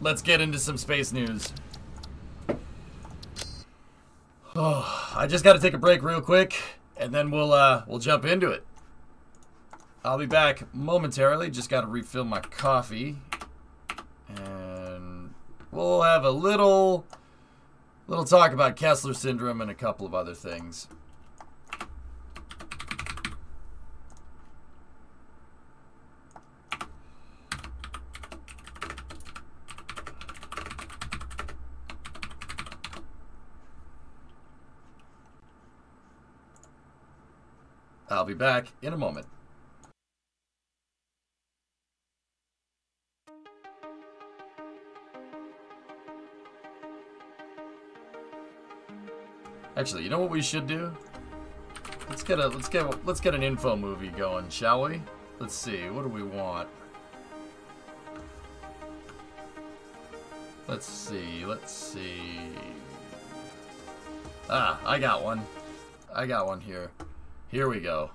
let's get into some space news. Oh, I just got to take a break real quick, and then we'll uh, we'll jump into it. I'll be back momentarily. Just got to refill my coffee, and we'll have a little little talk about Kessler syndrome and a couple of other things. I'll be back in a moment. Actually, you know what we should do? Let's get a let's get let's get an info movie going, shall we? Let's see. What do we want? Let's see. Let's see. Ah, I got one. I got one here. Here we go.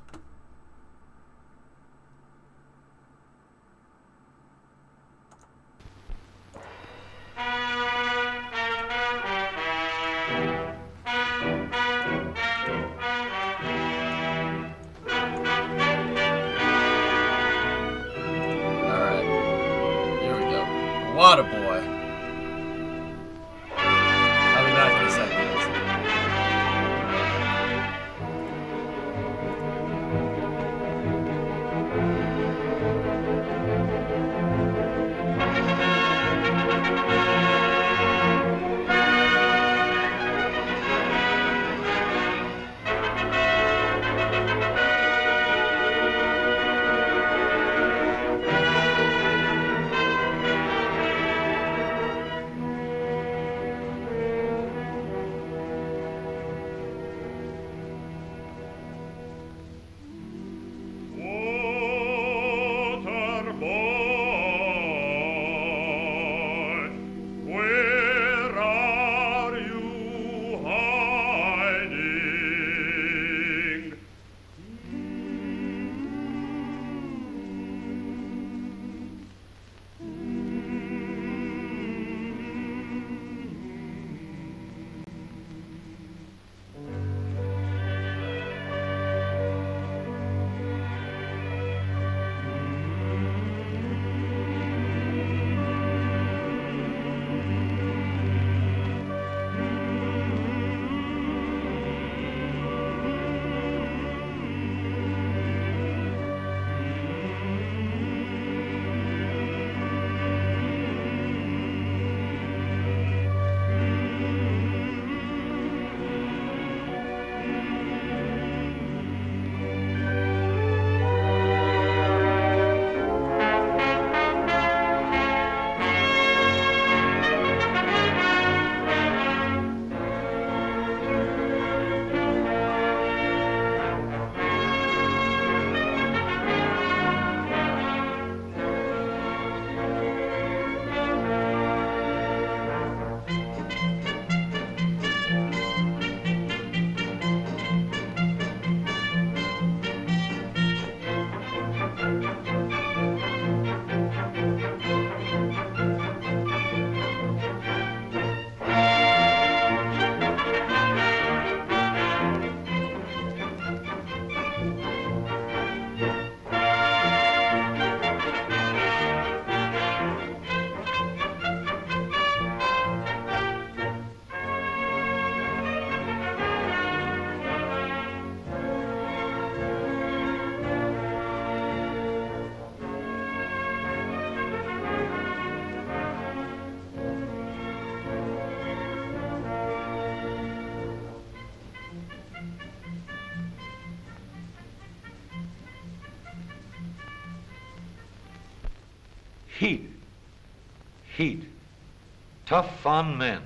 On men.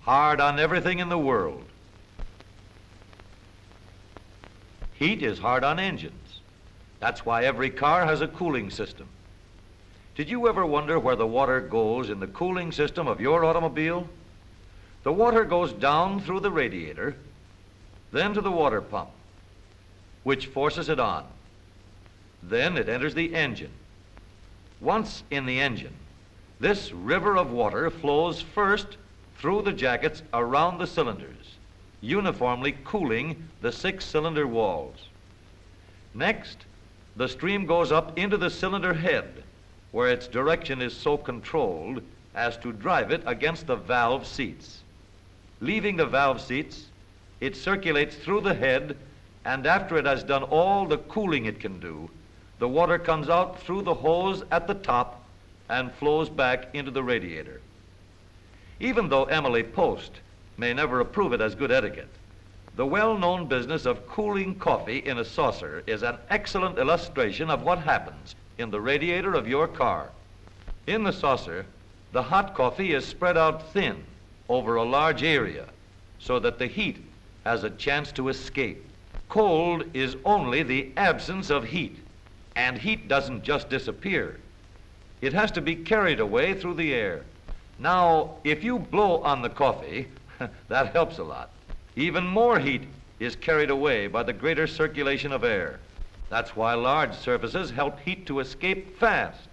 Hard on everything in the world. Heat is hard on engines. That's why every car has a cooling system. Did you ever wonder where the water goes in the cooling system of your automobile? The water goes down through the radiator, then to the water pump, which forces it on. Then it enters the engine. Once in the engine, This river of water flows first through the jackets around the cylinders, uniformly cooling the six-cylinder walls. Next, the stream goes up into the cylinder head, where its direction is so controlled as to drive it against the valve seats. Leaving the valve seats, it circulates through the head, and after it has done all the cooling it can do, the water comes out through the hose at the top and flows back into the radiator. Even though Emily Post may never approve it as good etiquette, the well-known business of cooling coffee in a saucer is an excellent illustration of what happens in the radiator of your car. In the saucer, the hot coffee is spread out thin over a large area so that the heat has a chance to escape. Cold is only the absence of heat, and heat doesn't just disappear. It has to be carried away through the air. Now, if you blow on the coffee, that helps a lot. Even more heat is carried away by the greater circulation of air. That's why large surfaces help heat to escape fast.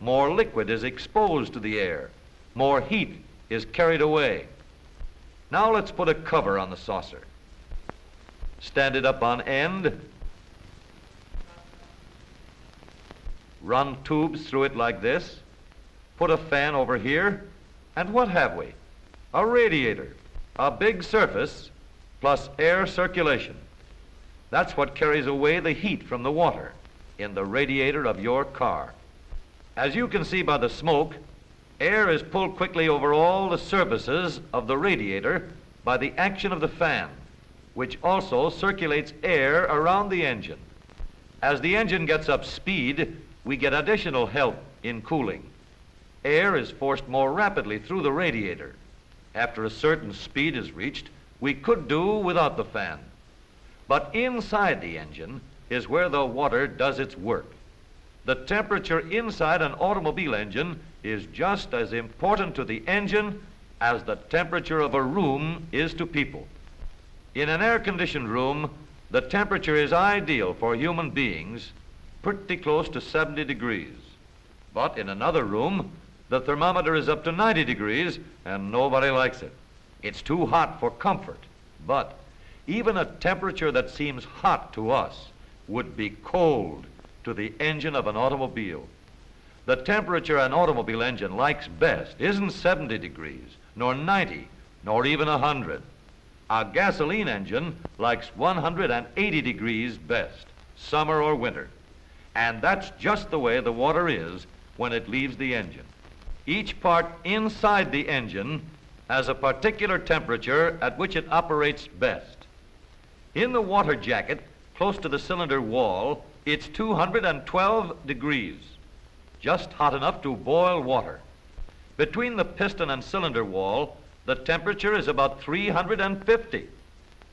More liquid is exposed to the air. More heat is carried away. Now let's put a cover on the saucer. Stand it up on end. Run tubes through it like this. Put a fan over here. And what have we? A radiator. A big surface plus air circulation. That's what carries away the heat from the water in the radiator of your car. As you can see by the smoke, air is pulled quickly over all the surfaces of the radiator by the action of the fan, which also circulates air around the engine. As the engine gets up speed, we get additional help in cooling. Air is forced more rapidly through the radiator. After a certain speed is reached, we could do without the fan. But inside the engine is where the water does its work. The temperature inside an automobile engine is just as important to the engine as the temperature of a room is to people. In an air-conditioned room, the temperature is ideal for human beings, pretty close to 70 degrees. But in another room, the thermometer is up to 90 degrees and nobody likes it. It's too hot for comfort, but even a temperature that seems hot to us would be cold to the engine of an automobile. The temperature an automobile engine likes best isn't 70 degrees, nor 90, nor even 100. A gasoline engine likes 180 degrees best, summer or winter. And that's just the way the water is when it leaves the engine. Each part inside the engine has a particular temperature at which it operates best. In the water jacket, close to the cylinder wall, it's 212 degrees, just hot enough to boil water. Between the piston and cylinder wall, the temperature is about 350.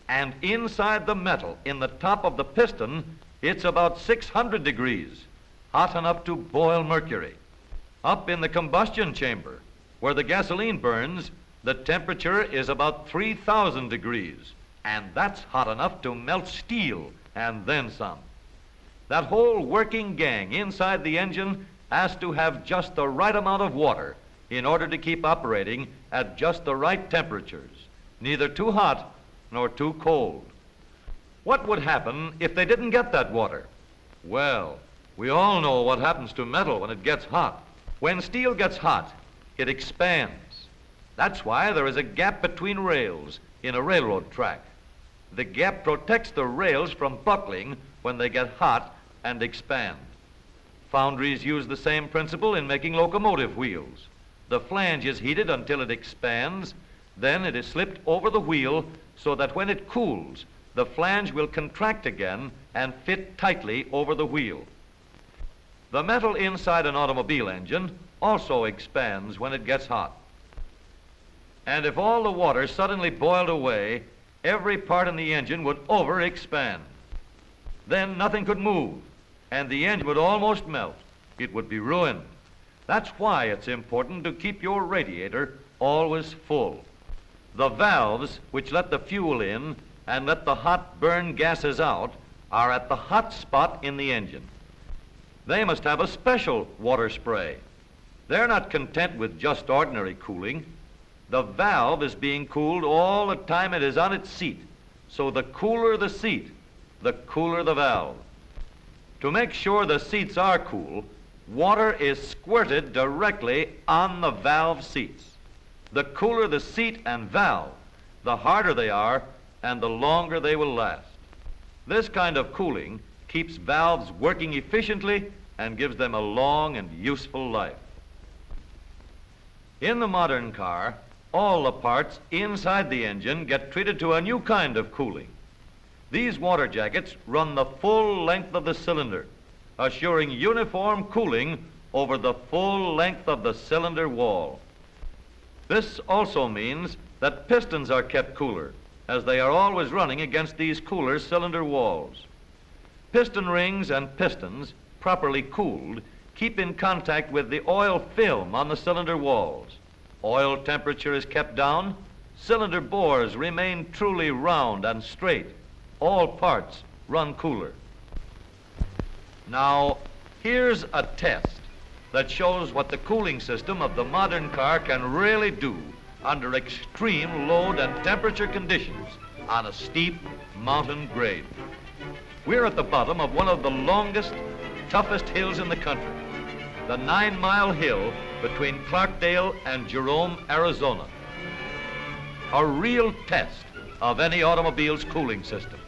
And inside the metal, in the top of the piston, it's about 600 degrees, hot enough to boil mercury. Up in the combustion chamber, where the gasoline burns, the temperature is about 3,000 degrees, and that's hot enough to melt steel and then some. That whole working gang inside the engine has to have just the right amount of water in order to keep operating at just the right temperatures, neither too hot nor too cold. What would happen if they didn't get that water? Well, we all know what happens to metal when it gets hot. When steel gets hot, it expands. That's why there is a gap between rails in a railroad track. The gap protects the rails from buckling when they get hot and expand. Foundries use the same principle in making locomotive wheels. The flange is heated until it expands, then it is slipped over the wheel so that when it cools, the flange will contract again and fit tightly over the wheel. The metal inside an automobile engine also expands when it gets hot. And if all the water suddenly boiled away, every part in the engine would over-expand. Then nothing could move and the engine would almost melt. It would be ruined. That's why it's important to keep your radiator always full. The valves which let the fuel in and let the hot burn gases out are at the hot spot in the engine. They must have a special water spray. They're not content with just ordinary cooling. The valve is being cooled all the time it is on its seat. So the cooler the seat, the cooler the valve. To make sure the seats are cool, water is squirted directly on the valve seats. The cooler the seat and valve, the harder they are and the longer they will last. This kind of cooling keeps valves working efficiently and gives them a long and useful life. In the modern car, all the parts inside the engine get treated to a new kind of cooling. These water jackets run the full length of the cylinder, assuring uniform cooling over the full length of the cylinder wall. This also means that pistons are kept cooler, as they are always running against these cooler cylinder walls. Piston rings and pistons, properly cooled, keep in contact with the oil film on the cylinder walls. Oil temperature is kept down, cylinder bores remain truly round and straight. All parts run cooler. Now, here's a test that shows what the cooling system of the modern car can really do under extreme load and temperature conditions on a steep mountain grade. We're at the bottom of one of the longest, toughest hills in the country, the Nine Mile Hill between Clarkdale and Jerome, Arizona. A real test of any automobile's cooling system.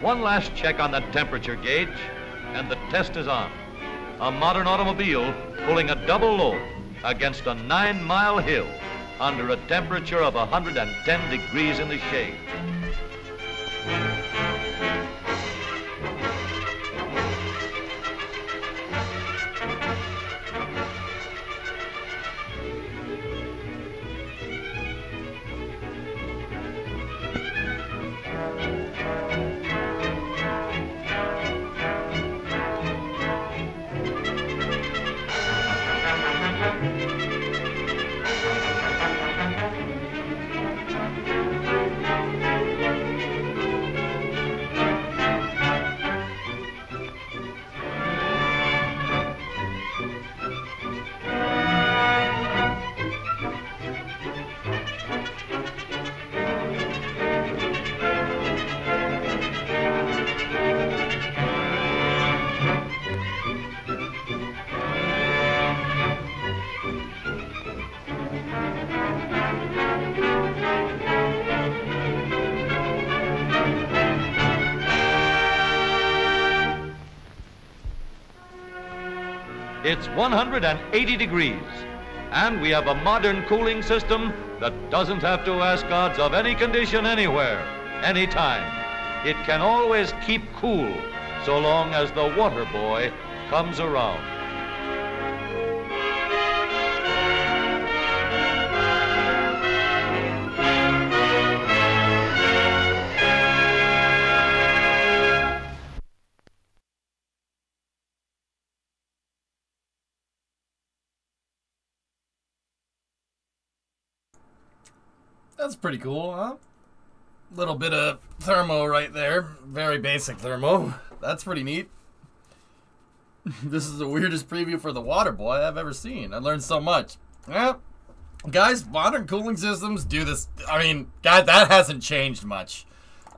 One last check on that temperature gauge, and the test is on a modern automobile pulling a double load against a nine-mile hill under a temperature of 110 degrees in the shade. 180 degrees. And we have a modern cooling system that doesn't have to ask odds of any condition anywhere, anytime. It can always keep cool so long as the water boy comes around. That's pretty cool, huh? Little bit of thermo right there. Very basic thermo. That's pretty neat. this is the weirdest preview for the Water Boy I've ever seen. I learned so much. Yeah. Guys, modern cooling systems do this. I mean, God, that hasn't changed much.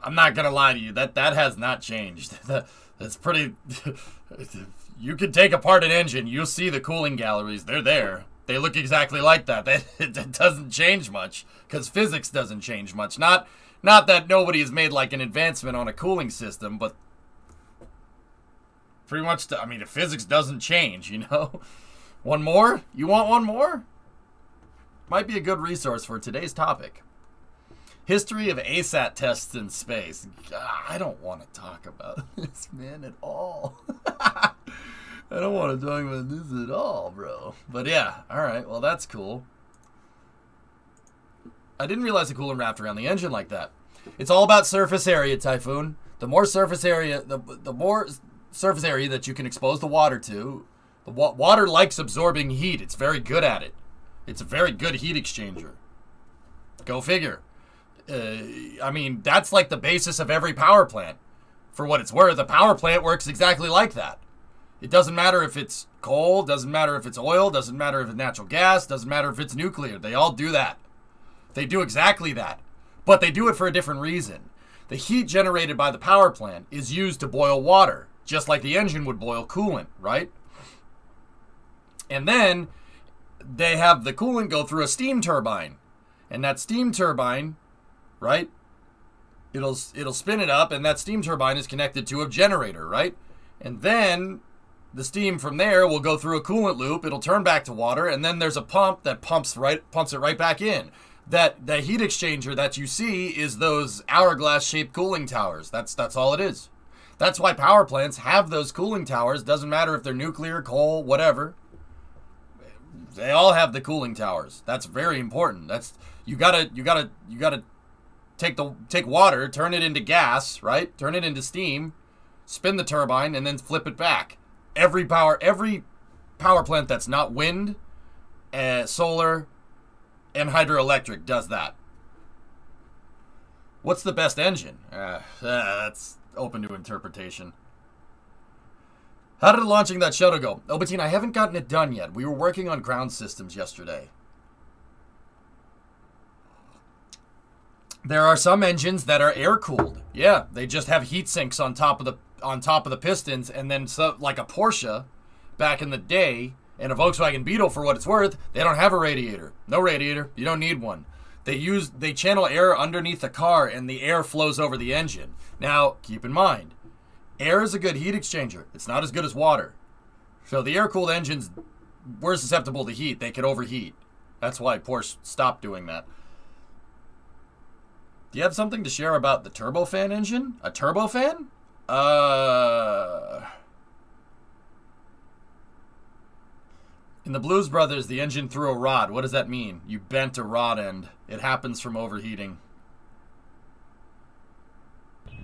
I'm not gonna lie to you. That that has not changed. That's pretty. you could take apart an engine. You'll see the cooling galleries. They're there. They look exactly like that. That it doesn't change much because physics doesn't change much. Not not that nobody has made like an advancement on a cooling system, but pretty much. The, I mean, the physics doesn't change. You know. One more? You want one more? Might be a good resource for today's topic. History of ASAT tests in space. I don't want to talk about this, man, at all. I don't want to talk about this at all, bro. But yeah, all right. Well, that's cool. I didn't realize the coolant wrapped around the engine like that. It's all about surface area, Typhoon. The more surface area, the the more surface area that you can expose the water to, the wa- water likes absorbing heat. It's very good at it. It's a very good heat exchanger. Go figure. Uh, I mean, that's like the basis of every power plant. For what it's worth, a power plant works exactly like that. It doesn't matter if it's coal, doesn't matter if it's oil, doesn't matter if it's natural gas, doesn't matter if it's nuclear. They all do that. They do exactly that. But they do it for a different reason. The heat generated by the power plant is used to boil water, just like the engine would boil coolant, right? And then they have the coolant go through a steam turbine. And that steam turbine, right? It'll it'll spin it up and that steam turbine is connected to a generator, right? And then the steam from there will go through a coolant loop, it'll turn back to water, and then there's a pump that pumps right pumps it right back in. That that heat exchanger that you see is those hourglass shaped cooling towers. That's that's all it is. That's why power plants have those cooling towers. Doesn't matter if they're nuclear, coal, whatever. They all have the cooling towers. That's very important. That's you gotta you gotta you gotta take the take water, turn it into gas, right? Turn it into steam, spin the turbine, and then flip it back. Every power every power plant that's not wind, uh, solar, and hydroelectric does that. What's the best engine? Uh, uh, that's open to interpretation. How did launching that shuttle go? Bettina, I haven't gotten it done yet. We were working on ground systems yesterday. There are some engines that are air cooled. Yeah, they just have heat sinks on top of the on top of the pistons, and then so, like a Porsche back in the day and a Volkswagen Beetle, for what it's worth, they don't have a radiator. No radiator. You don't need one. They use they channel air underneath the car, and the air flows over the engine. Now, keep in mind, air is a good heat exchanger. It's not as good as water. So the air cooled engines were susceptible to heat. They could overheat. That's why Porsche stopped doing that. Do you have something to share about the turbofan engine? A turbofan? Uh. In the Blues Brothers, the engine threw a rod. What does that mean? You bent a rod end. It happens from overheating.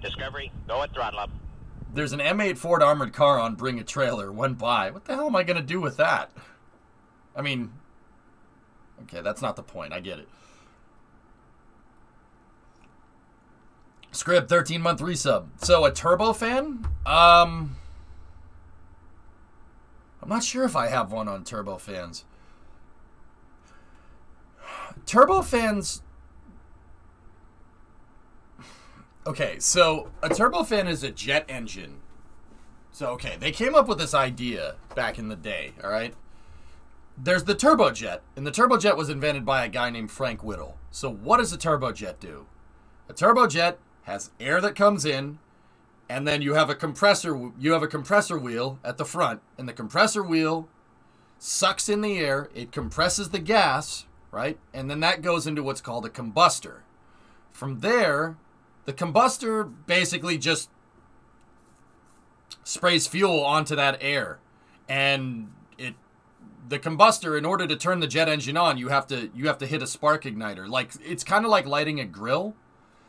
Discovery, go at throttle up. There's an M8 Ford armored car on Bring a Trailer. Went by. What the hell am I going to do with that? I mean, okay, that's not the point. I get it. Script 13 month resub. So a turbo fan? Um I'm not sure if I have one on turbo fans. Turbo fans Okay, so a turbofan is a jet engine. So okay, they came up with this idea back in the day, all right? There's the turbojet, and the turbojet was invented by a guy named Frank Whittle. So what does a turbojet do? A turbojet has air that comes in, and then you have a compressor you have a compressor wheel at the front, and the compressor wheel sucks in the air, it compresses the gas, right? And then that goes into what's called a combustor. From there, the combustor basically just sprays fuel onto that air and it the combustor in order to turn the jet engine on you have to you have to hit a spark igniter like it's kind of like lighting a grill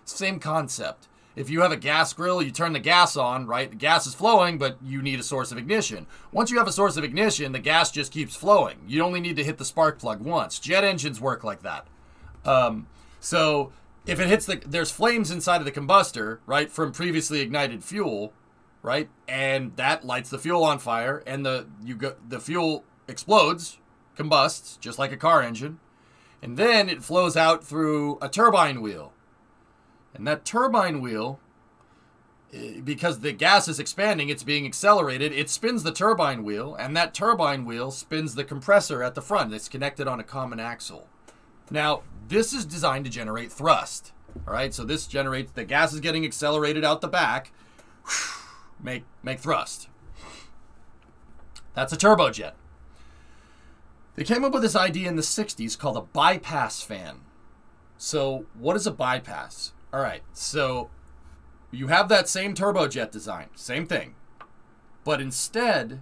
same concept. If you have a gas grill you turn the gas on right? The gas is flowing but you need a source of ignition. Once you have a source of ignition the gas just keeps flowing. You only need to hit the spark plug once. Jet engines work like that. Um, so if it hits the there's flames inside of the combustor right from previously ignited fuel right? And that lights the fuel on fire and the you go the fuel explodes combusts just like a car engine and then it flows out through a turbine wheel and that turbine wheel eh, because the gas is expanding it's being accelerated it spins the turbine wheel and that turbine wheel spins the compressor at the front it's connected on a common axle now this is designed to generate thrust. All right, so this generates the gas is getting accelerated out the back. Make make thrust. That's a turbojet. They came up with this idea in the 60s called a bypass fan. So, what is a bypass? All right, so you have that same turbojet design, same thing. But instead,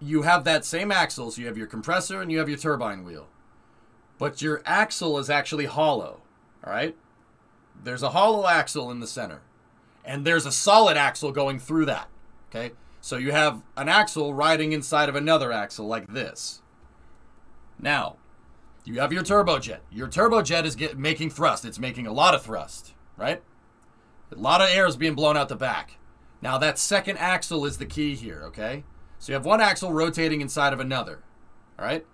you have that same axle, so you have your compressor and you have your turbine wheel but your axle is actually hollow. All right? There's a hollow axle in the center, and there's a solid axle going through that. Okay? So you have an axle riding inside of another axle like this. Now, you have your turbojet. Your turbojet is get, making thrust. It's making a lot of thrust, right? A lot of air is being blown out the back. Now, that second axle is the key here, okay? So you have one axle rotating inside of another, all right?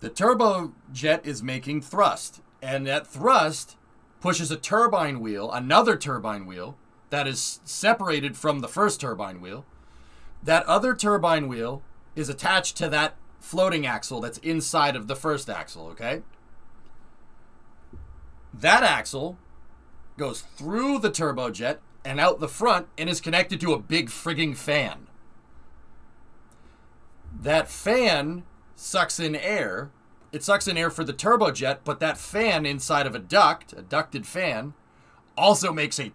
The turbojet is making thrust, and that thrust pushes a turbine wheel, another turbine wheel, that is separated from the first turbine wheel. That other turbine wheel is attached to that floating axle that's inside of the first axle, okay? That axle goes through the turbojet and out the front and is connected to a big frigging fan. That fan sucks in air. It sucks in air for the turbojet, but that fan inside of a duct, a ducted fan, also makes a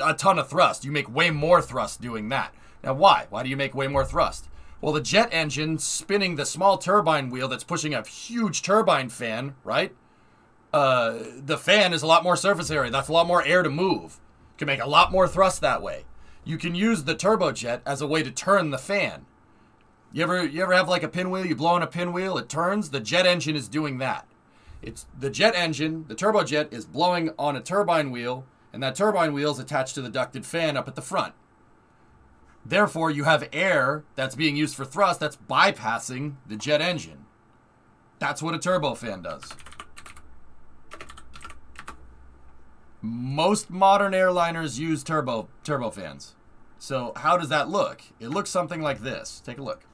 a ton of thrust. You make way more thrust doing that. Now, why? Why do you make way more thrust? Well, the jet engine spinning the small turbine wheel that's pushing a huge turbine fan, right? Uh, the fan is a lot more surface area. That's a lot more air to move. Can make a lot more thrust that way. You can use the turbojet as a way to turn the fan. You ever you ever have like a pinwheel? You blow on a pinwheel, it turns. The jet engine is doing that. It's the jet engine. The turbojet is blowing on a turbine wheel, and that turbine wheel is attached to the ducted fan up at the front. Therefore, you have air that's being used for thrust that's bypassing the jet engine. That's what a turbofan does. Most modern airliners use turbo turbofans. So how does that look? It looks something like this. Take a look.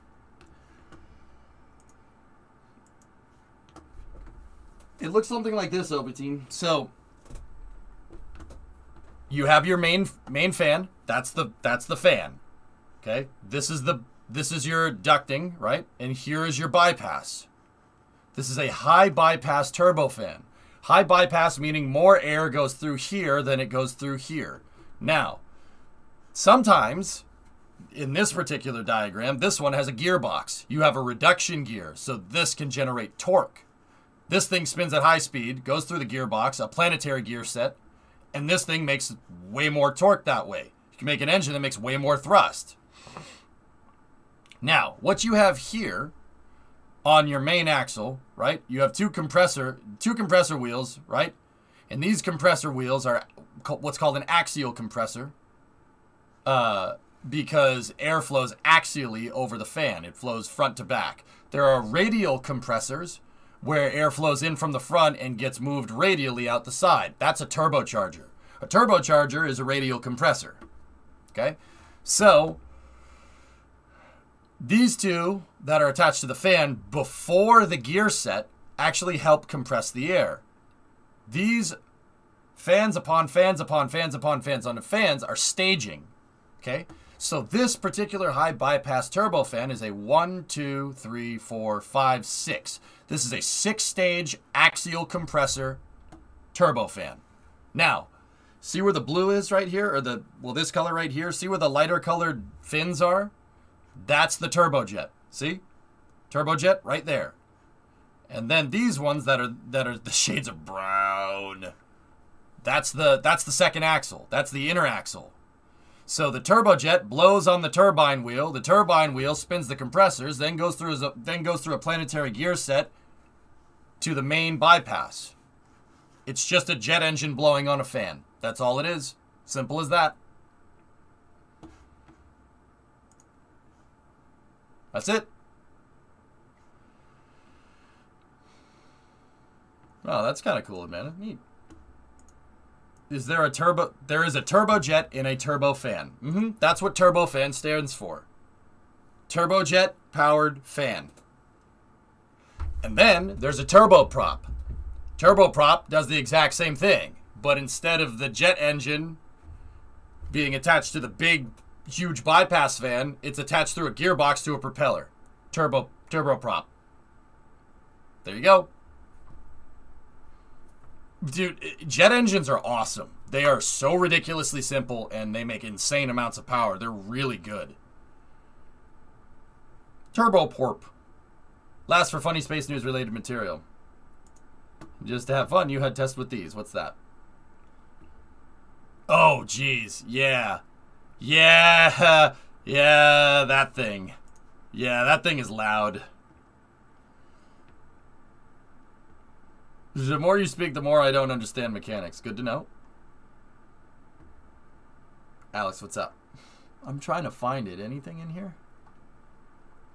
It looks something like this, Obatine. So you have your main main fan. That's the that's the fan. Okay? This is the this is your ducting, right? And here is your bypass. This is a high bypass turbofan. High bypass meaning more air goes through here than it goes through here. Now, sometimes in this particular diagram, this one has a gearbox. You have a reduction gear, so this can generate torque. This thing spins at high speed, goes through the gearbox, a planetary gear set, and this thing makes way more torque that way. You can make an engine that makes way more thrust. Now, what you have here on your main axle, right? You have two compressor two compressor wheels, right? And these compressor wheels are what's called an axial compressor. Uh, because air flows axially over the fan. It flows front to back. There are radial compressors where air flows in from the front and gets moved radially out the side. That's a turbocharger. A turbocharger is a radial compressor. Okay? So, these two that are attached to the fan before the gear set actually help compress the air. These fans upon fans upon fans upon fans on the fans are staging. Okay? So this particular high bypass turbofan is a one, two, three, four, five, six. This is a six stage axial compressor turbofan. Now, see where the blue is right here, or the, well, this color right here? See where the lighter colored fins are? That's the turbojet. See? Turbojet right there. And then these ones that are that are the shades of brown. That's the that's the second axle. That's the inner axle. So the turbojet blows on the turbine wheel. The turbine wheel spins the compressors, then goes through a, then goes through a planetary gear set to the main bypass. It's just a jet engine blowing on a fan. That's all it is. Simple as that. That's it. Oh, that's kind of cool, man. Neat. Is there a turbo? There is a turbojet in a turbofan. Mm-hmm. That's what turbofan stands for. Turbojet powered fan. And then there's a turboprop. Turboprop does the exact same thing, but instead of the jet engine being attached to the big, huge bypass fan, it's attached through a gearbox to a propeller. Turbo turboprop. There you go. Dude, eh, jet engines are awesome. They are so ridiculously simple and they make insane amounts of power. They're really good. Turboporp. Last for funny space news related material. Just to have fun, you had test with these. What's that? Oh, jeez. Yeah. Yeah. Yeah, that thing. Yeah, that thing is loud. The more you speak, the more I don't understand mechanics. Good to know. Alex, what's up? I'm trying to find it. Anything in here?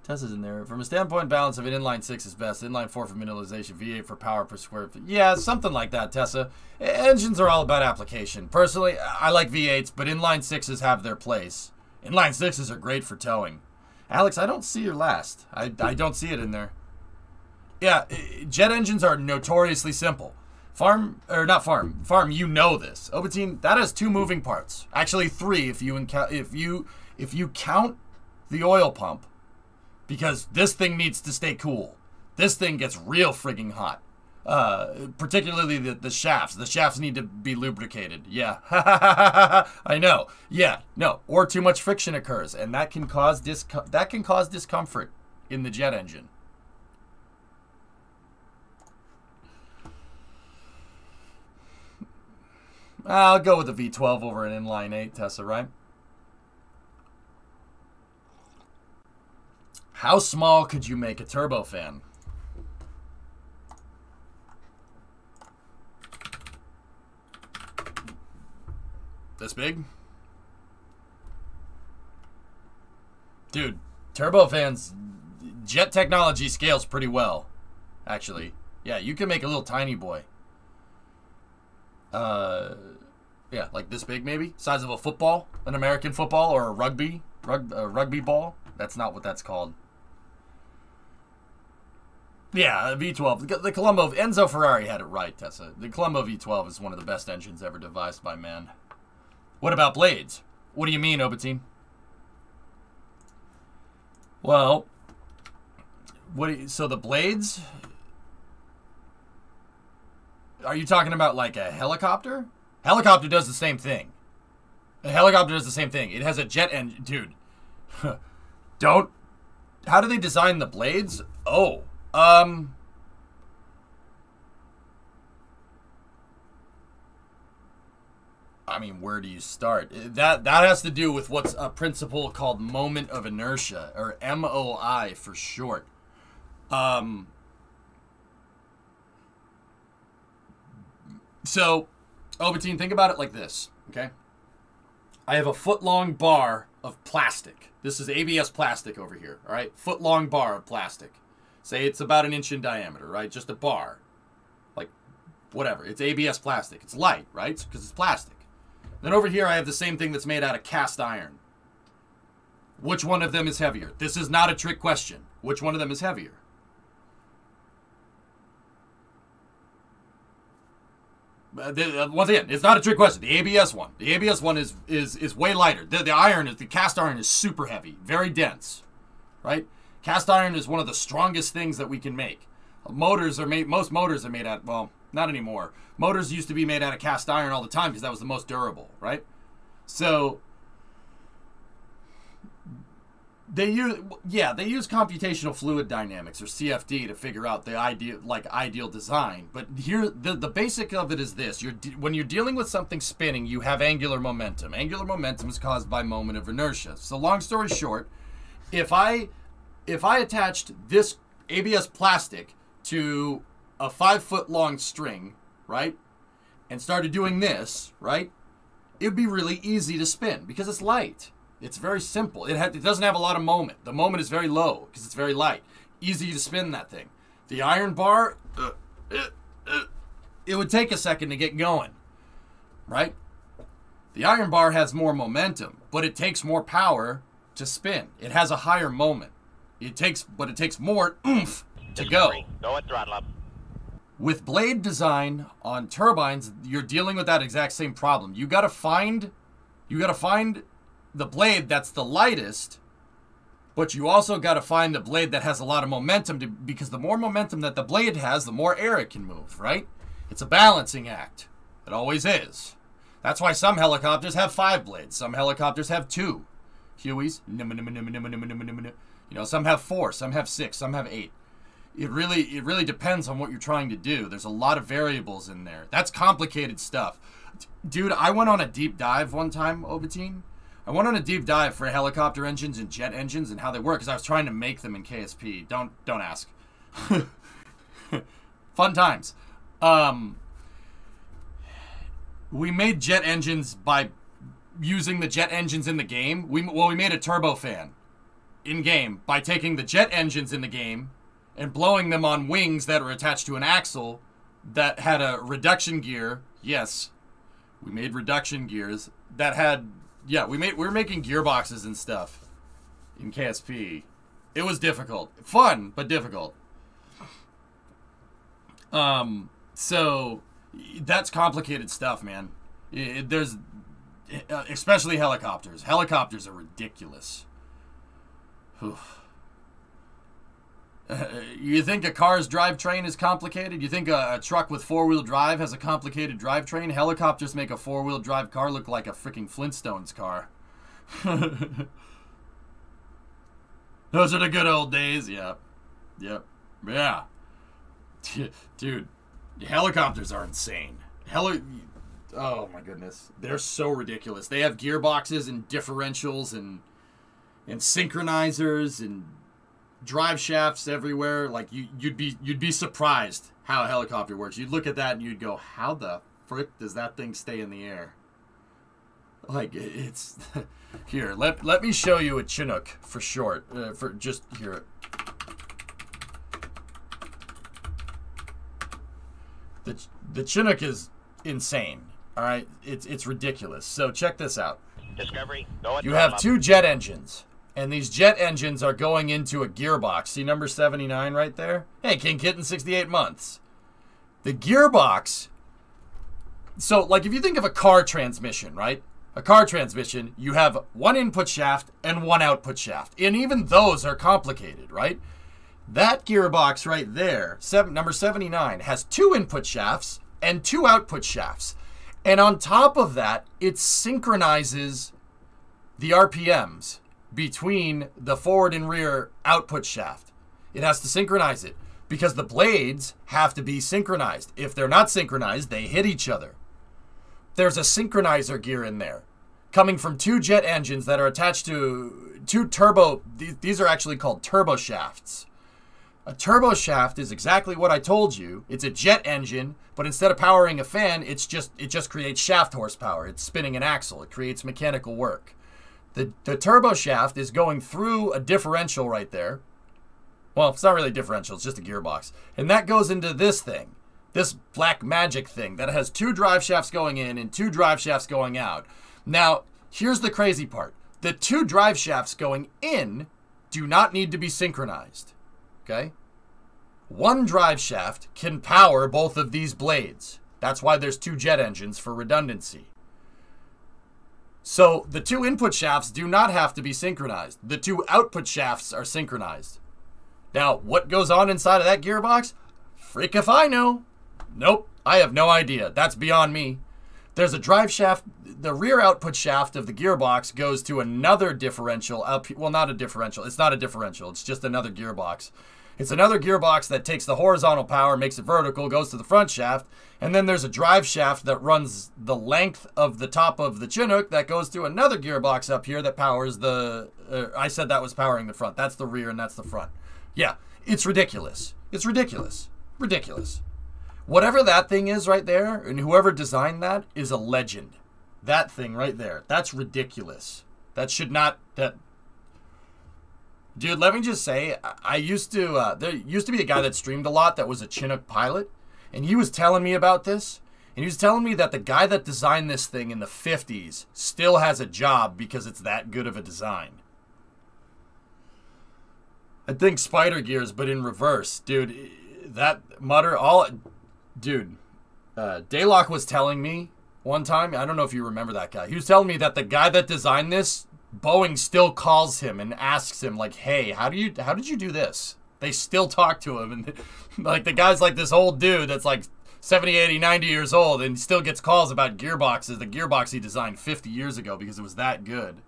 Tessa's in there. From a standpoint balance of an inline six is best. Inline four for mineralization, V8 for power per square feet. Yeah, something like that, Tessa. Engines are all about application. Personally, I like V8s, but inline sixes have their place. Inline sixes are great for towing. Alex, I don't see your last. I, I don't see it in there. Yeah, jet engines are notoriously simple. Farm or not farm, farm. You know this. Obatine that has two moving parts. Actually, three if you if you if you count the oil pump, because this thing needs to stay cool. This thing gets real frigging hot. Uh, particularly the, the shafts. The shafts need to be lubricated. Yeah, I know. Yeah, no. Or too much friction occurs, and that can cause dis- that can cause discomfort in the jet engine. I'll go with the V12 over an inline 8, Tessa, right? How small could you make a turbofan? This big? Dude, turbofans, jet technology scales pretty well, actually. Yeah, you can make a little tiny boy. Uh, yeah, like this big maybe, size of a football, an American football or a rugby, rug, uh, rugby ball. That's not what that's called. Yeah, V12. The- Colombo Enzo Ferrari had it right, Tessa. The Colombo V12 is one of the best engines ever devised by man. What about blades? What do you mean, Obatine? Well, what? You, so the blades? Are you talking about like a helicopter? Helicopter does the same thing. A helicopter does the same thing. It has a jet engine, dude. Don't. How do they design the blades? Oh, um. I mean, where do you start? That that has to do with what's a principle called moment of inertia, or MOI for short. Um. So, Obatine, think about it like this, okay? I have a foot long bar of plastic. This is ABS plastic over here, all right? Foot long bar of plastic. Say it's about an inch in diameter, right? Just a bar. Like, whatever. It's ABS plastic. It's light, right? Because it's plastic. Then over here, I have the same thing that's made out of cast iron. Which one of them is heavier? This is not a trick question. Which one of them is heavier? Uh, uh, once again, it's not a trick question. The ABS one, the ABS one is is is way lighter. The, the iron is the cast iron is super heavy, very dense, right? Cast iron is one of the strongest things that we can make. Motors are made. Most motors are made out. Well, not anymore. Motors used to be made out of cast iron all the time because that was the most durable, right? So they use yeah they use computational fluid dynamics or CFD to figure out the ideal like ideal design. But here the the basic of it is this: you're when you're dealing with something spinning, you have angular momentum. Angular momentum is caused by moment of inertia. So long story short, if I if I attached this ABS plastic to a five foot long string, right, and started doing this, right, it'd be really easy to spin because it's light. It's very simple. It, it doesn't have a lot of moment. The moment is very low because it's very light. Easy to spin that thing. The iron bar, uh, uh, uh, it would take a second to get going, right? The iron bar has more momentum, but it takes more power to spin. It has a higher moment. It takes, but it takes more oomph to go. Go at throttle up. With blade design on turbines, you're dealing with that exact same problem. You got to find you got to find the blade that's the lightest, but you also got to find the blade that has a lot of momentum to, because the more momentum that the blade has, the more air it can move, right? It's a balancing act. It always is. That's why some helicopters have 5 blades, some helicopters have 2. Hueys, you know, some have 4, some have 6, some have 8 it really it really depends on what you're trying to do. There's a lot of variables in there. That's complicated stuff. Dude, I went on a deep dive one time, Obatine. I went on a deep dive for helicopter engines and jet engines and how they work because I was trying to make them in KSP. Don't don't ask. Fun times. Um, we made jet engines by using the jet engines in the game. We well, we made a turbofan in game by taking the jet engines in the game and blowing them on wings that were attached to an axle that had a reduction gear. Yes, we made reduction gears that had yeah, we made we were making gearboxes and stuff in KSP. It was difficult. Fun, but difficult. Um so that's complicated stuff, man. It, there's uh, especially helicopters. Helicopters are ridiculous. Uh, you think a car's drivetrain is complicated? You think a, a truck with four wheel drive has a complicated drivetrain? Helicopters make a four wheel drive car look like a freaking Flintstones car. Those are the good old days. Yep. Yep. Yeah. Dude, helicopters are insane. Heli. Oh my goodness. They're so ridiculous. They have gearboxes and differentials and and synchronizers and drive shafts everywhere. Like you, you'd be you'd be surprised how a helicopter works. You'd look at that and you'd go, "How the frick does that thing stay in the air?" Like it's here. Let let me show you a Chinook for short. Uh, for just here. The the Chinook is insane. All right, it's it's ridiculous. So check this out. Discovery, go You have two jet engines, and these jet engines are going into a gearbox. See number 79 right there? Hey, King Kitten, 68 months. The gearbox. So, like, if you think of a car transmission, right? A car transmission, you have one input shaft and one output shaft. And even those are complicated, right? That gearbox right there, seven, number 79, has two input shafts and two output shafts. And on top of that, it synchronizes the RPMs between the forward and rear output shaft. It has to synchronize it because the blades have to be synchronized. If they're not synchronized, they hit each other. There's a synchronizer gear in there coming from two jet engines that are attached to two turbo. These, are actually called turbo shafts. A turbo shaft is exactly what I told you. It's a jet engine, but instead of powering a fan, it's just it just creates shaft horsepower. It's spinning an axle. It creates mechanical work. The the turbo shaft is going through a differential right there. Well, it's not really a differential, it's just a gearbox. And that goes into this thing. This black magic thing that has two drive shafts going in and two drive shafts going out. Now, here's the crazy part. The two drive shafts going in do not need to be synchronized. Okay? One drive shaft can power both of these blades. That's why there's two jet engines for redundancy. So the two input shafts do not have to be synchronized. The two output shafts are synchronized. Now, what goes on inside of that gearbox? Freak if I know. Nope, I have no idea. That's beyond me. There's a drive shaft. The rear output shaft of the gearbox goes to another differential. Well, not a differential. It's not a differential. It's just another gearbox. It's another gearbox that takes the horizontal power, makes it vertical, goes to the front shaft, and then there's a drive shaft that runs the length of the top of the Chinook that goes to another gearbox up here that powers the. Uh, I said that was powering the front. That's the rear and that's the front. Yeah, it's ridiculous. It's ridiculous. Ridiculous. Whatever that thing is right there, and whoever designed that is a legend. That thing right there. That's ridiculous. That should not. That Dude, let me just say, I- used to. Uh, there used to be a guy that streamed a lot that was a Chinook pilot, and he was telling me about this. And he was telling me that the guy that designed this thing in the 50s still has a job because it's that good of a design. I think Spider Gears, but in reverse, dude. That mutter, all, dude. Uh, Daylock was telling me one time. I don't know if you remember that guy. He was telling me that the guy that designed this, Boeing still calls him and asks him like, "Hey, how do you how did you do this?" They still talk to him and like the guy's like this old dude that's like 70, 80, 90 years old and still gets calls about gearboxes, the gearbox he designed 50 years ago because it was that good.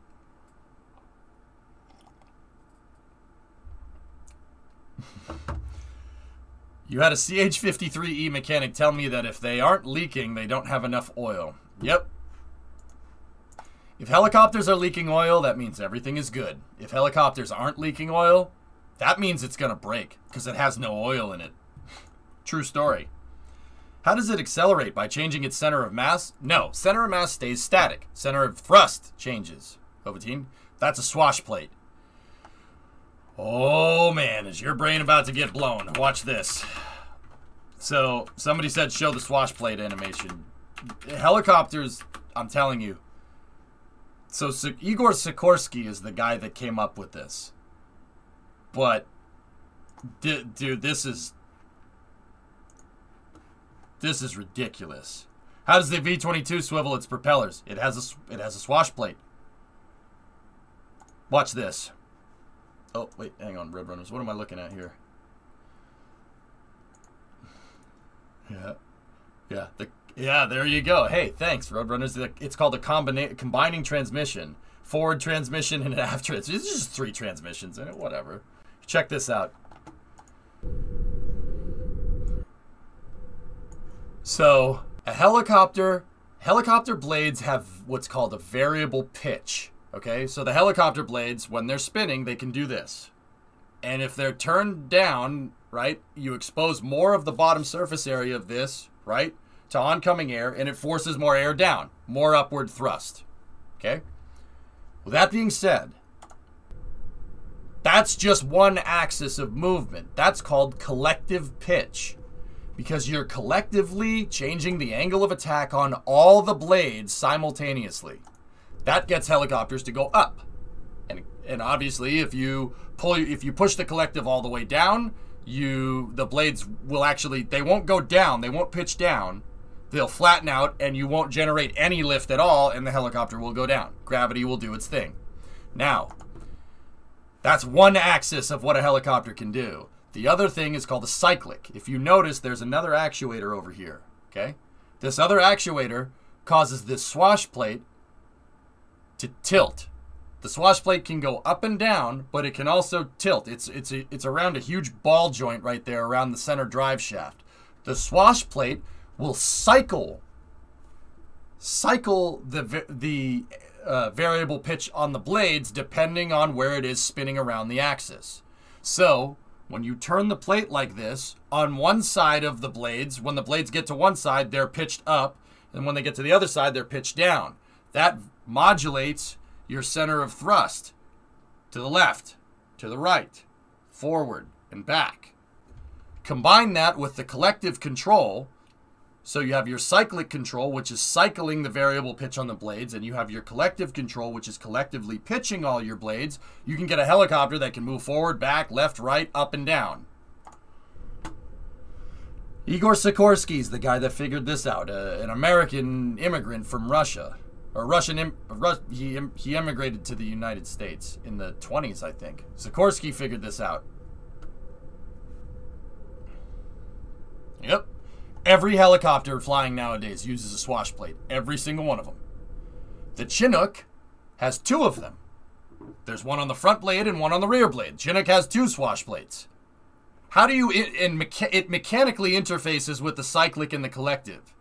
You had a CH53E mechanic tell me that if they aren't leaking, they don't have enough oil. Yep. If helicopters are leaking oil, that means everything is good. If helicopters aren't leaking oil, that means it's going to break because it has no oil in it. True story. How does it accelerate? By changing its center of mass? No, center of mass stays static. Center of thrust changes. Ovatine, that's a swash plate. Oh man, is your brain about to get blown? Watch this. So, somebody said show the swash plate animation. Helicopters, I'm telling you. So, S- Igor Sikorsky is the guy that came up with this. But, dude, this is this is ridiculous. How does the V-22 swivel its propellers? It has a it has a swash plate. Watch this. Oh wait, hang on, Red Runners. What am I looking at here? Yeah, yeah, the yeah. There you go. Hey, thanks, Roadrunners. It's called a combina- combining transmission, forward transmission and an aft transmission. It's just three transmissions in it. Whatever. Check this out. So, a helicopter, helicopter blades have what's called a variable pitch. Okay, so the helicopter blades, when they're spinning, they can do this. And if they're turned down, right, you expose more of the bottom surface area of this, right, to oncoming air, and it forces more air down, more upward thrust. Okay? With that being said, that's just one axis of movement. That's called collective pitch because you're collectively changing the angle of attack on all the blades simultaneously. That gets helicopters to go up. And and obviously if you pull if you push the collective all the way down, you the blades will actually they won't go down, they won't pitch down. They'll flatten out and you won't generate any lift at all and the helicopter will go down. Gravity will do its thing. Now, that's one axis of what a helicopter can do. The other thing is called a cyclic. If you notice, there's another actuator over here. Okay? This other actuator causes this swash plate to tilt. The swash plate can go up and down, but it can also tilt. It's it's a, it's around a huge ball joint right there around the center drive shaft. The swash plate will cycle cycle the the uh, variable pitch on the blades depending on where it is spinning around the axis. So, when you turn the plate like this, on one side of the blades, when the blades get to one side, they're pitched up, and when they get to the other side, they're pitched down. That modulates your center of thrust to the left, to the right, forward, and back. Combine that with the collective control. So you have your cyclic control, which is cycling the variable pitch on the blades, and you have your collective control, which is collectively pitching all your blades. You can get a helicopter that can move forward, back, left, right, up, and down. Igor Sikorsky is the guy that figured this out, uh, an American immigrant from Russia. Or Russian, Im- Ru- he, im- he immigrated to the United States in the 20s, I think. Sikorsky figured this out. Yep. Every helicopter flying nowadays uses a swash plate. Every single one of them. The Chinook has two of them. There's one on the front blade and one on the rear blade. Chinook has two swash plates. How do you it, and mecha- it mechanically interfaces with the cyclic and the collective?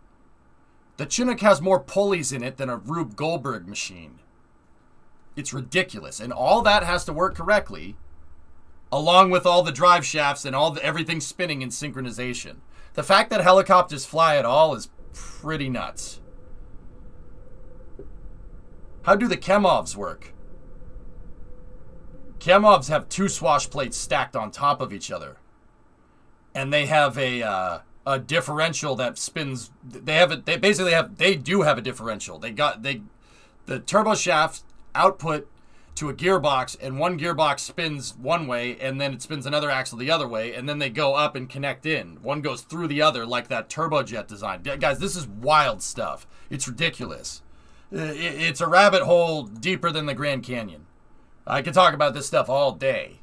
The Chinook has more pulleys in it than a Rube Goldberg machine. It's ridiculous, and all that has to work correctly, along with all the drive shafts and all the, everything spinning in synchronization. The fact that helicopters fly at all is pretty nuts. How do the Kamovs work? Kamovs have two swash plates stacked on top of each other, and they have a uh, a differential that spins. They have it. They basically have. They do have a differential. They got they the turbo shaft output to a gearbox, and one gearbox spins one way, and then it spins another axle the other way, and then they go up and connect in. One goes through the other, like that turbojet design. Guys, this is wild stuff. It's ridiculous. It's a rabbit hole deeper than the Grand Canyon. I could talk about this stuff all day.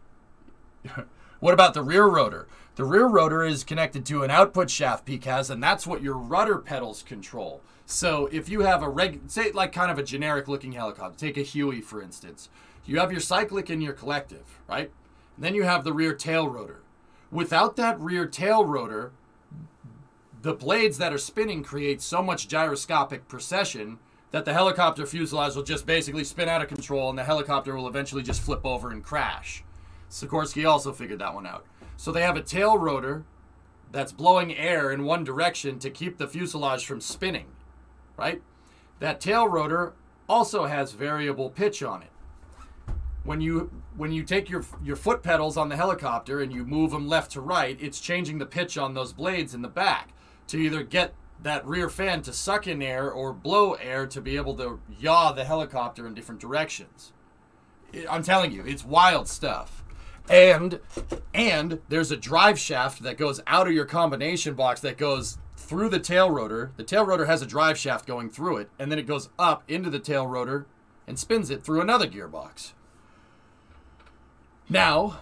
what about the rear rotor? The rear rotor is connected to an output shaft PCAS, and that's what your rudder pedals control. So if you have a reg, say like kind of a generic looking helicopter, take a Huey for instance. You have your cyclic and your collective, right? And then you have the rear tail rotor. Without that rear tail rotor, the blades that are spinning create so much gyroscopic precession that the helicopter fuselage will just basically spin out of control and the helicopter will eventually just flip over and crash. Sikorsky also figured that one out. So they have a tail rotor that's blowing air in one direction to keep the fuselage from spinning, right? That tail rotor also has variable pitch on it. When you when you take your your foot pedals on the helicopter and you move them left to right, it's changing the pitch on those blades in the back to either get that rear fan to suck in air or blow air to be able to yaw the helicopter in different directions. I'm telling you, it's wild stuff. And and there's a drive shaft that goes out of your combination box that goes through the tail rotor. The tail rotor has a drive shaft going through it, and then it goes up into the tail rotor and spins it through another gearbox. Now,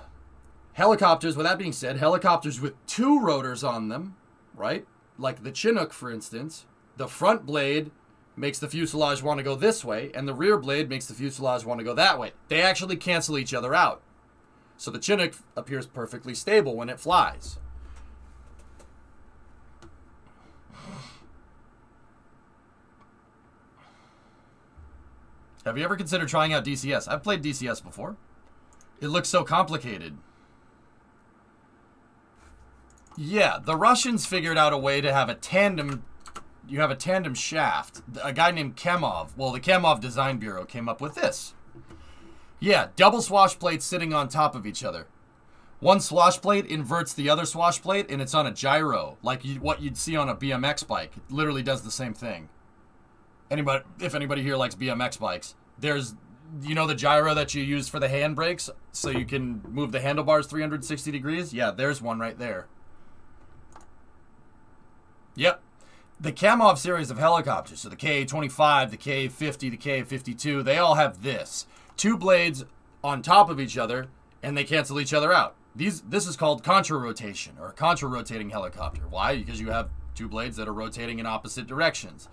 helicopters, with that being said, helicopters with two rotors on them, right? Like the Chinook, for instance, the front blade makes the fuselage want to go this way, and the rear blade makes the fuselage want to go that way. They actually cancel each other out. So the Chinook appears perfectly stable when it flies. Have you ever considered trying out DCS? I've played DCS before. It looks so complicated. Yeah, the Russians figured out a way to have a tandem. You have a tandem shaft. A guy named Kamov, well, the Kamov Design Bureau came up with this. Yeah, double swash plates sitting on top of each other. One swash plate inverts the other swash plate, and it's on a gyro, like you, what you'd see on a BMX bike. It literally does the same thing. Anybody, if anybody here likes BMX bikes, there's, you know, the gyro that you use for the handbrakes, so you can move the handlebars 360 degrees. Yeah, there's one right there. Yep. The Kamov series of helicopters, so the Ka-25, the Ka-50, the Ka-52, they all have this. Two blades on top of each other, and they cancel each other out. These, this is called contra-rotation, or a contra-rotating helicopter. Why? Because you have two blades that are rotating in opposite directions.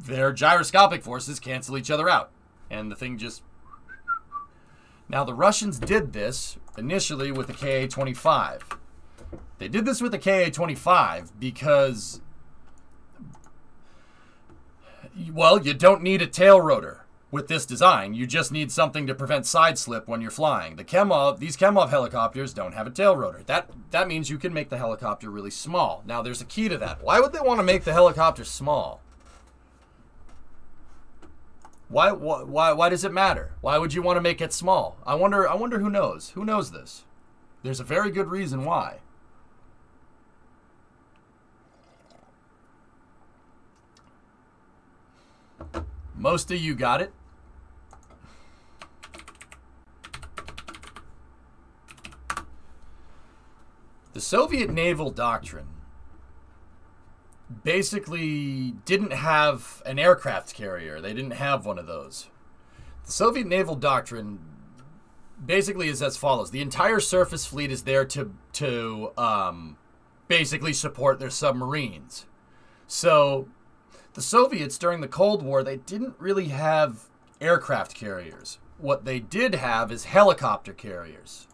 Their gyroscopic forces cancel each other out, and the thing just... Now, the Russians did this initially with the Ka-25. They did this with the Ka-25 because well, you don't need a tail rotor with this design. You just need something to prevent side slip when you're flying. The Kamov, these Kamov helicopters don't have a tail rotor. That that means you can make the helicopter really small. Now there's a key to that. Why would they want to make the helicopter small? Why, why why does it matter? Why would you want to make it small? I wonder I wonder who knows. Who knows this? There's a very good reason why. Most of you got it. The Soviet naval doctrine basically didn't have an aircraft carrier. They didn't have one of those. The Soviet naval doctrine basically is as follows: the entire surface fleet is there to to um, basically support their submarines. So the Soviets during the Cold War, they didn't really have aircraft carriers. What they did have is helicopter carriers,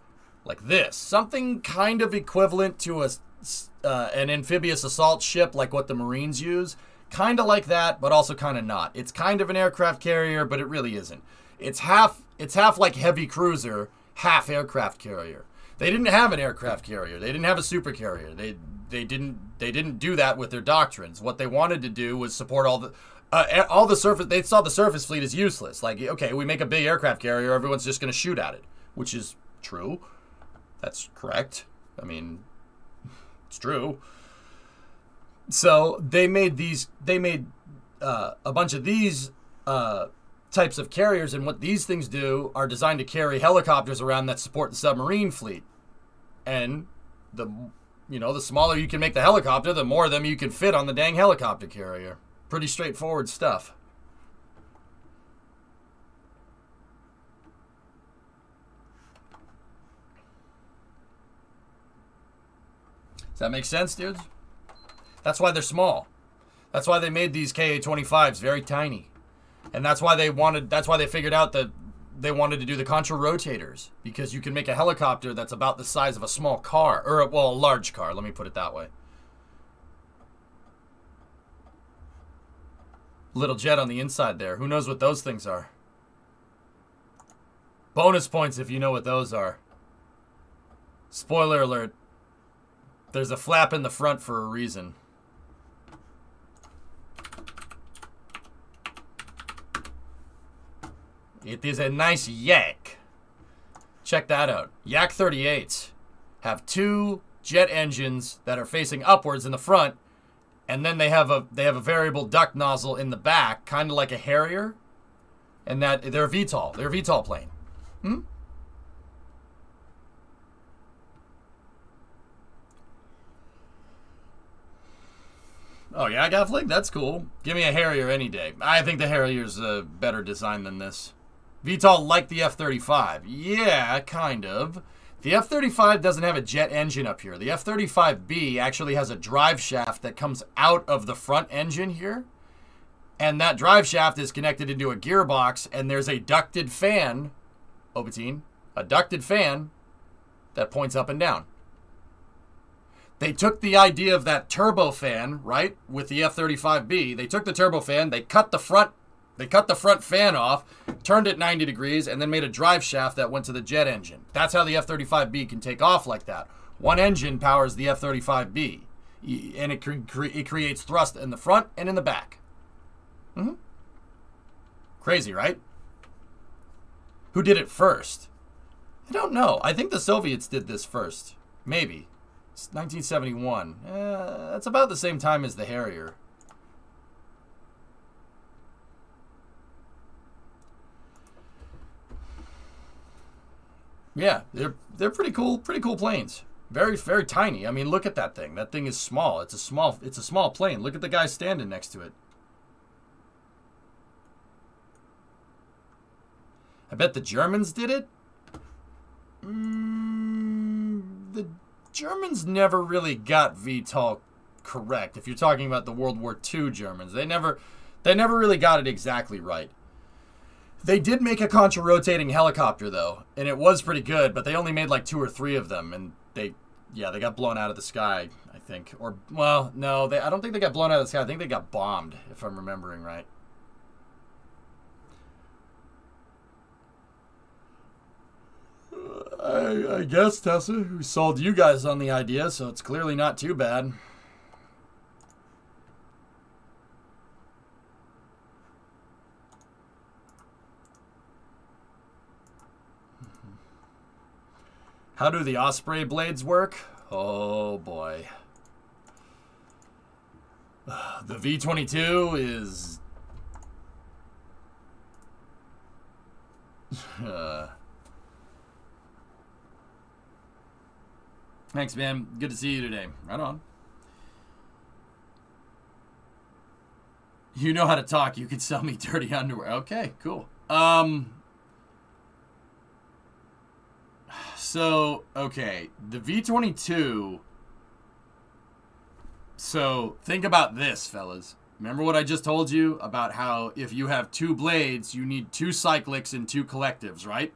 like this, something kind of equivalent to a uh, an amphibious assault ship, like what the Marines use. Kind of like that, but also kind of not. It's kind of an aircraft carrier, but it really isn't. It's half. It's half like heavy cruiser, half aircraft carrier. They didn't have an aircraft carrier. They didn't have a super carrier. They they didn't they didn't do that with their doctrines. What they wanted to do was support all the uh, all the surface. They saw the surface fleet as useless. Like, okay, we make a big aircraft carrier, everyone's just going to shoot at it, which is true. That's correct. I mean, it's true. So they made these. They made uh, a bunch of these uh, types of carriers, and what these things do are designed to carry helicopters around that support the submarine fleet. And the you know, the smaller you can make the helicopter, the more of them you can fit on the dang helicopter carrier. Pretty straightforward stuff. Does that make sense, dudes? That's why they're small. That's why they made these Ka-25s very tiny. And that's why they wanted that's why they figured out that they wanted to do the contra rotators because you can make a helicopter that's about the size of a small car or well a large car let me put it that way little jet on the inside there who knows what those things are bonus points if you know what those are spoiler alert There's a flap in the front for a reason. It is a nice yak. Check that out. Yak 38s have two jet engines that are facing upwards in the front, and then they have a they have a variable duct nozzle in the back, kind of like a Harrier. And that they're VTOL. They're a VTOL plane. Hmm? Oh yeah, I got Gaffling, that's cool. Give me a Harrier any day. I think the Harrier's a better design than this. VTOL like the F-35. Yeah, kind of. The F-35 doesn't have a jet engine up here. The F-35B actually has a drive shaft that comes out of the front engine here. And that drive shaft is connected into a gearbox, and there's a ducted fan, Obatine, a ducted fan that points up and down. They took the idea of that turbofan, right, with the F-35B. They took the turbofan, they cut the front they cut the front fan off, turned it 90 degrees, and then made a drive shaft that went to the jet engine. That's how the F-35B can take off like that. One engine powers the F-35B, and it, cre- it creates thrust in the front and in the back. Mm-hmm. Crazy, right? Who did it first? I don't know. I think the Soviets did this first. Maybe. It's 1971. Uh, that's about the same time as the Harrier. Yeah, they're they're pretty cool, pretty cool planes. Very very tiny. I mean, look at that thing. That thing is small. It's a small it's a small plane. Look at the guy standing next to it. I bet the Germans did it. Mm, the Germans never really got VTOL correct. If you're talking about the World War II Germans, they never they never really got it exactly right. They did make a contra rotating helicopter though, and it was pretty good, but they only made like two or three of them, and they, yeah, they got blown out of the sky, I think. Or well, no, they, I don't think they got blown out of the sky. I think they got bombed, if I'm remembering right. I, I guess Tessa, who sold you guys on the idea, so it's clearly not too bad. How do the Osprey blades work? Oh boy. The V22 is... Uh, Thanks, man. Good to see you today. Right on. You know how to talk. You can sell me dirty underwear. Okay, cool. Um... So, okay, the V22. So, think about this, fellas. Remember what I just told you about how if you have two blades, you need two cyclics and two collectives, right?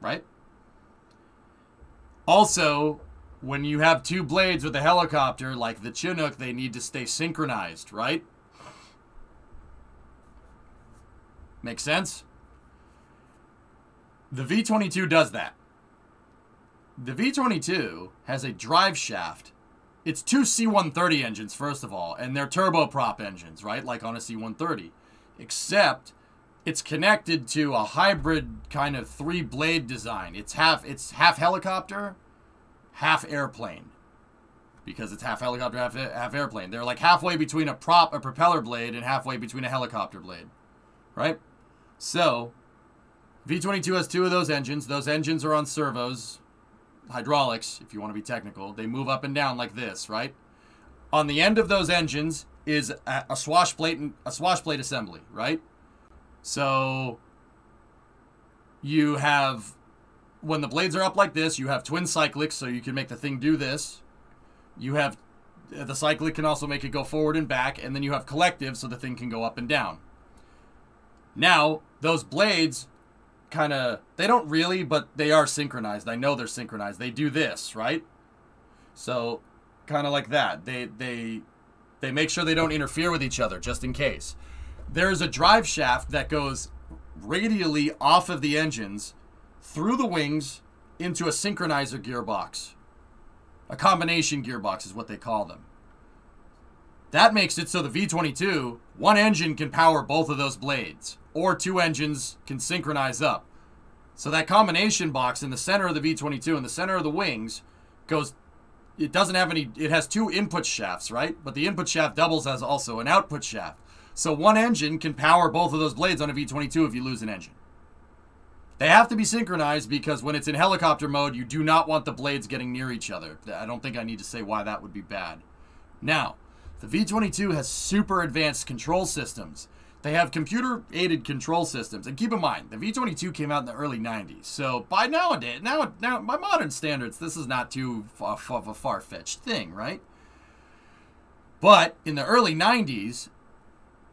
Right? Also, when you have two blades with a helicopter, like the Chinook, they need to stay synchronized, right? Makes sense? The V22 does that. The V22 has a drive shaft. It's two C-130 engines, first of all, and they're turboprop engines, right? Like on a C-130. Except it's connected to a hybrid kind of three-blade design. It's half it's half helicopter, half airplane. Because it's half helicopter, half, half airplane. They're like halfway between a prop, a propeller blade, and halfway between a helicopter blade. Right? So, V22 has two of those engines. Those engines are on servos, hydraulics, if you want to be technical. They move up and down like this, right? On the end of those engines is a, a swash plate a swash plate assembly, right? So you have when the blades are up like this, you have twin cyclics, so you can make the thing do this. You have the cyclic can also make it go forward and back, and then you have collective, so the thing can go up and down. Now, those blades kind of they don't really but they are synchronized. I know they're synchronized. They do this right? So kind of like that. They they they make sure they don't interfere with each other just in case there's a drive shaft that goes radially off of the engines through the wings into a synchronizer gearbox A combination gearbox is what they call them. That makes it so the V22, one engine can power both of those blades, or two engines can synchronize up. So that combination box in the center of the V22 in the center of the wings goes it doesn't have any it has two input shafts, right? But the input shaft doubles as also an output shaft. So one engine can power both of those blades on a V22 if you lose an engine. They have to be synchronized because when it's in helicopter mode, you do not want the blades getting near each other. I don't think I need to say why that would be bad. Now, the V22 has super advanced control systems. They have computer aided control systems. And keep in mind, the V22 came out in the early 90s. So by nowadays, now, now by modern standards, this is not too of a far fetched thing, right? But in the early 90s,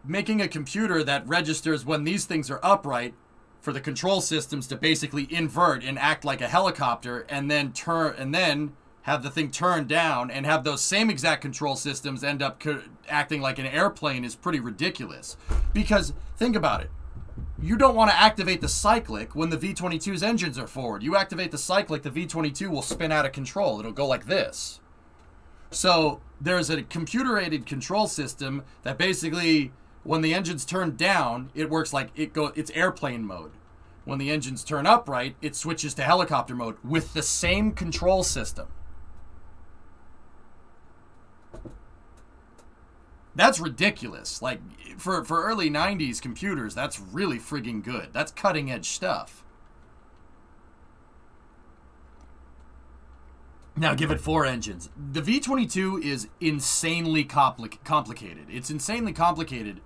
making a computer that registers when these things are upright for the control systems to basically invert and act like a helicopter and then turn and then have the thing turned down and have those same exact control systems end up acting like an airplane is pretty ridiculous. Because think about it. You don't want to activate the cyclic when the V22's engines are forward. You activate the cyclic, the V22 will spin out of control. It'll go like this. So there's a computer aided control system that basically when the engine's turned down, it works like it go it's airplane mode. When the engines turn upright, it switches to helicopter mode with the same control system. That's ridiculous. Like for for early 90s computers, that's really frigging good. That's cutting edge stuff. Now give it four engines. The V22 is insanely compli- complicated. It's insanely complicated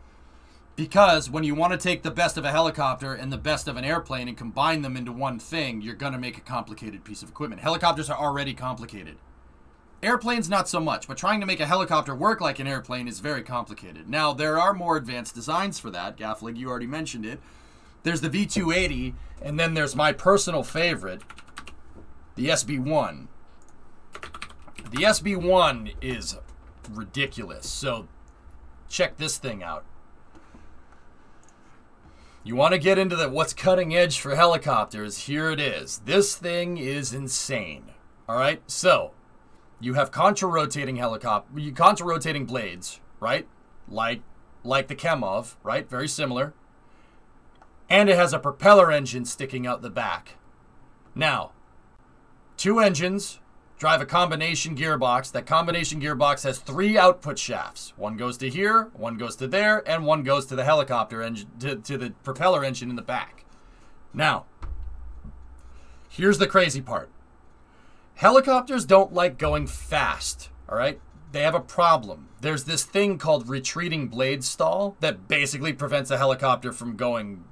because when you want to take the best of a helicopter and the best of an airplane and combine them into one thing, you're going to make a complicated piece of equipment. Helicopters are already complicated. Airplanes, not so much, but trying to make a helicopter work like an airplane is very complicated. Now, there are more advanced designs for that. Gafflig, you already mentioned it. There's the V280, and then there's my personal favorite, the SB1. The SB1 is ridiculous. So, check this thing out. You want to get into the what's cutting edge for helicopters? Here it is. This thing is insane. All right? So, you have contra-rotating helicopter, you contra-rotating blades, right? Like like the Kamov, right? Very similar. And it has a propeller engine sticking out the back. Now, two engines drive a combination gearbox. That combination gearbox has three output shafts. One goes to here, one goes to there, and one goes to the helicopter engine to, to the propeller engine in the back. Now, here's the crazy part. Helicopters don't like going fast, all right? They have a problem. There's this thing called retreating blade stall that basically prevents a helicopter from going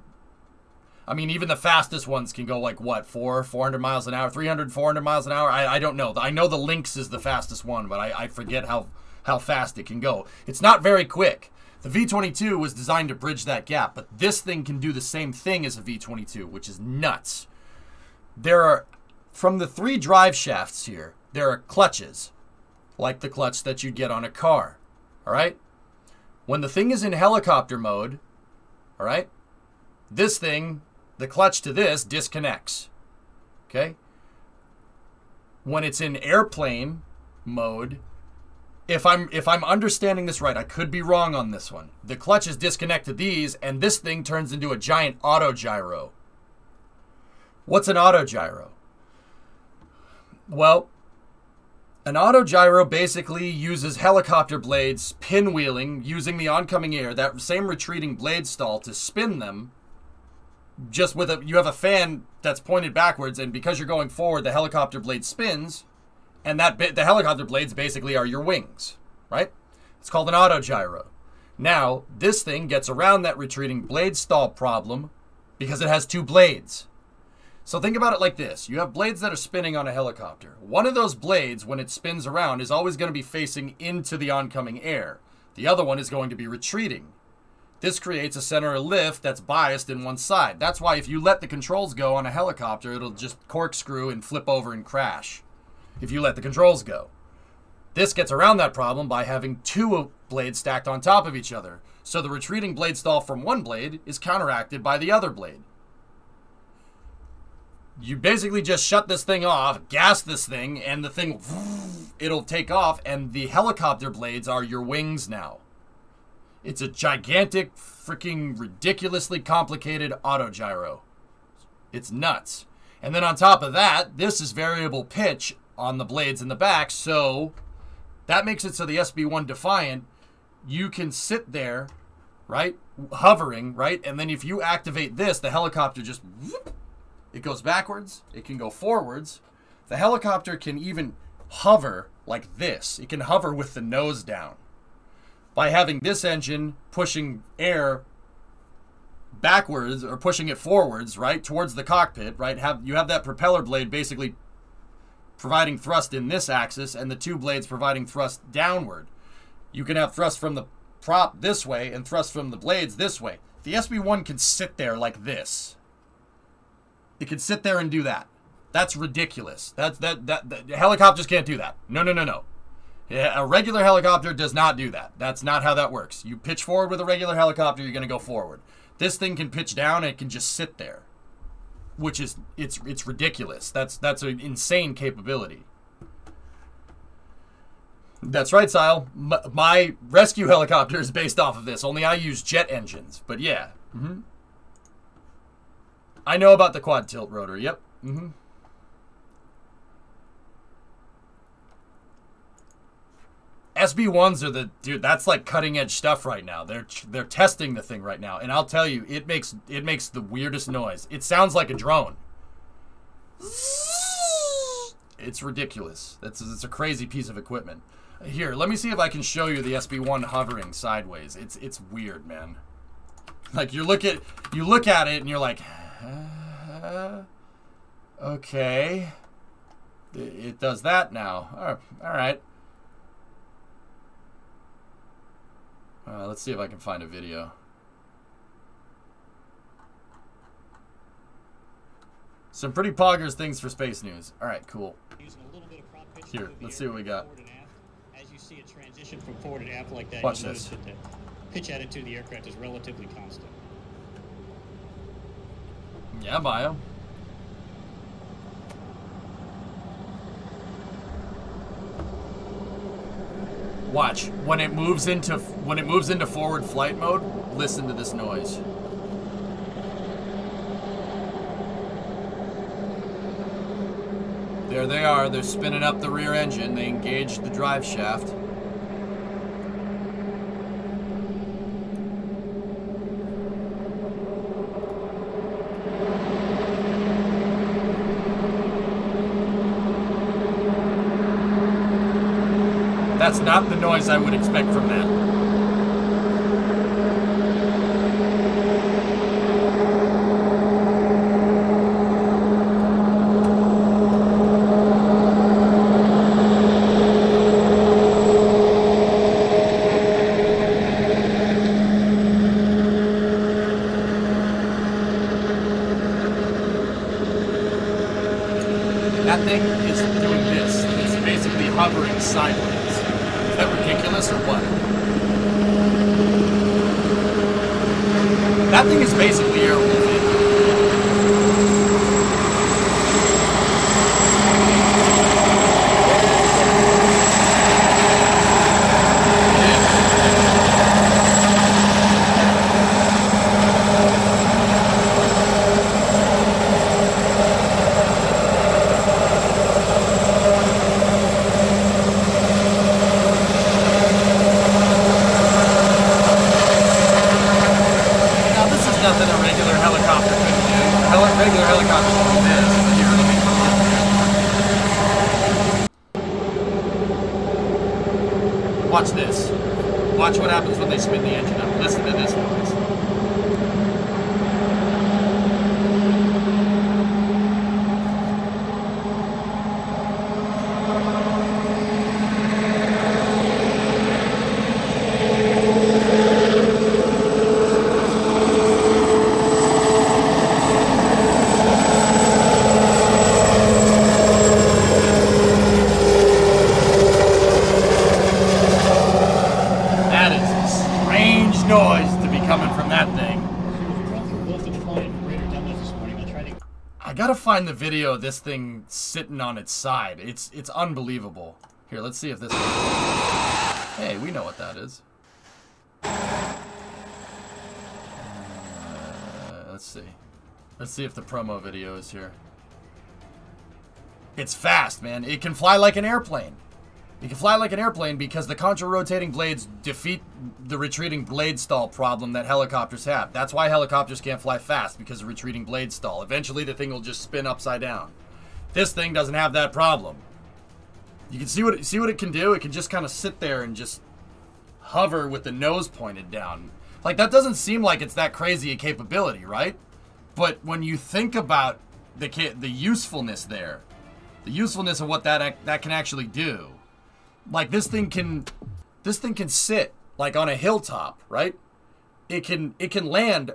I mean, even the fastest ones can go like what, four, 400 miles an hour, 300, 400 miles an hour. I, I don't know. I know the Lynx is the fastest one, but I, I forget how, how fast it can go. It's not very quick. The V22 was designed to bridge that gap, but this thing can do the same thing as a V22, which is nuts. There are, from the three drive shafts here, there are clutches, like the clutch that you'd get on a car. All right? When the thing is in helicopter mode, all right, this thing the clutch to this disconnects. Okay? When it's in airplane mode, if I'm if I'm understanding this right, I could be wrong on this one. The clutch is disconnected these and this thing turns into a giant auto gyro. What's an auto gyro? Well, an auto gyro basically uses helicopter blades pinwheeling using the oncoming air, that same retreating blade stall to spin them just with a you have a fan that's pointed backwards and because you're going forward the helicopter blade spins and that bit the helicopter blades basically are your wings right? It's called an autogyro. now this thing gets around that retreating blade stall problem because it has two blades. So think about it like this. You have blades that are spinning on a helicopter. One of those blades when it spins around is always going to be facing into the oncoming air. The other one is going to be retreating this creates a center of lift that's biased in one side. That's why if you let the controls go on a helicopter, it'll just corkscrew and flip over and crash if you let the controls go. This gets around that problem by having two blades stacked on top of each other. So the retreating blade stall from one blade is counteracted by the other blade. You basically just shut this thing off, gas this thing, and the thing it'll take off, and the helicopter blades are your wings now. It's a gigantic, freaking ridiculously complicated autogyro. It's nuts. And then on top of that, this is variable pitch on the blades in the back, so that makes it so the SB1 Defiant, you can sit there, right, hovering, right, and then if you activate this, the helicopter just whoop, it goes backwards, it can go forwards. The helicopter can even hover like this. It can hover with the nose down. By having this engine pushing air backwards or pushing it forwards, right, towards the cockpit, right? Have you have that propeller blade basically providing thrust in this axis and the two blades providing thrust downward. You can have thrust from the prop this way and thrust from the blades this way. The SB1 can sit there like this. It can sit there and do that. That's ridiculous. That's that, that that helicopters can't do that. No, no, no, no. Yeah, a regular helicopter does not do that. That's not how that works. You pitch forward with a regular helicopter, you're going to go forward. This thing can pitch down and it can just sit there, which is it's it's ridiculous. That's that's an insane capability. That's right, Sile. My rescue helicopter is based off of this. Only I use jet engines, but yeah. hmm I know about the quad tilt rotor. Yep. hmm SB1s are the dude. That's like cutting edge stuff right now. They're they're testing the thing right now, and I'll tell you, it makes it makes the weirdest noise. It sounds like a drone. It's ridiculous. That's it's a crazy piece of equipment. Here, let me see if I can show you the SB1 hovering sideways. It's it's weird, man. Like you look at you look at it and you're like, uh, okay, it, it does that now. All right. Uh, let's see if I can find a video. Some pretty poggers things for space news. All right, cool. Using a little bit of prop pitch Here, to move the let's see what we got. forward and aft. As you see a transition from forward and aft like that, Watch this. notice that the pitch attitude of the aircraft is relatively constant. Yeah, bio. Watch when it moves into when it moves into forward flight mode. Listen to this noise. There they are. They're spinning up the rear engine. They engaged the drive shaft. That's I would expect from. That thing is doing this. It's basically hovering sideways. Is that ridiculous or what? That thing is basically airwolfing. Now this is nothing a regular helicopter could do. A heli- regular helicopter could do this. but Here, let me Watch this. Watch what happens when they spin the engine up. Listen to this noise. That is a strange noise to be coming from that thing. Both the Defiant and Raider demos this morning. I'll try to I gotta find the video of this thing sitting on its side. It's it's unbelievable. Here, let's see if this. Hey, we know what that is. Uh, let's see. Let's see if the promo video is here. It's fast, man. It can fly like an airplane. It can fly like an airplane because the contra-rotating blades defeat the retreating blade stall problem that helicopters have. That's why helicopters can't fly fast because of retreating blade stall. Eventually, the thing will just spin upside down. This thing doesn't have that problem. You can see what it, see what it can do. It can just kind of sit there and just hover with the nose pointed down. Like that doesn't seem like it's that crazy a capability, right? But when you think about the the usefulness there, the usefulness of what that that can actually do, like this thing can this thing can sit like on a hilltop, right? It can it can land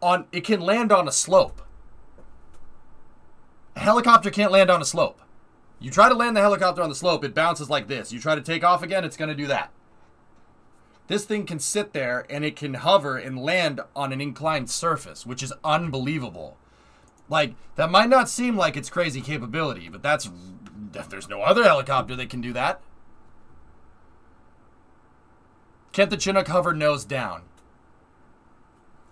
on it can land on a slope. A helicopter can't land on a slope. You try to land the helicopter on the slope, it bounces like this. You try to take off again, it's going to do that. This thing can sit there and it can hover and land on an inclined surface, which is unbelievable. Like, that might not seem like it's crazy capability, but that's. There's no other helicopter that can do that. Can't the Chinook hover nose down?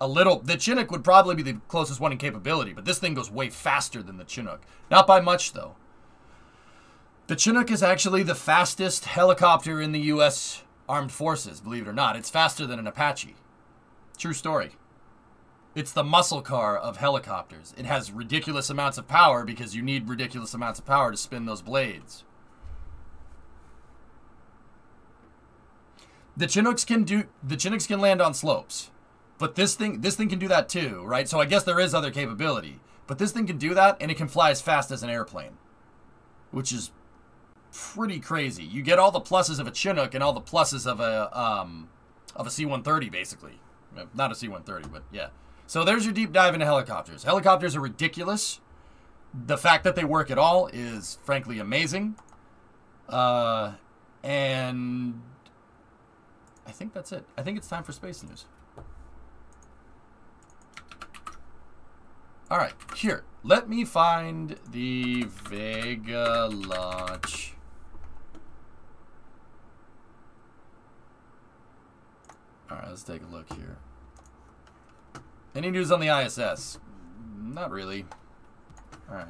A little. The Chinook would probably be the closest one in capability, but this thing goes way faster than the Chinook. Not by much, though. The Chinook is actually the fastest helicopter in the U.S. Armed Forces, believe it or not. It's faster than an Apache. True story. It's the muscle car of helicopters. It has ridiculous amounts of power because you need ridiculous amounts of power to spin those blades. The Chinooks can do the Chinooks can land on slopes. But this thing this thing can do that too, right? So I guess there is other capability. But this thing can do that and it can fly as fast as an airplane. Which is pretty crazy. You get all the pluses of a Chinook and all the pluses of a um of a C-130 basically. Not a C-130, but yeah. So there's your deep dive into helicopters. Helicopters are ridiculous. The fact that they work at all is frankly amazing. Uh, and I think that's it. I think it's time for space news. All right, here. Let me find the Vega launch. All right, let's take a look here. Any news on the ISS? Not really. All right.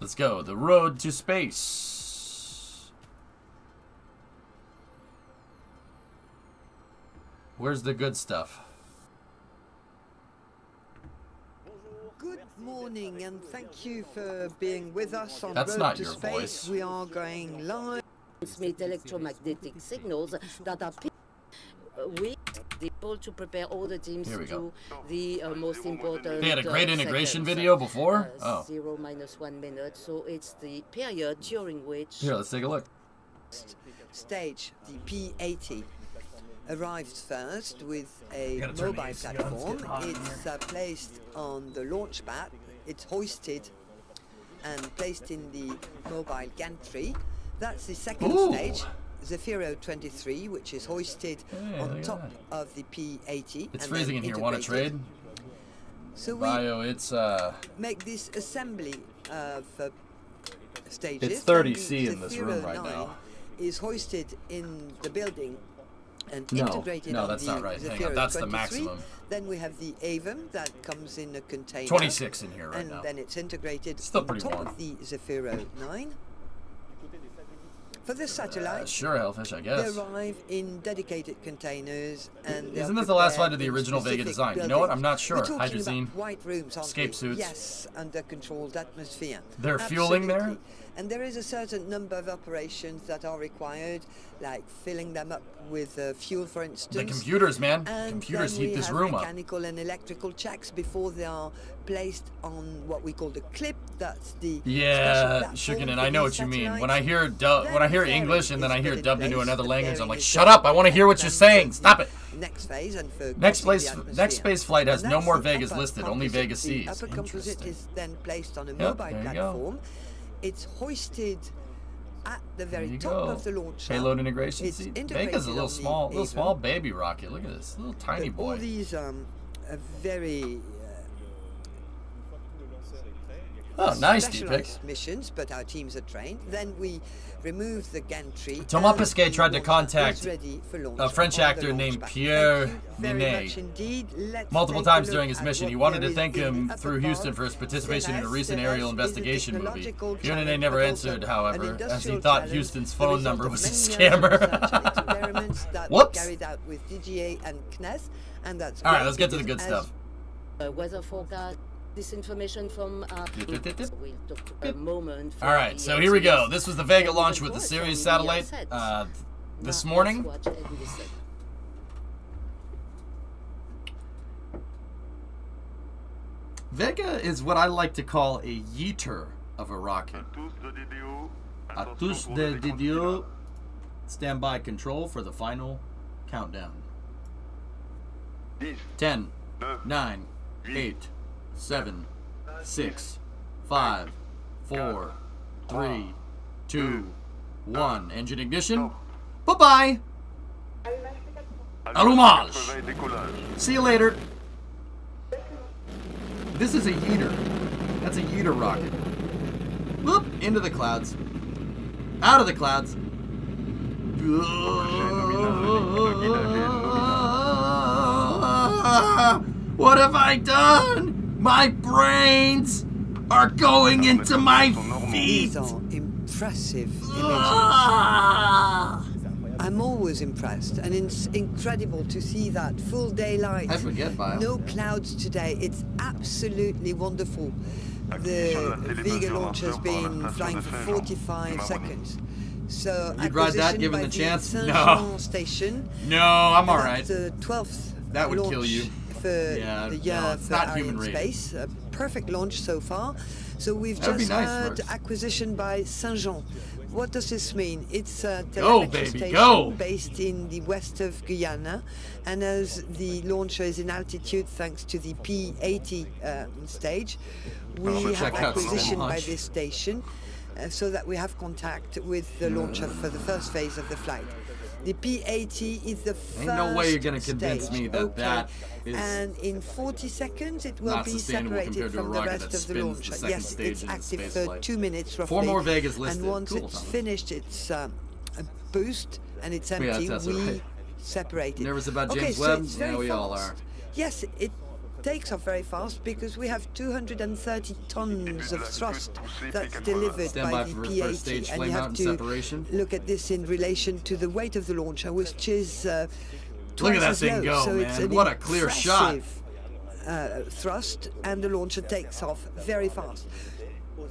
Let's go. The road to space. Where's the good stuff? Good morning, and thank you for being with us on That's Road not to your Space. voice. We are going live. transmit electromagnetic signals that are picked uh, with the able to prepare all the teams Here we to go. the uh, most important. They had a great uh, integration seconds. video before? Uh, Oh. Zero minus one minute, so it's the period during which Here, let's take a look. Stage, the P-80, arrived first with a mobile the AC on, it's platform. getting hot in It's uh, placed on the launch pad. It's hoisted and placed in the mobile gantry. That's the second Ooh. stage. Zefiro 23, which is hoisted look on top that. of the P-80. It's and freezing in here. Want to trade? So we Bio, it's uh, make this assembly of uh, stages. It's 30C in this room right now. Is hoisted in the building and No, integrated no, on that's the not right. Hang on, that's the 23. maximum. Then we have the AVUM that comes in a container. 26 in here right and now. then it's integrated Still on pretty top warm. of the Zefiro 9. For the uh, satellite, sure, Hellfish, I guess. they arrive in dedicated containers and Isn't this the last slide of the original Vega design? You know what? I'm not sure. Hydrazine, white rooms, escape we? suits. Yes, under controlled atmosphere. They're fueling there? And there is a certain number of operations that are required, like filling them up with uh, fuel, for instance. The computers, man. And computers heat this room up. mechanical and electrical checks before they are placed on what we call the clip. That's the Yeah, Shukin, I know what you mean. When. I hear when I hear English and then I hear dubbed into another language, I'm like, shut up! I want to hear what you're saying. Stop it. Next phase and for Next place, next space flight has no more Vegas listed, only. Vegas C's. The upper composite is then placed on a Yep, mobile you go. It's hoisted at the very top go. of the launch. Payload integration. It's integrated Vega's a little small, little small baby rocket. Look at this little tiny All boy. these um, are very uh, Oh, nice, specialized missions, but our teams are trained. Then we remove the gantry. Thomas and Pesquet tried to contact is ready for launch a French actor named. Pierre Thank Niney. much indeed. Let's Multiple times during his mission, he wanted to thank him through Houston for his participation in a recent aerial investigation movie. technological Pierre Niney never answered, however, as he thought Houston's phone number was a many years of research and scammer. experiments Whoops. carried out with DGA and CNES, and that's All right, let's get to the because good as stuff. Weather forecast. This information from. Uh. All right, so here we go. This was the Vega launch with the series CERES satellite uh, this morning. Watch and listen. Vega is what I like to call a yeeter of a rocket. A tous de Didio. Stand by control for the final countdown. 10, 9, 8, 7, 6, 5, 4, 3, 2, 1. Engine ignition. Bye bye. Allumage. See you later. This is a yeeter. That's a yeeter rocket. Whoop! Into the clouds. Out of the clouds. What have I done? My brains are going into my feet. These are impressive images. Ah! I'm always impressed, and it's incredible to see that full daylight. I forget, Bio. No clouds today. It's absolutely wonderful. The Vega launch has been flying for 45 seconds. So You'd ride that acquisition given the chance? No. station. No, I'm alright. the 12th That would launch kill you. For Yeah, the year it's for Ariane human space. A perfect launch so far. So we've That'd just nice, heard Marks. acquisition by Saint-Jean. What does this mean? It's a Go, telemetry baby, station go! based in the west of Guyana, and as the launcher is in altitude thanks to the P80 um, stage, we have check out acquisition by this station, uh, so that we have contact with the launcher for the first phase of the flight. The P80 is the first Ain't no way you're gonna convince stage. me that okay. that is and in 40 seconds it will be separated to from the rest of the spins the yes, it's active for flight. two minutes roughly. Four more Vegas listed. And once Cool, it's Thomas. finished, it's um, a boost and it's empty. Yeah, we right. separate it. Nervous about James so Webb? it's Yeah, we all are. Yes, it takes off very fast because we have 230 tons of thrust that's delivered Stand by by the P80, and you have to separation. look at this in relation to the weight of the launcher, which is uh, Look at that thing low. go, so man. an What a clear shot. Uh, thrust, and the launcher takes off very fast.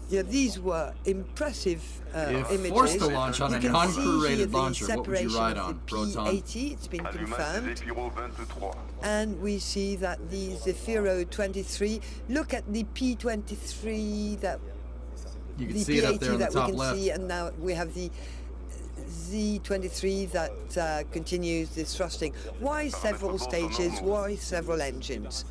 Yeah, these were impressive uh, If images. forced to launch on you a non-crew-rated launcher, what would you separation ride on, Proton? P80, it's been confirmed. And we see that the Zefiro 23, look at the P23 that You can the see it up there P80 on the that we top can left. see, and now we have the Z23 that uh, continues this thrusting. Why several stages? Why several engines?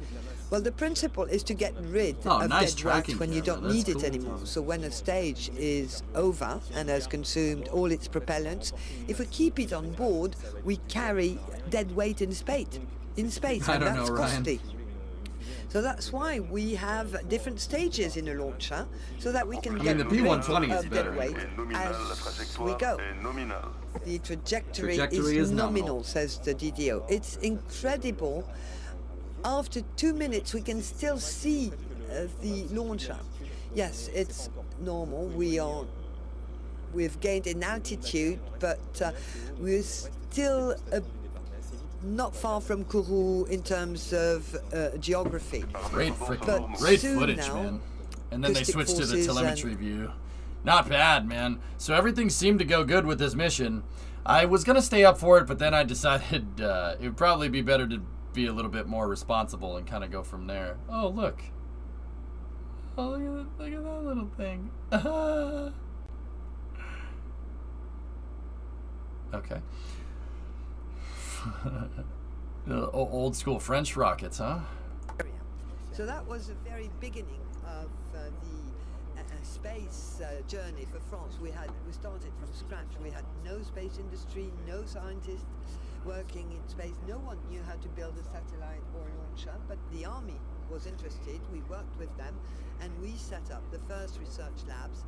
Well, the principle is to get rid Oh, of nice dead tracking weight when you don't That's need it anymore. So when a stage is over and has consumed all its propellants, if we keep it on board, we carry dead weight in space. In space, I and that's know, Ryan. costly. So that's why we have different stages in a launcher, so that we can I get mean, the P120 rid is of better. weight as we go. The trajectory, Trajectory is, is nominal. nominal, says the DDO. It's incredible. After two minutes, we can still see uh, the launcher. Yes, it's normal. We are we've gained in altitude, but uh, we're still uh, not far from Kourou in terms of uh, geography. Great freaking, great footage, now, man. And then they switched to the telemetry view. Not bad, man. So everything seemed to go good with this mission. I was gonna stay up for it, but then I decided uh, it would probably be better to be a little bit more responsible and kind of go from there. Oh look! Oh look at that, look at that little thing. okay. Old school French rockets, huh? So that was the very beginning of uh, the uh, uh, space uh, journey for France. We had we started from scratch. We had no space industry, no scientists working in space. No one knew how to build a satellite or launcher, but the army was interested, we worked with them, and we set up the first research labs,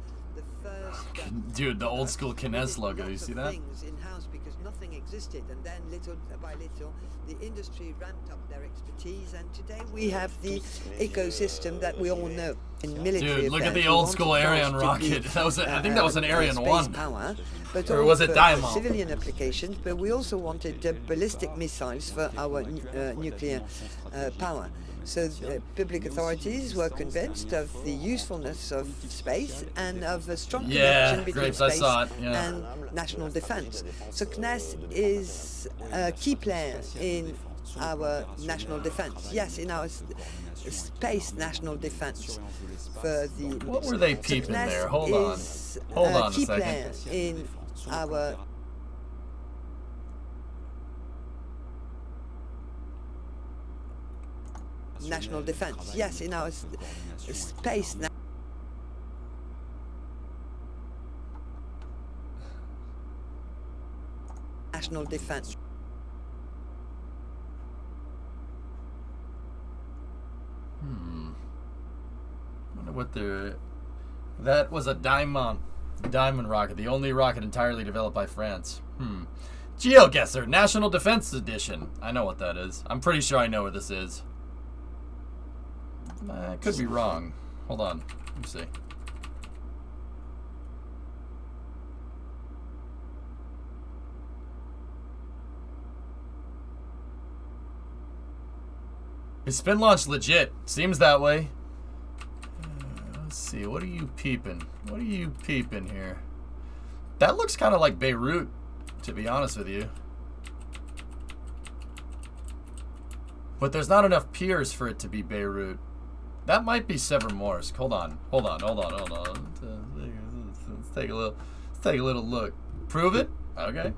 Dude, the old school we Kines did logo. You see that? Things in house because nothing existed, and then little by little, the industry ramped up their expertise, and today we have the ecosystem that we all know in military Dude, look at the old school it Ariane rocket. That was a- I think that was an uh, Ariane 1. Power, but Or was it Diamond? for civilian applications, but we also wanted uh, ballistic missiles for our uh, nuclear uh, power. So the public authorities were convinced of the usefulness of space and of a strong Yeah, connection between Grapes, space yeah. and national defense. So CNES is a key player in our national defense. Yes, in our space national defense. For the What were they peeping CNES there? Hold on. Hold on a key second. player in our national defense. Yes, in our space. now. national defense. Hmm. Wonder what the that was a diamond diamond rocket the only rocket entirely developed by france hmm GeoGuessr national defense edition i know what that is i'm pretty sure i know what this is i could be wrong hold on let me see Is SpinLaunch legit? Seems that way. Uh, let's see. What are you peeping? What are you peeping here? That looks kind of like Beirut, to be honest with you. But there's not enough piers for it to be Beirut. That might be Severomorsk. Hold on. Hold on. Hold on. Hold on. Let's take a little. Let's take a little look. Prove it. Okay.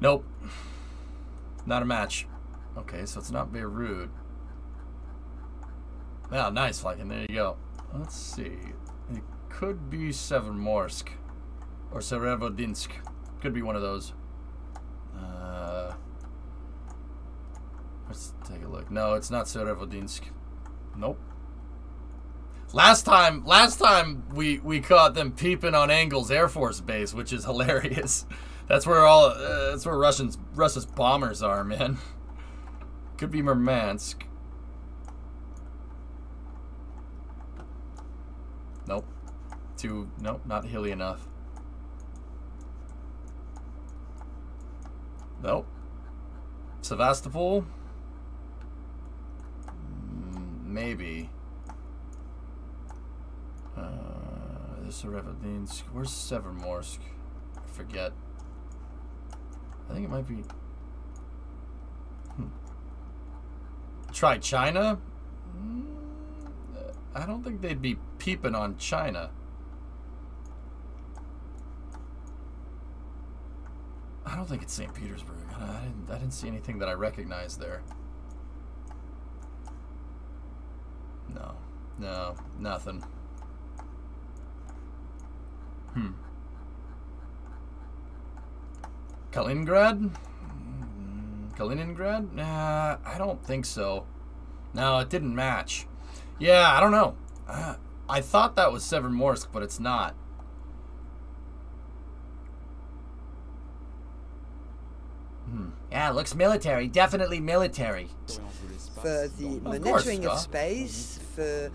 Nope. Not a match. Okay, so it's not Beirut. Yeah, nice, Flykin. There you go. Let's see. It could be Severomorsk. Or Severodvinsk. Could be one of those. Uh, let's take a look. No, it's not Severodvinsk. Nope. Last time, last time we we caught them peeping on Engels Air Force Base, which is hilarious. That's where all uh, that's where Russians Russia's bombers are, man. Could be Murmansk. Nope. Too nope, not hilly enough. Nope. Sevastopol? Mm, Maybe. Uh, this Severodvinsk. Where's Severomorsk? I forget. I think it might be. Hmm. Try China? Mm, I don't think they'd be peeping on China. I don't think it's St. Petersburg. I didn't, I didn't see anything that I recognized there. No. No. Nothing. Hmm. Kaliningrad? Mm, Kaliningrad? Nah, I don't think so. No, it didn't match. Yeah, I don't know. Uh, I thought that was Severomorsk, but it's not. Hmm. Yeah, it looks military. Definitely military. for the monitoring of Scott. space, for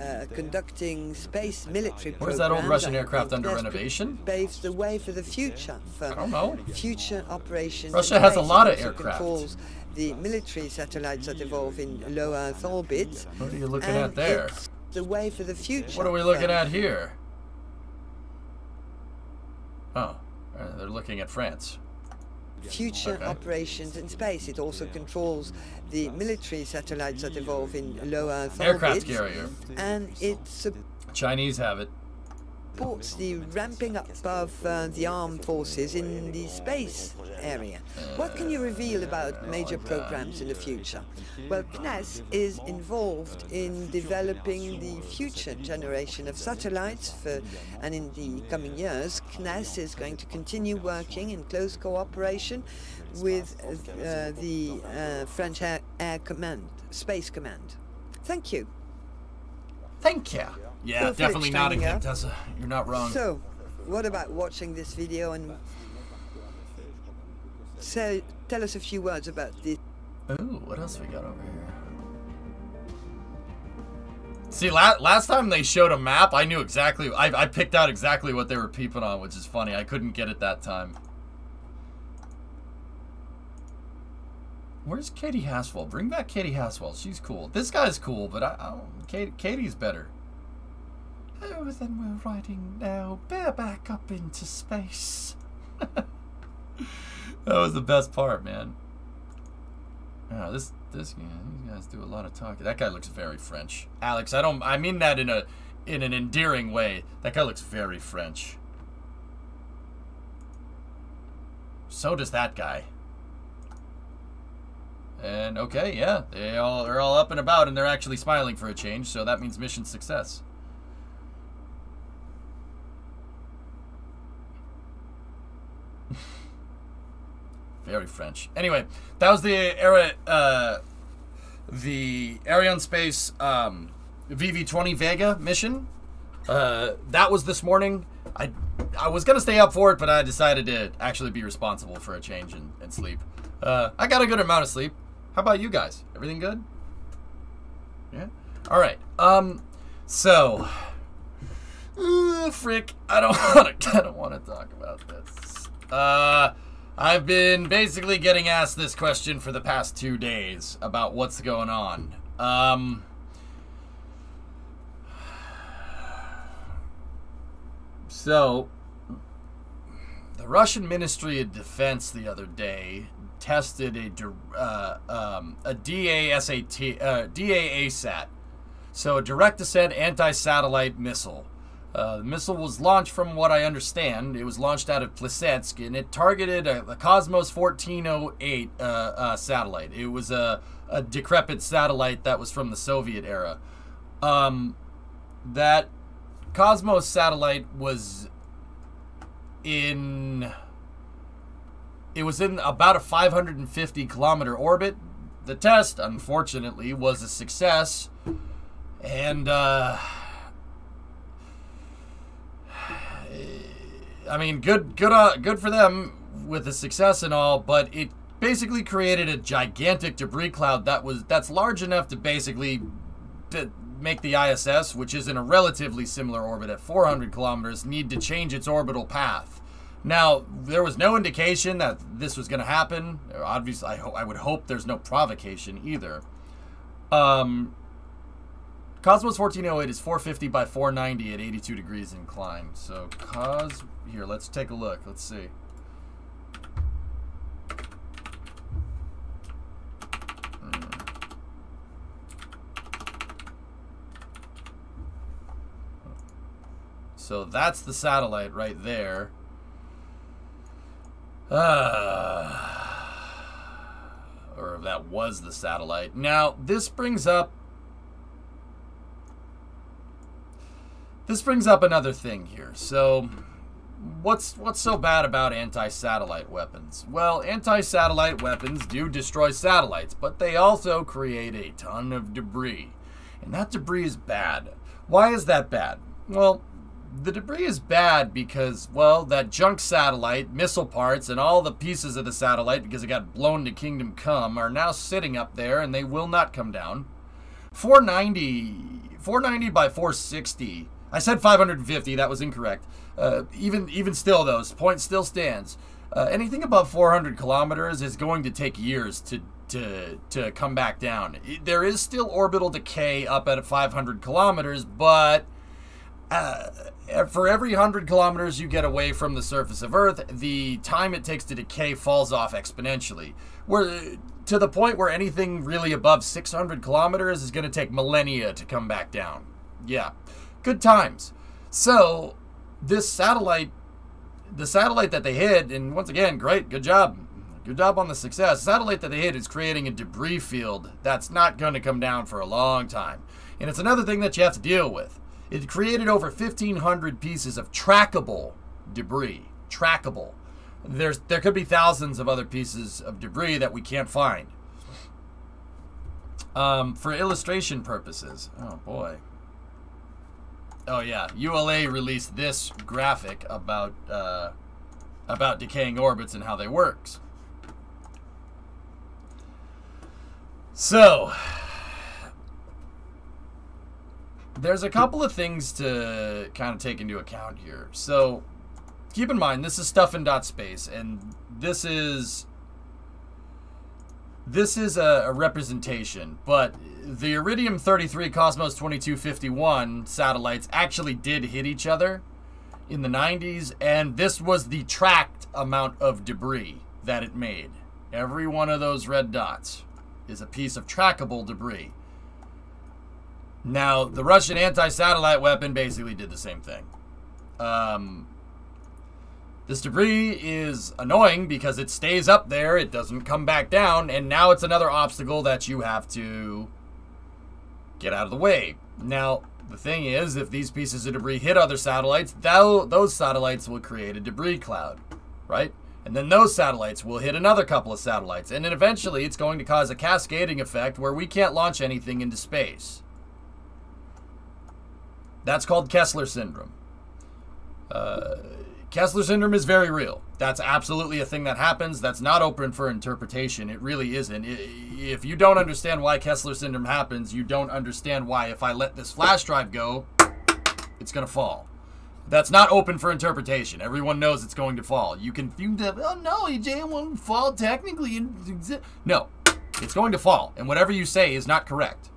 uh, conducting space military Where's that old. Russian aircraft under renovation? Paves the way for the future. For I don't know. Future operations. Russia has a lot of also aircraft. Controls the military satellites that evolve in low Earth orbit. What are you looking and at there? The way for the future. What are we looking at here? Oh, uh, they're looking at France. Future operations in space. It also controls the military satellites that evolve in low Earth Aircraft carrier. And it's Chinese have it. Supports the ramping up of uh, the armed forces in the space area. What can you reveal about major programs in the future? Well, CNES is involved in developing the future generation of satellites for, and in the coming years, CNES is going to continue working in close cooperation with uh, the uh, French Air, Air Command, Space Command. Thank you. Thank you. Yeah, definitely not stand. Tessa. You're not wrong. So, what about watching this video and so, tell us a few words about this? Ooh, what else we got over here? See, la- last time they showed a map, I knew exactly. I, I picked out exactly what they were peeping on, which is funny. I couldn't get it that time. Where's Katie Haswell? Bring back Katie Haswell. She's cool. This guy's cool, but I, I don't, Kate, Katie's better. Oh, then we're riding now bareback up into space. that was the best part, man. Yeah, this this yeah, these guys do a lot of talking. That guy looks very French. Alex, I don't I mean that in a in an endearing way. That guy looks very French. So does that guy. And okay, yeah, they all—they're all up and about and they're actually smiling for a change, so that means mission success. Very French. Anyway, that was the era, uh, the Ariane Space um, VV20 Vega mission. Uh, that was this morning. I I was gonna stay up for it, but I decided to actually be responsible for a change and sleep. Uh, I got a good amount of sleep. How about you guys? Everything good? Yeah. All right. Um. So. Uh, frick. I don't want to. I don't want to talk about this. Uh. I've been basically getting asked this question for the past two days about what's going on. Um, so, the Russian Ministry of Defense the other day tested a uh, um, a DASAT uh, DAASAT, so a direct ascent anti-satellite missile. Uh, the missile was launched, from what I understand, it was launched out of Plesetsk, and it targeted a, a Cosmos 1408 uh, uh, satellite. It was a, a decrepit satellite that was from the Soviet era. Um, that Cosmos satellite was in. It was in about a 550 kilometer orbit. The test, unfortunately, was a success, and. Uh, I mean, good, good, uh, good for them with the success and all, but it basically created a gigantic debris cloud that was that's large enough to basically to make the ISS, which is in a relatively similar orbit at 400 kilometers, need to change its orbital path. Now, there was no indication that this was going to happen. Obviously, I, ho- I would hope there's no provocation either. Um, Cosmos 1408 is 450 by 490 at 82 degrees incline. So, Cos. Here, let's take a look. Let's see. Hmm. So that's the satellite right there. Uh, or that was the satellite. Now, this brings up This brings up another thing here. So, what's what's so bad about anti-satellite weapons? Well, anti-satellite weapons do destroy satellites, but they also create a ton of debris. And that debris is bad. Why is that bad? Well, the debris is bad because, well, that junk satellite, missile parts, and all the pieces of the satellite, because it got blown to Kingdom Come, are now sitting up there and they will not come down. 490, 490 by 460 I said 550. That was incorrect. Uh, even even still, though, this point still stands. Uh, anything above 400 kilometers is going to take years to to to come back down. There is still orbital decay up at 500 kilometers, but uh, for every 100 kilometers you get away from the surface of Earth, the time it takes to decay falls off exponentially. Where to the point where anything really above 600 kilometers is going to take millennia to come back down. Yeah, good times. So this satellite, the satellite that they hit, and once again, great, good job. Good job on the success. Satellite that they hit is creating a debris field that's not going to come down for a long time. And it's another thing that you have to deal with. It created over 1,500 pieces of trackable debris. Trackable. There's there could be thousands of other pieces of debris that we can't find. Um, for illustration purposes. Oh boy. Oh yeah, ULA released this graphic about uh, about decaying orbits and how they works. So, there's a couple of things to kind of take into account here. So, keep in mind this is stuff in dot space, and this is this is a, a representation, but the Iridium 33 Cosmos 2251 satellites actually did hit each other in the 90s, and this was the tracked amount of debris that it made. Every one of those red dots is a piece of trackable debris. Now, the Russian anti satellite weapon basically did the same thing. Um, this debris is annoying because it stays up there, it doesn't come back down, and now it's another obstacle that you have to get out of the way. Now, the thing is, if these pieces of debris hit other satellites, those satellites will create a debris cloud, right? And then those satellites will hit another couple of satellites. And then eventually it's going to cause a cascading effect where we can't launch anything into space. That's called Kessler syndrome. Uh, Kessler syndrome is very real. That's absolutely a thing that happens. That's not open for interpretation. It really isn't. If you don't understand why Kessler syndrome happens, you don't understand why if I let this flash drive go, it's going to fall. That's not open for interpretation. Everyone knows it's going to fall. You can, you oh no, EJ won't fall technically. No, it's going to fall. And whatever you say is not correct.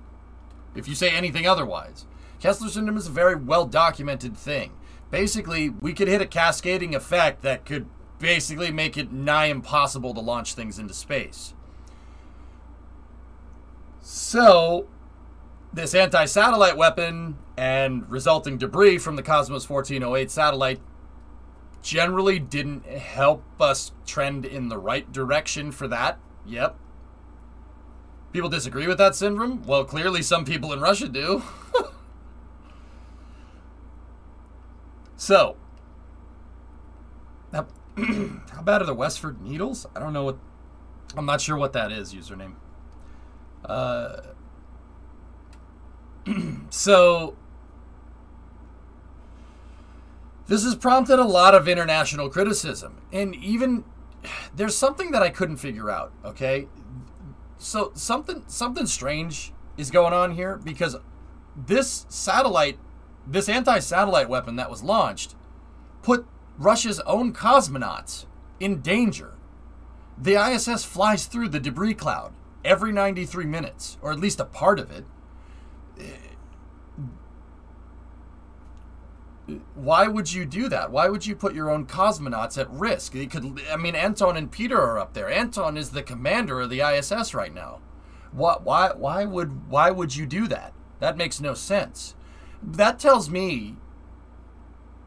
If you say anything otherwise. Kessler syndrome is a very well documented thing. Basically, we could hit a cascading effect that could basically make it nigh impossible to launch things into space. So, this anti satellite weapon and resulting debris from the Cosmos 1408 satellite generally didn't help us trend in the right direction for that. Yep. People disagree with that syndrome? Well, clearly some people in Russia do. so, how, how bad are the Westford Needles? I don't know what. I'm not sure what that is, username. Uh, so this has prompted a lot of international criticism. And even there's something that I couldn't figure out, okay? So something something strange is going on here because this satellite this anti-satellite weapon that was launched put Russia's own cosmonauts in danger. The ISS flies through the debris cloud every 93 minutes, or at least a part of it. why would you do that? Why would you put your own cosmonauts at risk? You could, I mean, Anton and Peter are up there. Anton is the commander of the ISS right now. Why, why would, why would you do that? That makes no sense. That tells me,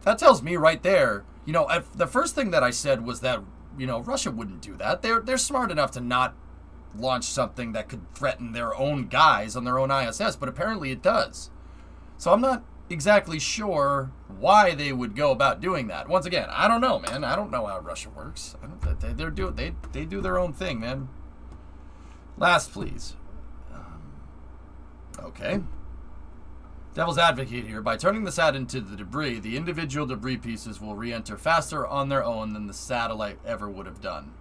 that tells me right there. You know, the first thing that I said was that you know Russia wouldn't do that. They're they're smart enough to not launch something that could threaten their own guys on their own ISS, but apparently it does. So I'm not exactly sure why they would go about doing that. Once again, I don't know, man. I don't know how Russia works. they, they're do they they do their own thing, man. Last, please. Um, okay. Devil's advocate here. By turning the sat into the debris, the individual debris pieces will re-enter faster on their own than the satellite ever would have done.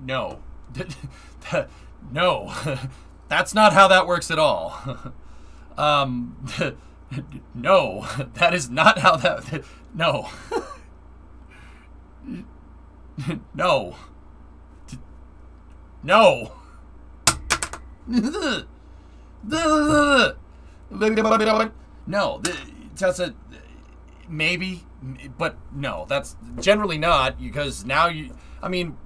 No. no. That's not how that works at all. um, no. That is not how that. No. no. No. No. Tessa, maybe, but no, that's generally not because now you. I mean,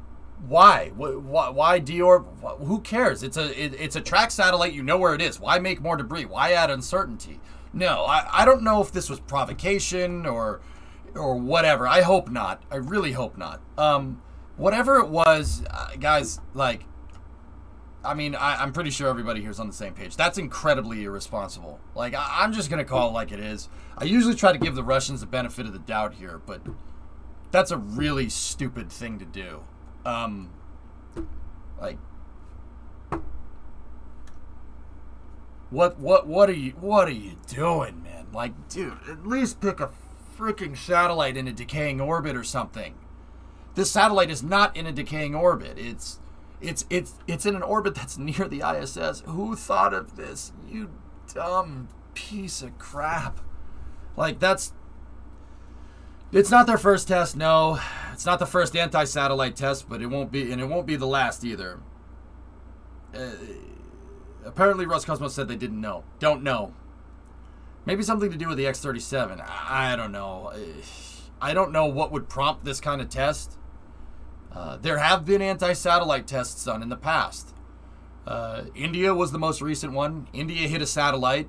why? Why, why Deorb? Who cares? It's a it, it's a track satellite. You know where it is. Why make more debris? Why add uncertainty? No, I, I don't know if this was provocation or or whatever. I hope not. I really hope not. Um, whatever it was, uh, guys, like, I mean, I, I'm pretty sure everybody here's on the same page. That's incredibly irresponsible. Like, I, I'm just gonna call it like it is. I usually try to give the Russians the benefit of the doubt here, but that's a really stupid thing to do. Um, like, what, what, what are you, what are you doing, man? Like, dude, at least pick a freaking satellite in a decaying orbit or something. This satellite is not in a decaying orbit. It's, it's, it's, it's in an orbit that's near the ISS. Who thought of this? You dumb piece of crap. Like, that's it's not their first test, no. It's not the first anti-satellite test, but it won't be, and it won't be the last either. Uh, apparently, Roscosmos said they didn't know. Don't know. Maybe something to do with the X-37. I don't know. I don't know what would prompt this kind of test. Uh, there have been anti-satellite tests done in the past. Uh, India was the most recent one. India hit a satellite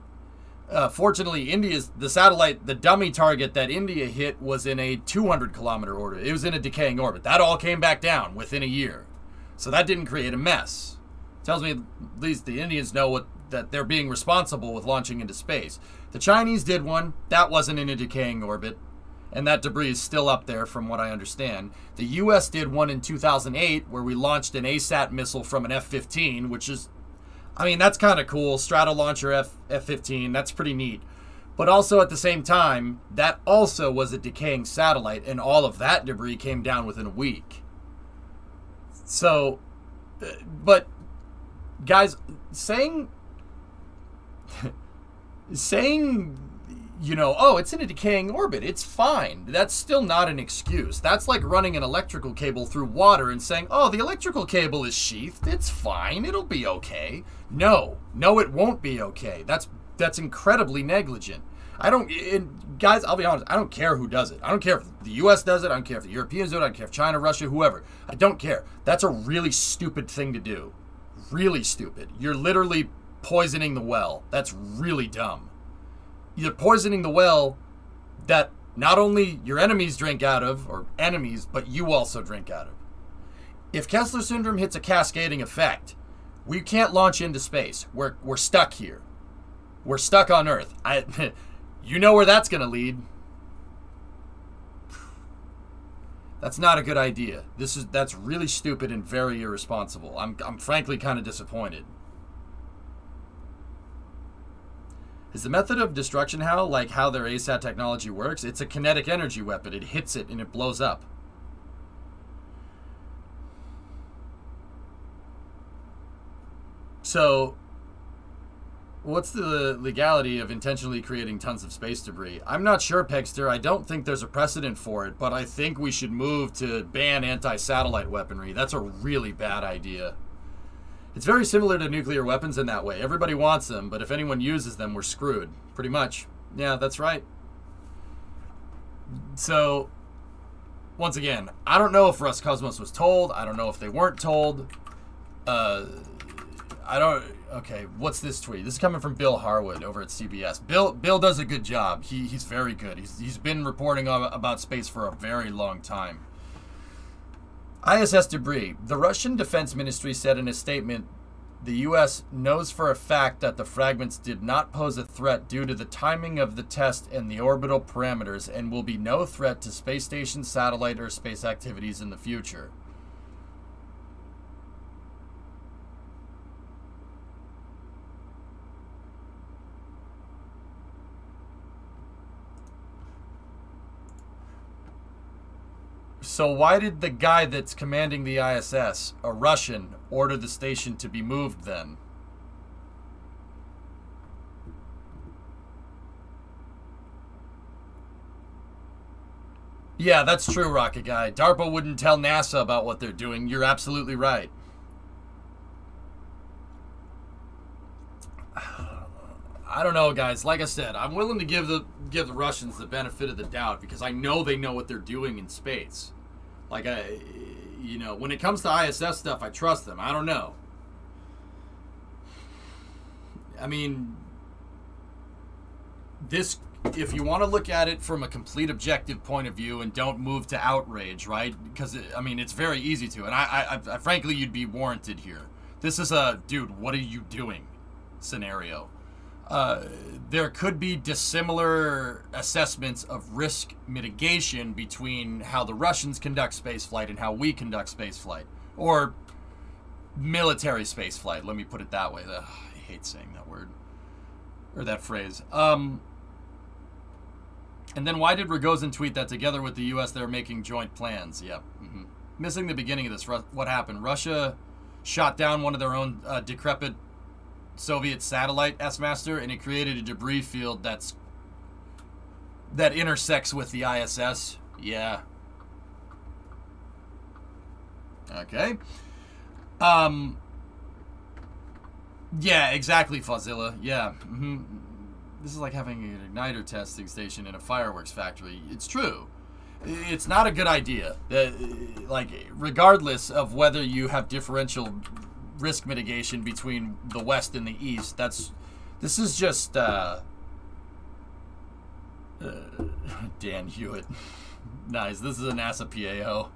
uh, fortunately, India's the satellite, the dummy target that India hit was in a 200 kilometer orbit. It was in a decaying orbit. That all came back down within a year, so that didn't create a mess. Tells me at least the Indians know what that they're being responsible with launching into space. The Chinese did one that wasn't in a decaying orbit, and that debris is still up there, from what I understand. The U.S. did one in 2008 where we launched an ASAT missile from an F-15, which is I mean, that's kind of cool. Strato launcher F F15, that's pretty neat. But also at the same time, that also was a decaying satellite, and all of that debris came down within a week. So, uh, but guys, saying saying you know, oh, it's in a decaying orbit. It's fine. That's still not an excuse. That's like running an electrical cable through water and saying, oh, the electrical cable is sheathed. It's fine. It'll be okay. No, no, it won't be okay. That's that's incredibly negligent. I don't, guys. I'll be honest. I don't care who does it. I don't care if the U.S. does it. I don't care if the Europeans do it. I don't care if China, Russia, whoever. I don't care. That's a really stupid thing to do. Really stupid. You're literally poisoning the well. That's really dumb you're poisoning the well that not only your enemies drink out of, or enemies, but you also drink out of. If Kessler syndrome hits a cascading effect, we can't launch into space. We're, we're stuck here. We're stuck on Earth. I, you know where that's going to lead. That's not a good idea. This is that's really stupid and very irresponsible. I'm I'm frankly kind of disappointed. Is the method of destruction how like how their ASAT technology works? It's a kinetic energy weapon. It hits it and it blows up. So, what's the legality of intentionally creating tons of space debris? I'm not sure, Pegster. I don't think there's a precedent for it, but I think we should move to ban anti-satellite weaponry. That's a really bad idea. It's very similar to nuclear weapons in that way. Everybody wants them, but if anyone uses them, we're screwed. Pretty much. Yeah, that's right. So, once again, I don't know if Roscosmos was told. I don't know if they weren't told. Uh, I don't. Okay, what's this tweet? This is coming from Bill Harwood over at CBS. Bill Bill does a good job. He he's very good. He's he's been reporting about space for a very long time. ISS debris. The Russian Defense Ministry said in a statement the U.S. knows for a fact that the fragments did not pose a threat due to the timing of the test and the orbital parameters and will be no threat to space station, satellite, or space activities in the future. So why did the guy that's commanding the ISS, a Russian, order the station to be moved then? Yeah, that's true, Rocket Guy. DARPA wouldn't tell NASA about what they're doing. You're absolutely right. I don't know, guys. Like I said, I'm willing to give the give the Russians the benefit of the doubt because I know they know what they're doing in space. Like I, you know, when it comes to ISS stuff, I trust them. I don't know. I mean, this if you want to look at it from a complete objective point of view and don't move to outrage, right? Because I mean, it's very easy to, and I, I, I, frankly, you'd be warranted here. This is a dude. What are you doing? Scenario. Uh, there could be dissimilar assessments of risk mitigation between how the Russians conduct spaceflight and how we conduct spaceflight, or military spaceflight. Let me put it that way. Ugh, I hate saying that word or that phrase. Um, and then why did Rogozin tweet that together with the U.S. they're making joint plans? Yep. Mm-hmm. Missing the beginning of this. What happened? Russia shot down one of their own uh, decrepit Soviet satellite S-Master, and it created a debris field that's that intersects with the ISS. Yeah. Okay. Um. Yeah, exactly, Fazilla. Yeah. Mm-hmm. This is like having an igniter testing station in a fireworks factory. It's true. It's not a good idea. Uh, like, regardless of whether you have differential risk mitigation between the West and the East, that's this is just uh, uh, Dan Huot. nice. This is a NASA PAO.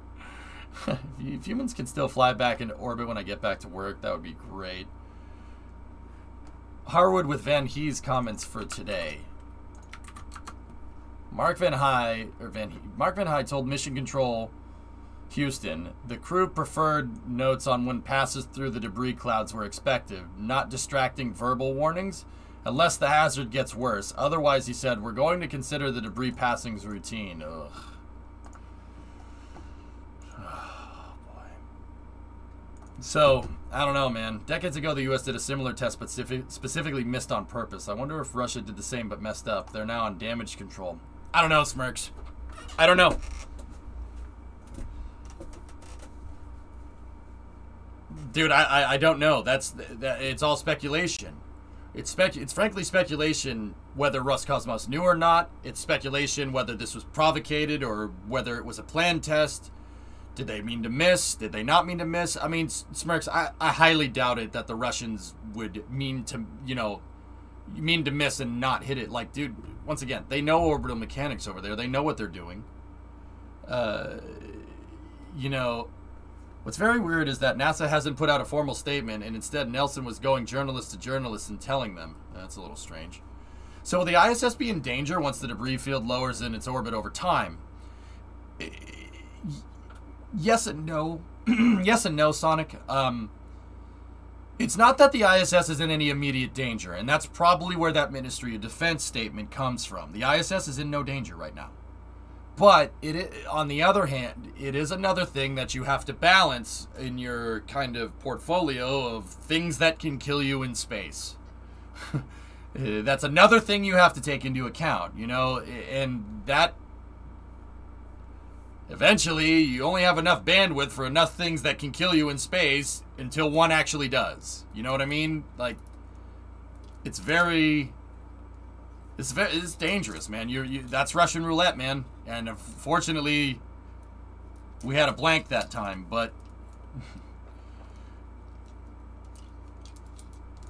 if humans can still fly back into orbit when I get back to work, that would be great. Harwood with Vande Hei's comments for today. Mark Vande Hei or Van Mark Vande Hei told Mission Control Houston the crew preferred notes on when passes through the debris clouds were expected, not distracting verbal warnings unless the hazard gets worse. Otherwise, he said, we're going to consider the debris passings routine. Ugh. Boy. So, I don't know, man. Decades ago, the U.S. did a similar test, but specific, specifically missed on purpose. I wonder if Russia did the same but messed up. They're now on damage control. I don't know, Smirks. I don't know. Dude, I, I, I don't know. That's that, it's all speculation. It's spec. It's frankly speculation whether Roscosmos knew or not. It's speculation whether this was provocated or whether it was a planned test. Did they mean to miss? Did they not mean to miss? I mean, Smirks, I, I highly doubt it that the Russians would mean to, you know, mean to miss and not hit it. Like, dude, once again, they know orbital mechanics over there. They know what they're doing. Uh, you know, what's very weird is that NASA hasn't put out a formal statement, and instead Nelson was going journalist to journalist and telling them. That's a little strange. So will the ISS be in danger once the debris field lowers in its orbit over time? yes and no. yes and no, Sonic. Um, it's not that the ISS is in any immediate danger, and that's probably where that Ministry of Defense statement comes from. The ISS is in no danger right now. But it, on the other hand, it is another thing that you have to balance in your kind of portfolio of things that can kill you in space. Eh, that's another thing you have to take into account, you know, and that Eventually, you only have enough bandwidth for enough things that can kill you in space until one actually does. You know what I mean? Like, it's very, it's very, it's dangerous, man. You're, you, that's Russian roulette, man. And fortunately, we had a blank that time, but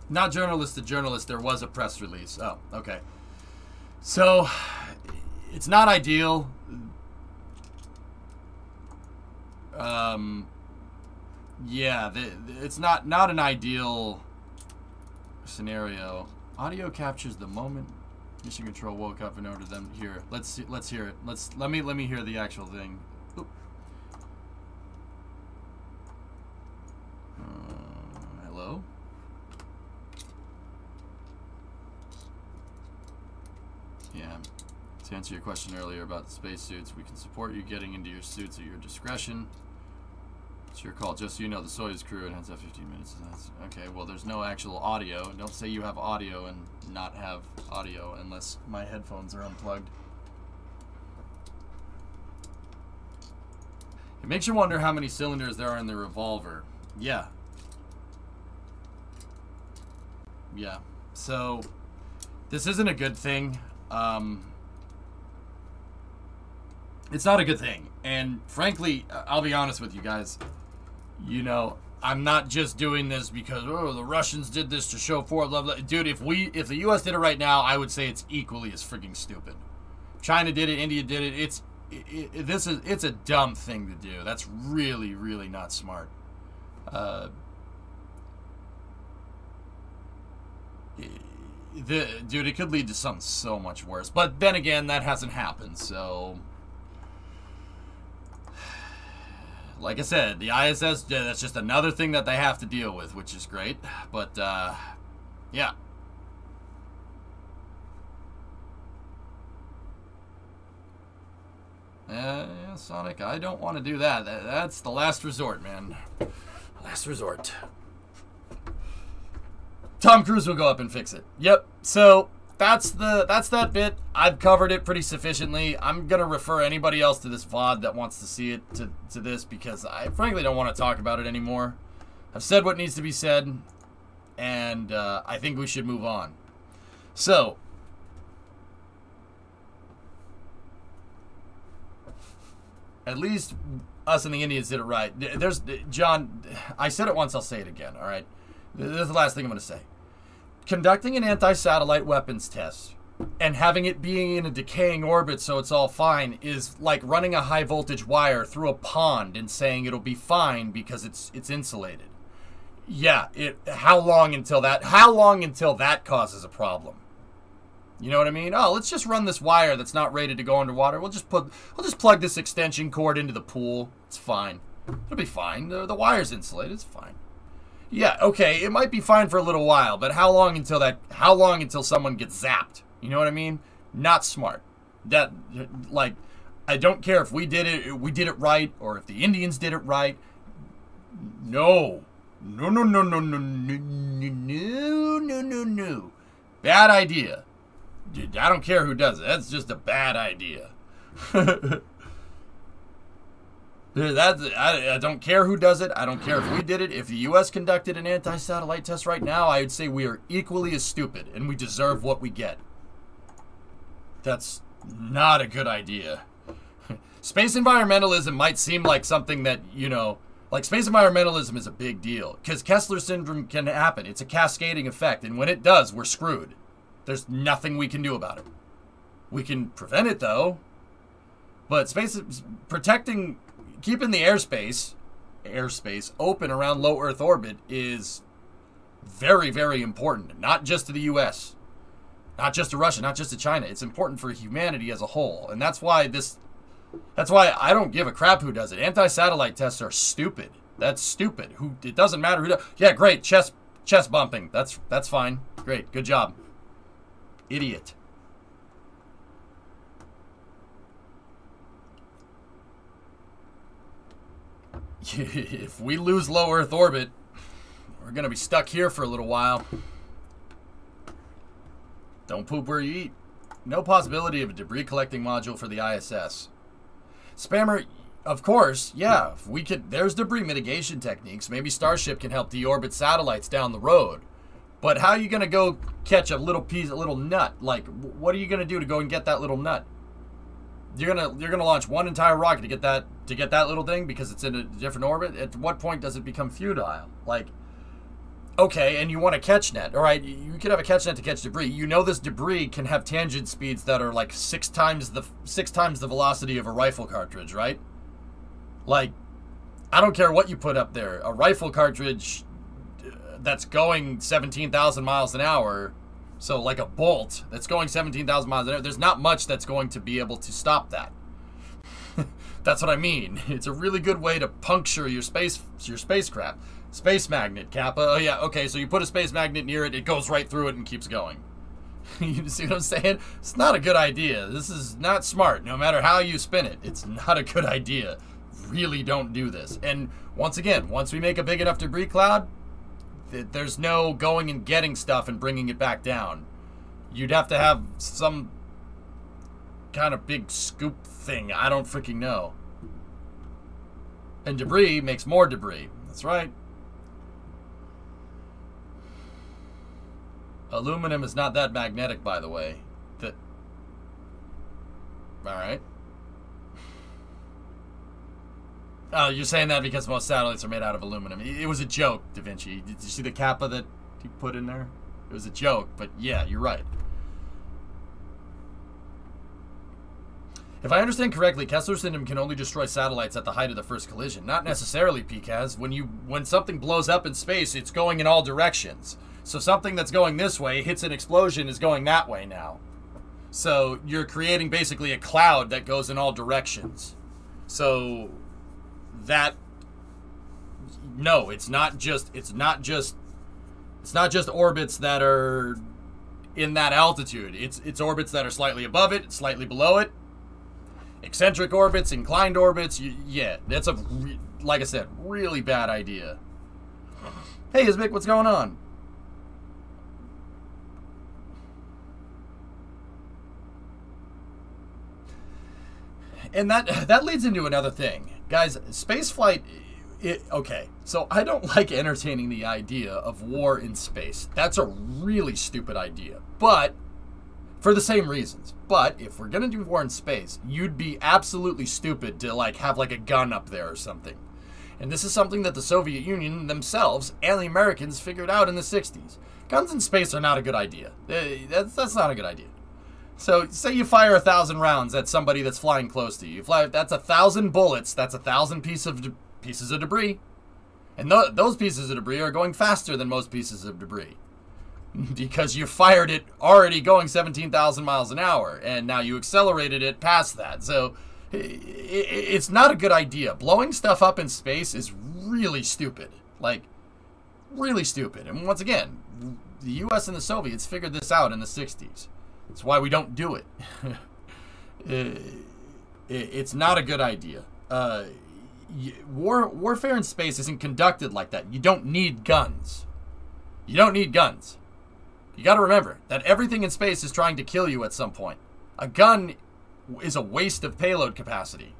not journalist to journalist. There was a press release. Oh, okay. So, it's not ideal um, yeah, the, it's not not an ideal scenario. Audio captures the moment mission control woke up and ordered them here. Let's see, let's hear it. Let's let me let me hear the actual thing. Uh, hello. Yeah. To answer your question earlier about the spacesuits, we can support you getting into your suits at your discretion. It's your call. Just so you know, the Soyuz crew it has that 15 minutes. Okay, well, there's no actual audio. Don't say you have audio and not have audio unless my headphones are unplugged. It makes you wonder how many cylinders there are in the revolver. Yeah. Yeah. So, this isn't a good thing. Um, it's not a good thing. And frankly, I'll be honest with you guys. You know, I'm not just doing this because oh the Russians did this to show forth love. Dude, if we if the U.S. did it right now, I would say it's equally as freaking stupid. China did it, India did it. It's it, it, this is it's a dumb thing to do. That's really really not smart. Uh, the dude, it could lead to something so much worse. But then again, that hasn't happened. So, like I said, the ISS that's just another thing that they have to deal with, which is great. But uh, yeah. Uh, yeah, Sonic, I don't want to do that. that. That's the last resort, man. Last resort. Tom Cruise will go up and fix it. Yep. So that's the that's that bit. I've covered it pretty sufficiently. I'm gonna refer anybody else to this VOD that wants to see it to, to this because I frankly don't want to talk about it anymore. I've said what needs to be said, and uh, I think we should move on. So. At least us and the Indians did it right. There's John. I said it once. I'll say it again. All right. This is the last thing I'm going to say conducting an anti satellite weapons test and having it being in a decaying orbit so it's all fine is like running a high voltage wire through a pond and saying it'll be fine because it's it's insulated. Yeah, it how long until that how long until that causes a problem? You know what I mean? Oh, let's just run this wire that's not rated to go underwater. We'll just put we'll just plug this extension cord into the pool. It's fine. It'll be fine. The, the wire's insulated. It's fine. Yeah, okay, it might be fine for a little while, but how long until that how long until someone gets zapped? You know what I mean? Not smart. That like I don't care if we did it we did it right or if the Indians did it right. No. No no no no no no no no no no. Bad idea. Dude, I don't care who does it. That's just a bad idea. That's, I, I don't care who does it. I don't care if we did it. If the U.S. conducted an anti satellite test right now, I would say we are equally as stupid and we deserve what we get. That's not a good idea. space environmentalism might seem like something that, you know, like space environmentalism is a big deal because Kessler syndrome can happen. It's a cascading effect. And when it does, we're screwed. There's nothing we can do about it. We can prevent it though. But space protecting keeping the airspace airspace open around low Earth orbit is very, very important. Not just to the U.S., not just to Russia, not just to China. It's important for humanity as a whole, and that's why this. That's why I don't give a crap who does it. Anti-satellite tests are stupid. That's stupid. Who it doesn't matter who does. Yeah, great. Chest chest bumping. That's that's fine. Great. Good job. Idiot. if we lose low Earth orbit, we're going to be stuck here for a little while. Don't poop where you eat. No possibility of a debris collecting module for the ISS. Spammer, of course, yeah, we could there's debris mitigation techniques. Maybe Starship can help deorbit satellites down the road. But how are you going to go catch a little piece, a little nut? Like, what are you going to do to go and get that little nut? You're gonna you're gonna launch one entire rocket to get that to get that little thing because it's in a different orbit. At what point does it become futile? Like, okay, and you want a catch net. All right, you could have a catch net to catch debris. You know this debris can have tangent speeds that are like six times the six times the velocity of a rifle cartridge, right? Like, I don't care what you put up there. A rifle cartridge uh, that's going 17,000 miles an hour so like a bolt that's going 17,000 miles an hour, there's not much that's going to be able to stop that. that's what I mean. It's a really good way to puncture your space your spacecraft. Space magnet, Kappa. Oh yeah, okay, so you put a space magnet near it, it goes right through it and keeps going. you see what I'm saying? It's not a good idea. This is not smart. No matter how you spin it, it's not a good idea. Really don't do this. And once again, once we make a big enough debris cloud, there's no going and getting stuff and bringing it back down. You'd have to have some kind of big scoop thing. I don't freaking know. And debris makes more debris. That's right. Aluminum is not that magnetic, by the way. That. All right. Oh, you're saying that because most satellites are made out of aluminum. It was a joke, Da Vinci. Did you see the kappa that he put in there? It was a joke, but yeah, you're right. If I understand correctly, Kessler syndrome can only destroy satellites at the height of the first collision. Not necessarily, Picaz. When you when something blows up in space, it's going in all directions. So something that's going this way hits an explosion is going that way now. So you're creating basically a cloud that goes in all directions. So that no, it's not just it's not just it's not just orbits that are in that altitude. It's it's orbits that are slightly above it, slightly below it. Eccentric orbits, inclined orbits. y- Yeah, that's a like I said, really bad idea. Hey, Ismic, what's going on? and that that leads into another thing guys spaceflight, it, okay. So i don't like entertaining the idea of war in space. That's a really stupid idea. But for the same reasons. But if we're gonna do war in space you'd be absolutely stupid to like have like a gun up there or something. And this is something that the soviet union themselves and the americans figured out in the 60s guns in space are not a good idea. That's, that's not a good idea so say you fire a thousand rounds at somebody that's flying close to you. You fly that's a thousand bullets. That's a thousand piece of pieces of debris, and tho- those pieces of debris are going faster than most pieces of debris because you fired it already going seventeen thousand miles an hour, and now you accelerated it past that. So it's not a good idea. Blowing stuff up in space is really stupid. Like really stupid. And once again, the U.S. and the Soviets figured this out in the '60s. That's why we don't do it. Uh, it- it's not a good idea. Uh, war warfare in space isn't conducted like that. You don't need guns. You don't need guns. You got to remember that everything in space is trying to kill you at some point. A gun is a waste of payload capacity.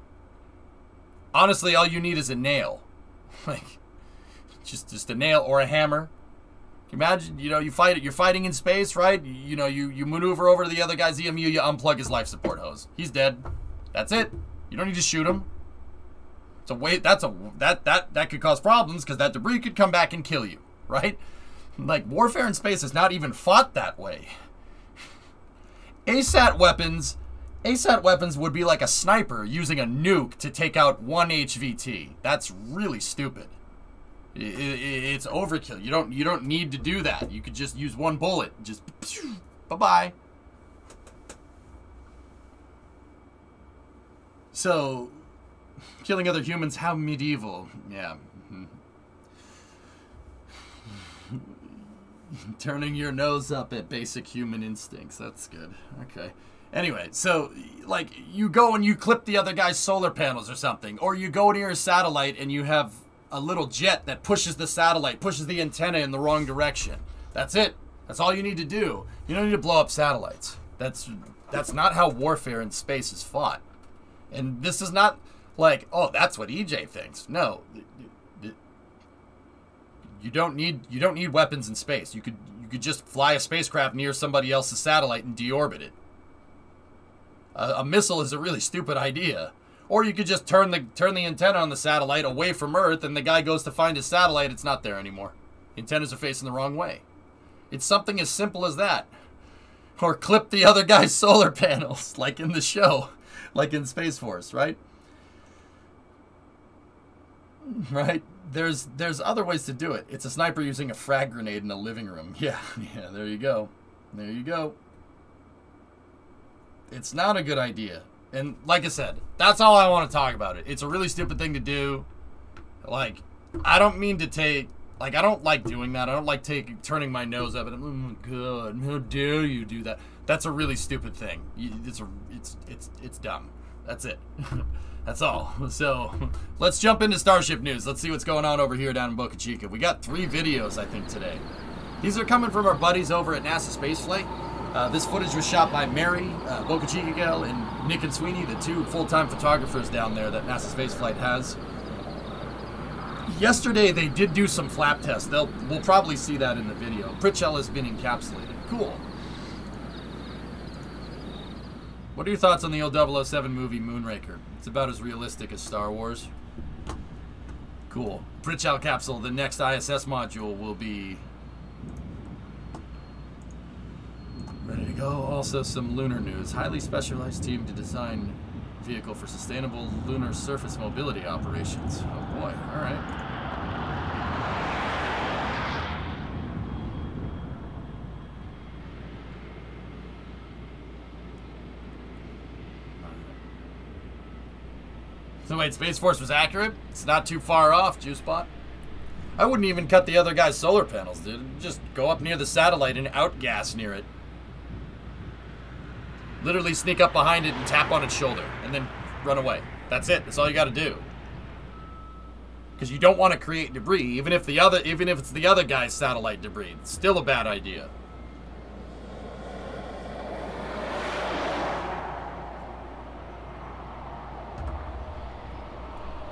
Honestly, all you need is a nail. like just just a nail or a hammer. Imagine, you know, you fight it. You're fighting in space, right? You, you know, you you maneuver over to the other guy's EMU. You unplug his life support hose. He's dead. That's it. You don't need to shoot him. A wait. That's a that that that could cause problems because that debris could come back and kill you, right? Like warfare in space is not even fought that way. ASAT weapons, ASAT weapons would be like a sniper using a nuke to take out one HVT. That's really stupid. It's overkill. You don't you don't need to do that. You could just use one bullet. Just bye bye. So, killing other humans, how medieval? Yeah. Turning your nose up at basic human instincts. That's good. Okay. Anyway, so like you go and you clip the other guy's solar panels or something, or you go near a satellite and you have a little jet that pushes the satellite, pushes the antenna in the wrong direction. That's it. That's all you need to do. You don't need to blow up satellites. That's that's not how warfare in space is fought. And this is not like, oh, that's what EJ thinks. No. You don't need you don't need weapons in space. You could you could just fly a spacecraft near somebody else's satellite and deorbit it. A, a missile is a really stupid idea. Or you could just turn the turn the antenna on the satellite away from Earth, and the guy goes to find his satellite. It's not there anymore. Antennas are facing the wrong way. It's something as simple as that. Or clip the other guy's solar panels, like in the show, like in Space Force, right? Right? There's there's other ways to do it. It's a sniper using a frag grenade in a living room. Yeah, yeah. There you go. There you go. It's not a good idea. And like I said, that's all I want to talk about it. It's a really stupid thing to do. Like, I don't mean to take like I don't like doing that. I don't like taking turning my nose up and oh my god, how dare you do that? That's a really stupid thing. It's a it's it's it's dumb. That's it. That's all. So let's jump into Starship news. Let's see what's going on over here down in Boca Chica. We got three videos, I think, today. These are coming from our buddies over at NASA Spaceflight. Uh, this footage was shot by Mary, uh, Boca and Nic Ansuini, the two full-time photographers down there that NASA Spaceflight has. Yesterday, they did do some flap tests. They'll, we'll probably see that in the video. Prichal has been encapsulated. Cool. What are your thoughts on the old 007 movie Moonraker? It's about as realistic as Star Wars. Cool. Prichal capsule. The next ISS module will be ready to go. Also, some lunar news. Highly specialized team to design vehicle for sustainable lunar surface mobility operations. Oh boy. All right. So wait, Space Force was accurate? It's not too far off, Juicebot. I wouldn't even cut the other guy's solar panels, dude. Just go up near the satellite and outgas near it. Literally sneak up behind it and tap on its shoulder, and then run away. That's it. That's all you got to do. Because you don't want to create debris, even if the other, even if it's the other guy's satellite debris. It's still a bad idea.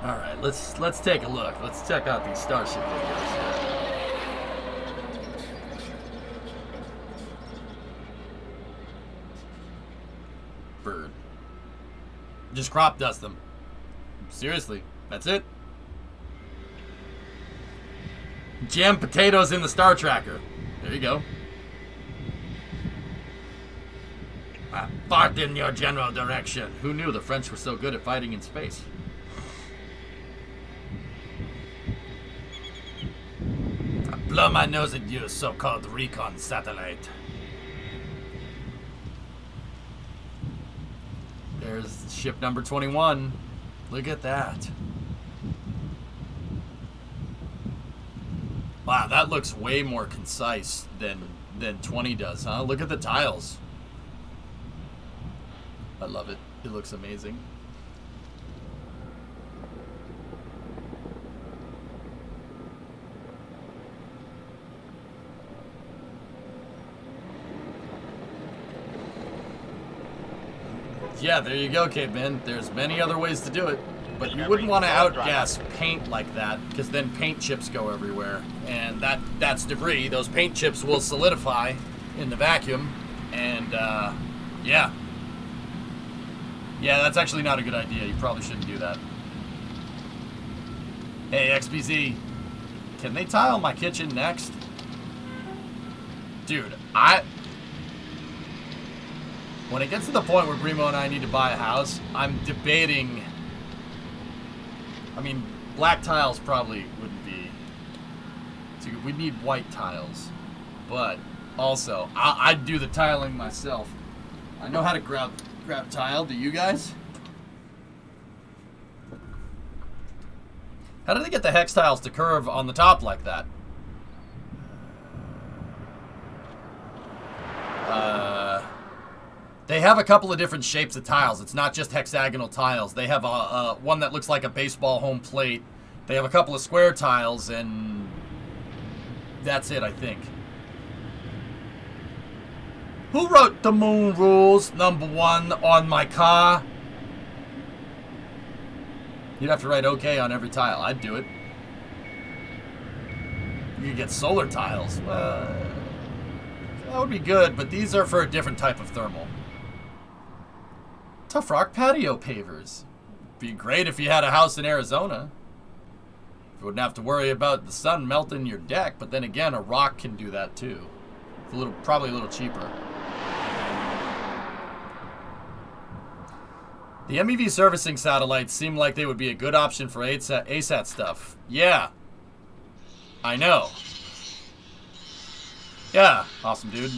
All right, let's let's take a look. Let's check out these Starship videos. Here. Bird. Just crop dust them. Seriously, that's it. Jam potatoes in the Star Tracker. There you go. I fart in your general direction. Who knew the French were so good at fighting in space? I blow my nose at you, so-called recon satellite. There's ship number 21. Look at that. Wow, that looks way more concise than than 20 does, huh? Look at the tiles. I love it. It looks amazing. Yeah, there you go, Caveman. There's many other ways to do it. But you wouldn't want to outgas paint like that, because then paint chips go everywhere. And that that's debris. Those paint chips will solidify in the vacuum. And, uh, yeah. Yeah, that's actually not a good idea. You probably shouldn't do that. Hey, XPZ. Can they tile my kitchen next? Dude, I... When it gets to the point where Brimo and I need to buy a house, I'm debating... I mean, black tiles probably wouldn't be... too. We'd need white tiles. But, also, I I'd do the tiling myself. I know how to grab, grab tile. Do you guys? How did they get the hex tiles to curve on the top like that? Uh, they have a couple of different shapes of tiles. It's not just hexagonal tiles. They have a, a one that looks like a baseball home plate. They have a couple of square tiles, and that's it, I think. Who wrote the moon rules, number one, on my car? You'd have to write OK on every tile. I'd do it. You could get solar tiles. Uh, that would be good, but these are for a different type of thermal. Tough rock patio pavers. Be great if you had a house in Arizona. You wouldn't have to worry about the sun melting your deck, but then again, a rock can do that too. It's a little, probably a little cheaper. The MEV servicing satellites seem like they would be a good option for ASAT, ASAT stuff. Yeah. I know. Yeah, awesome, dude.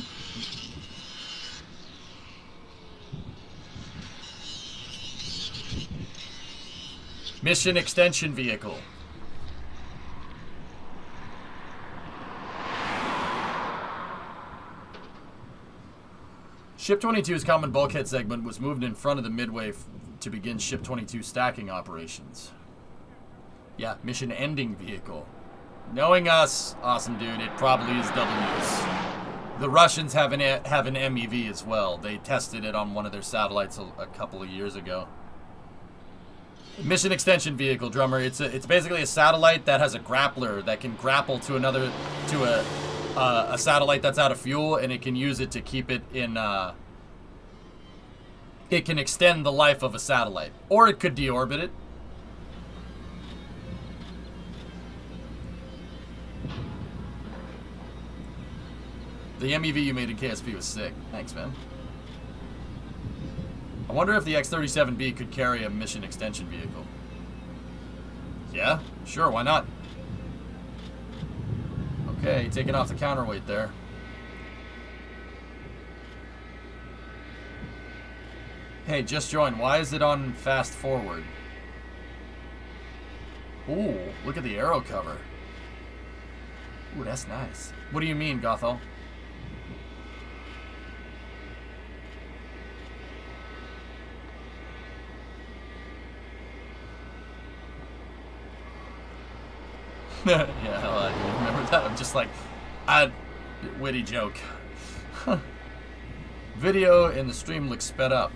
Mission extension vehicle. Ship 22's common bulkhead segment was moved in front of the midway to begin Ship 22 stacking operations. Yeah, mission ending vehicle. Knowing us, awesome dude, it probably is double use. The Russians have an have an MEV as well. They tested it on one of their satellites a, a couple of years ago. Mission extension vehicle, drummer. It's a, it's basically a satellite that has a grappler that can grapple to another to a uh, a satellite that's out of fuel, and it can use it to keep it in. Uh, it can extend the life of a satellite, or it could deorbit it. The MEV you made in KSP was sick. Thanks, man. I wonder if the X-37B could carry a mission extension vehicle. Yeah, sure, why not? Okay, taking off the counterweight there. Hey, just joined. Why is it on fast forward? Ooh, look at the aero cover. Ooh, that's nice. What do you mean, Gothel? yeah, I remember that. I'm just like, I witty joke. Video in the stream looks sped up.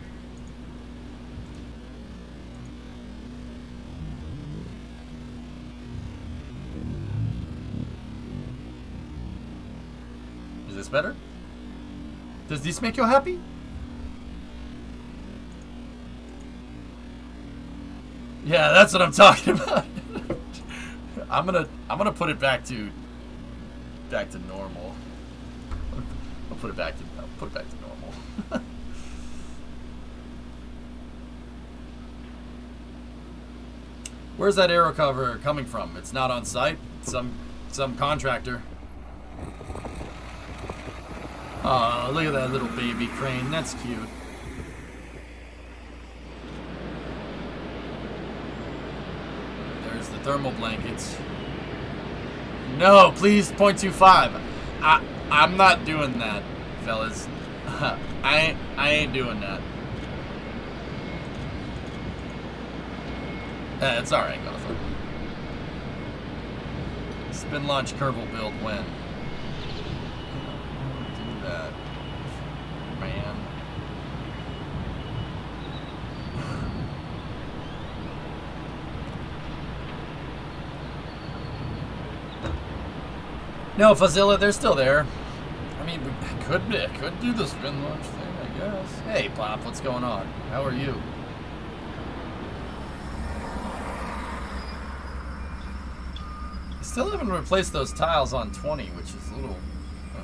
Is this better? Does this make you happy? Yeah, that's what I'm talking about. I'm gonna I'm gonna put it back to back to normal. I'll put it back to I'll put it back to normal. Where's that aero cover coming from? It's not on site. Some some contractor. Oh, look at that little baby crane. That's cute. There's the thermal blankets. No, please, 0.25. I, I'm not doing that, fellas. I I ain't doing that. Eh, it's alright, Gotham. SpinLaunch Kerbal build when? Do that. Man. No, Fazilla, they're still there. I mean, we could could do the SpinLaunch thing, I guess. Hey, Pop, what's going on? How are you? I still haven't replaced those tiles on 20, which is a little... uh,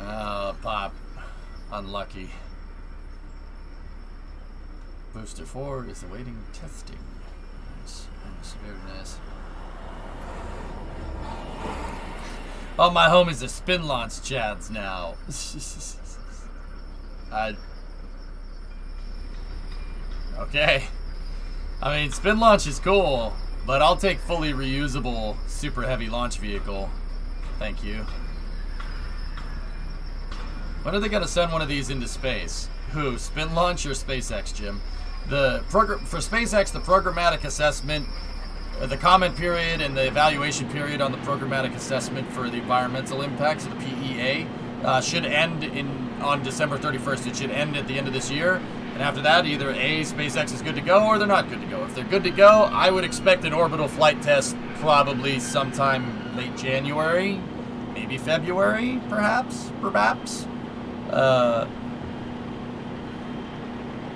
Oh, Pop. Unlucky. Booster 4 is awaiting testing. Nice, nice, very nice. Oh, my homies are SpinLaunch chads now. I. Okay. I mean, SpinLaunch is cool, but I'll take fully reusable super heavy launch vehicle. Thank you. When are they gonna send one of these into space? Who? SpinLaunch or SpaceX, Jim? The program for SpaceX, the programmatic assessment, uh, the comment period, and the evaluation period on the programmatic assessment for the environmental impacts of the PEA uh, should end in on December 31st. It should end at the end of this year. And after that, either A, SpaceX is good to go, or they're not good to go. If they're good to go, I would expect an orbital flight test probably sometime late January, maybe February, perhaps, perhaps. Uh,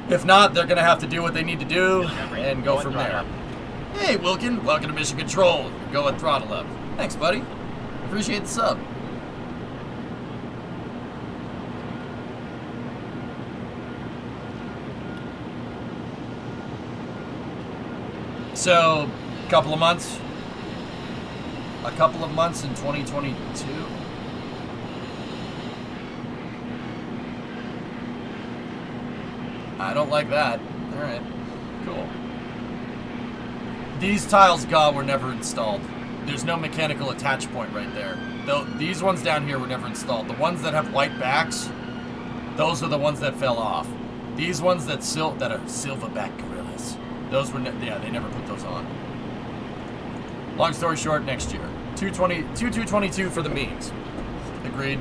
if not, they're going to have to do what they need to do and go from there. Hey, Wilkin, welcome to Mission Control. Go and throttle up. Thanks, buddy. Appreciate the sub. So, a couple of months. A couple of months in 2022. I don't like that. Alright. Cool. These tiles, God, were never installed. There's no mechanical attach point right there. Though these ones down here were never installed. The ones that have white backs, those are the ones that fell off. These ones that sil that are silverback gorillas, those were yeah they never put those on. Long story short, next year. 220, 2222 for the memes. Agreed.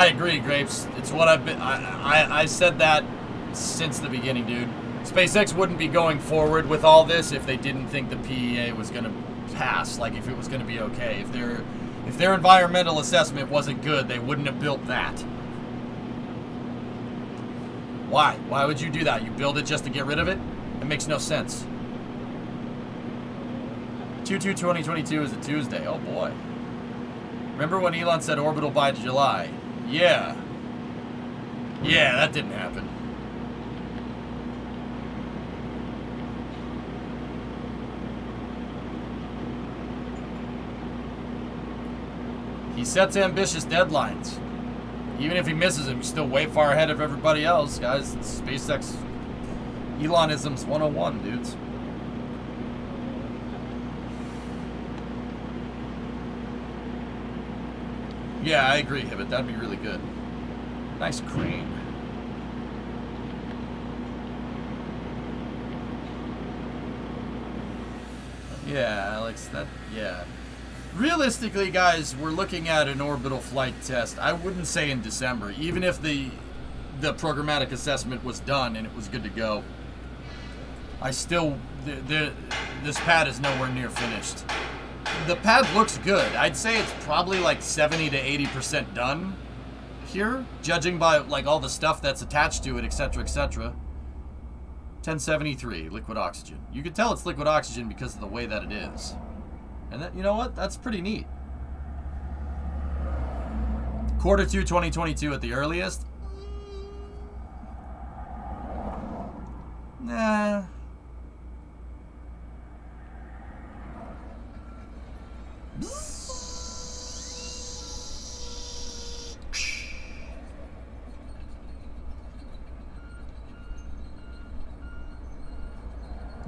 I agree, Grapes. It's what I've been. I, I, I said that since the beginning, dude. SpaceX wouldn't be going forward with all this if they didn't think the PEA was going to pass. Like if it was going to be okay. If their if their environmental assessment wasn't good, they wouldn't have built that. Why? Why would you do that? You build it just to get rid of it? It makes no sense. 2-2-2022 is a Tuesday. Oh boy. Remember when Elon said orbital by July? Yeah. Yeah, that didn't happen. He sets ambitious deadlines. Even if he misses them, he's still way far ahead of everybody else, guys. SpaceX Elonism's 101, dudes. Yeah, I agree, Hibbit. That'd be really good. Nice crane. Yeah, Alex, that, yeah. Realistically, guys, we're looking at an orbital flight test. I wouldn't say in December, even if the the programmatic assessment was done and it was good to go. I still, the, the, this pad is nowhere near finished. The pad looks good. I'd say it's probably like 70 to 80% done here, judging by like all the stuff that's attached to it, etc., etc. 1073, liquid oxygen. You can tell it's liquid oxygen because of the way that it is. And that, you know what? That's pretty neat. Quarter two 2022 at the earliest. Nah.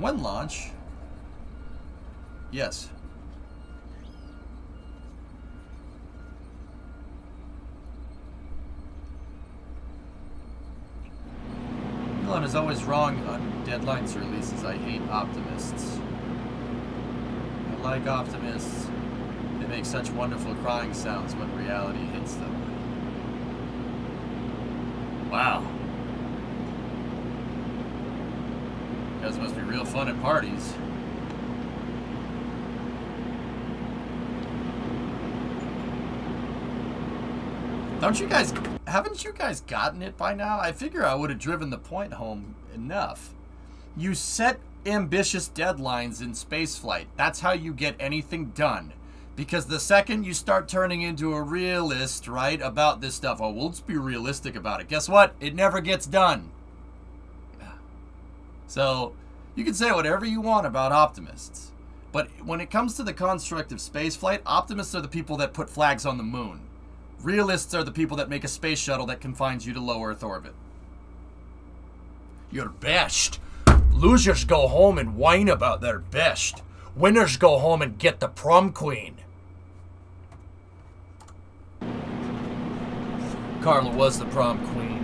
When launch? Yes. Elon is always wrong on deadlines releases. I hate optimists. I like optimists. Make such wonderful crying sounds when reality hits them. Wow. You guys must be real fun at parties. Don't you guys, haven't you guys gotten it by now? I figure I would have driven the point home enough. You set ambitious deadlines in spaceflight. That's how you get anything done. Because the second you start turning into a realist, right, about this stuff, oh, well, let's be realistic about it. Guess what? It never gets done. So, you can say whatever you want about optimists. But when it comes to the construct of spaceflight, optimists are the people that put flags on the moon. Realists are the people that make a space shuttle that confines you to low Earth orbit. Your best. Losers go home and whine about their best. Winners go home and get the prom queen. Carla was the prom queen.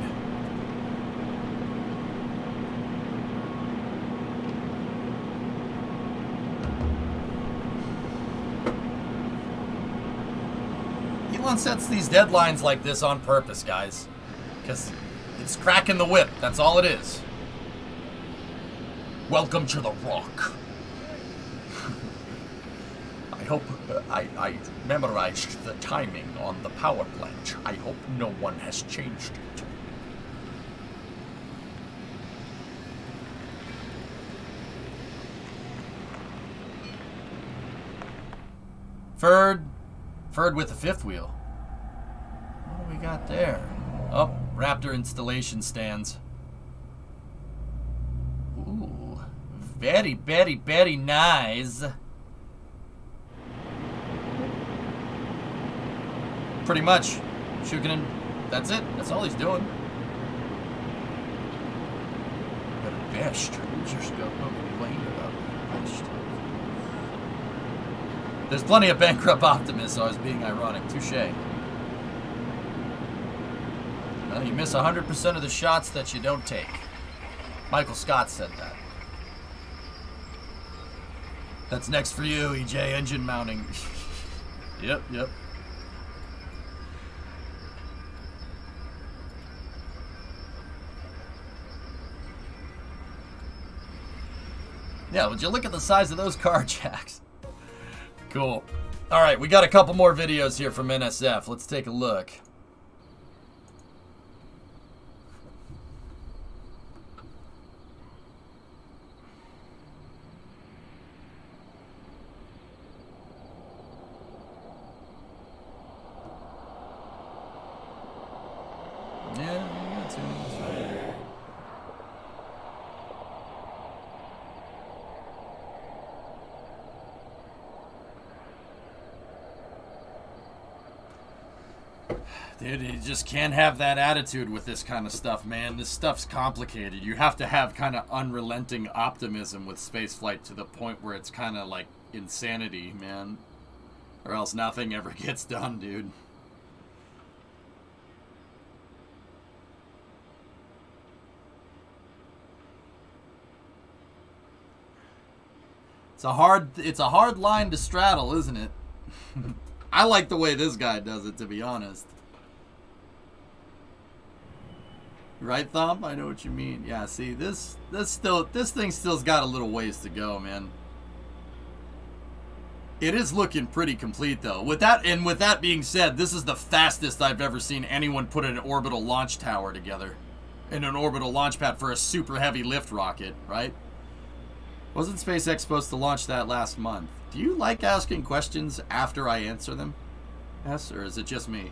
Elon sets these deadlines like this on purpose, guys. Because it's cracking the whip. That's all it is. Welcome to the rock. I hope uh, I, I memorized the timing on the power plant. I hope no one has changed it. Ferd, Ferd with the fifth wheel. What do we got there? Oh, Raptor installation stands. Ooh, very, very, very nice. Pretty much. Shukin, that's it. That's all he's doing. But a best. About best. There's plenty of bankrupt optimists, so I was being ironic. Touche. Well, you miss 100% of the shots that you don't take. Michael Scott said that. That's next for you, EJ. Engine mounting. yep, yep. Yeah, would you look at the size of those car jacks? Cool. All right, we got a couple more videos here from NSF. Let's take a look. Yeah, you got two. That's fine. Dude, you just can't have that attitude with this kind of stuff, man. This stuff's complicated. You have to have kind of unrelenting optimism with spaceflight to the point where it's kind of like insanity, man. Or else nothing ever gets done, dude. It's a hard it's a hard line to straddle, isn't it? I like the way this guy does it to be honest. Right thumb? I know what you mean. Yeah, see this this still this thing still's got a little ways to go, man. It is looking pretty complete though. With that and with that being said, this is the fastest I've ever seen anyone put an orbital launch tower together. And an orbital launch pad for a super heavy lift rocket, right? Wasn't SpaceX supposed to launch that last month? Do you like asking questions after I answer them? Yes, or is it just me?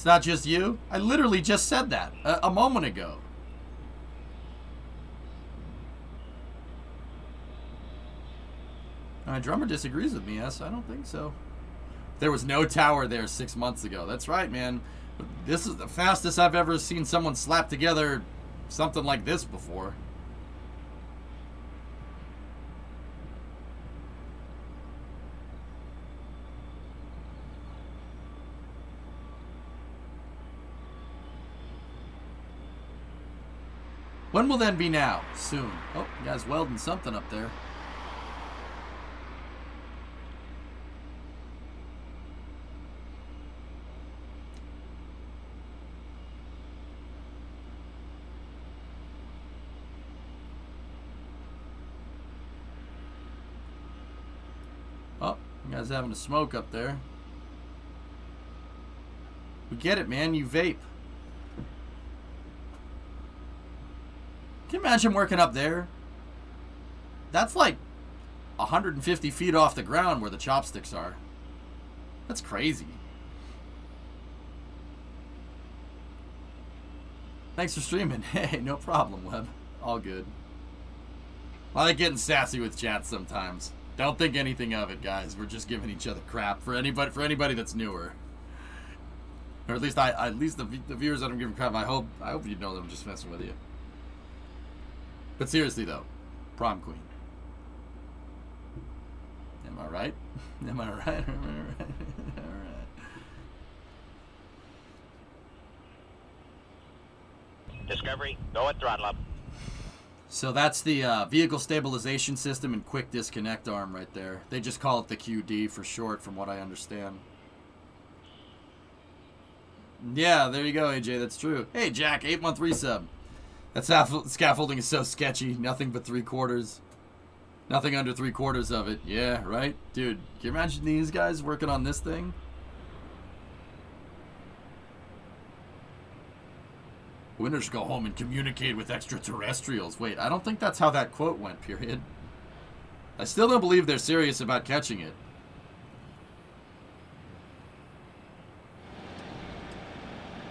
It's not just you? I literally just said that a, a moment ago. My drummer disagrees with me, yes? I don't think so. There was no tower there six months ago. That's right, man. This is the fastest I've ever seen someone slap together something like this before. When will then be now? Soon. Oh, you guys welding something up there. Oh, guys having a smoke up there. We get it, man. You vape. Can you imagine working up there? That's like 150 feet off the ground where the chopsticks are. That's crazy. Thanks for streaming. Hey, no problem, Web. All good. I like getting sassy with chat sometimes. Don't think anything of it, guys. We're just giving each other crap for anybody for anybody that's newer, or at least I at least the, the viewers that I'm giving crap. I hope I hope you know that I'm just messing with you. But seriously though, prom queen. Am I right? Am I right? Am I right? All right. Discovery, go at throttle up. So that's the uh, vehicle stabilization system and quick disconnect arm right there. They just call it the QD for short, from what I understand. Yeah, there you go, AJ. That's true. Hey, Jack, eight month resub. That scaffolding is so sketchy. Nothing but three quarters. Nothing under three quarters of it. Yeah, right? Dude, can you imagine these guys working on this thing? Winners go home and communicate with extraterrestrials. Wait, I don't think that's how that quote went, period. I still don't believe they're serious about catching it.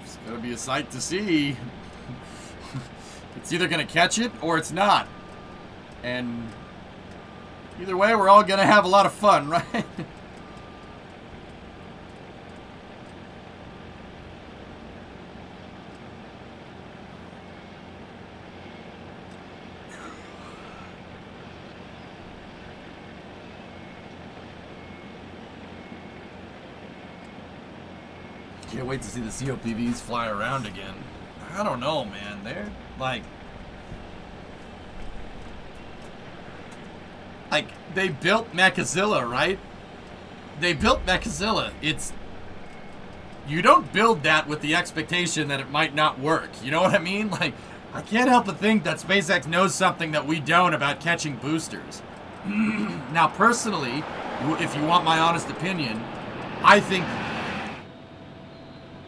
It's gonna be a sight to see. It's either gonna catch it or it's not. And either way, we're all gonna have a lot of fun, right? Can't wait to see the COPVs fly around again. I don't know, man. They're like. Like, they built Mechazilla, right? They built Mechazilla. It's. You don't build that with the expectation that it might not work. You know what I mean? Like, I can't help but think that SpaceX knows something that we don't about catching boosters. now, personally, if you want my honest opinion, I think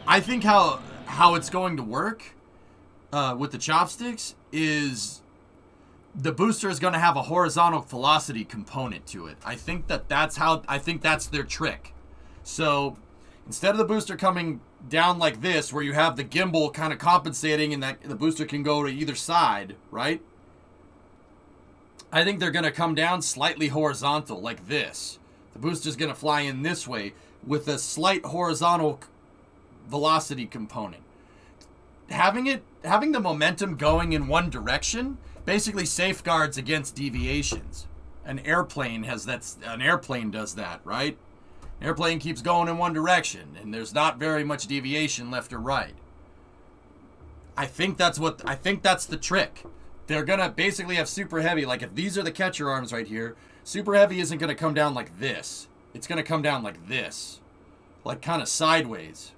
I think how how it's going to work uh, with the chopsticks is the booster is going to have a horizontal velocity component to it. I think that that's how I think that's their trick. So instead of the booster coming down like this, where you have the gimbal kind of compensating and that the booster can go to either side, right? I think they're going to come down slightly horizontal like this. The booster's going to fly in this way with a slight horizontal velocity component. Having it having the momentum going in one direction basically safeguards against deviations. An airplane has that an airplane does that, right? An airplane keeps going in one direction and there's not very much deviation left or right. I think that's what I think that's the trick. They're going to basically have super heavy like if these are the catcher arms right here, super heavy isn't going to come down like this. It's going to come down like this. Like kind of sideways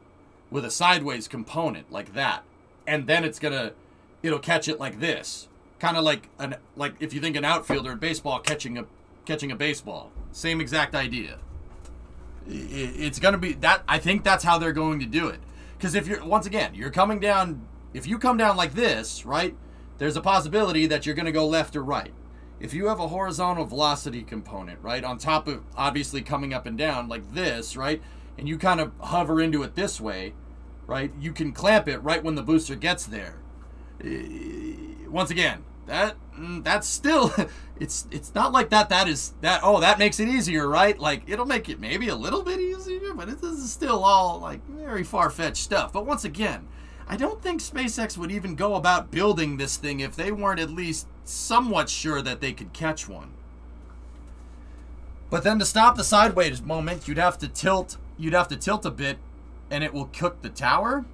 with a sideways component like that. And then it's going to it'll catch it like this. Kind of like an like if you think an outfielder in baseball catching a catching a baseball. Same exact idea. It's going to be that I think that's how they're going to do it. Cuz if you're once again, you're coming down if you come down like this, right? There's a possibility that you're going to go left or right. If you have a horizontal velocity component, right, on top of obviously coming up and down like this, right? And you kind of hover into it this way, right? You can clamp it right when the booster gets there. Once again, that mm, that's still it's it's not like that that is that oh that makes it easier right like it'll make it maybe a little bit easier but it is still all like very far-fetched stuff but once again i don't think spacex would even go about building this thing if they weren't at least somewhat sure that they could catch one but then to stop the sideways moment you'd have to tilt you'd have to tilt a bit and it will cook the tower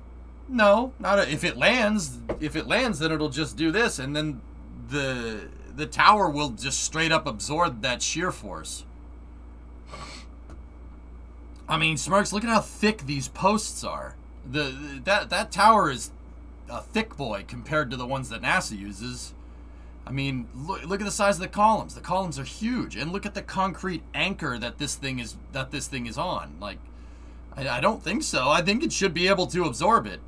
no not a, if it lands if it lands then it'll just do this and then the the tower will just straight up absorb that shear force. I mean, Smirks, look at how thick these posts are. The that that tower is a thick boy compared to the ones that NASA uses. I mean, look, look at the size of the columns. The columns are huge, and look at the concrete anchor that this thing is that this thing is on. Like, I, don't think so. I think it should be able to absorb it.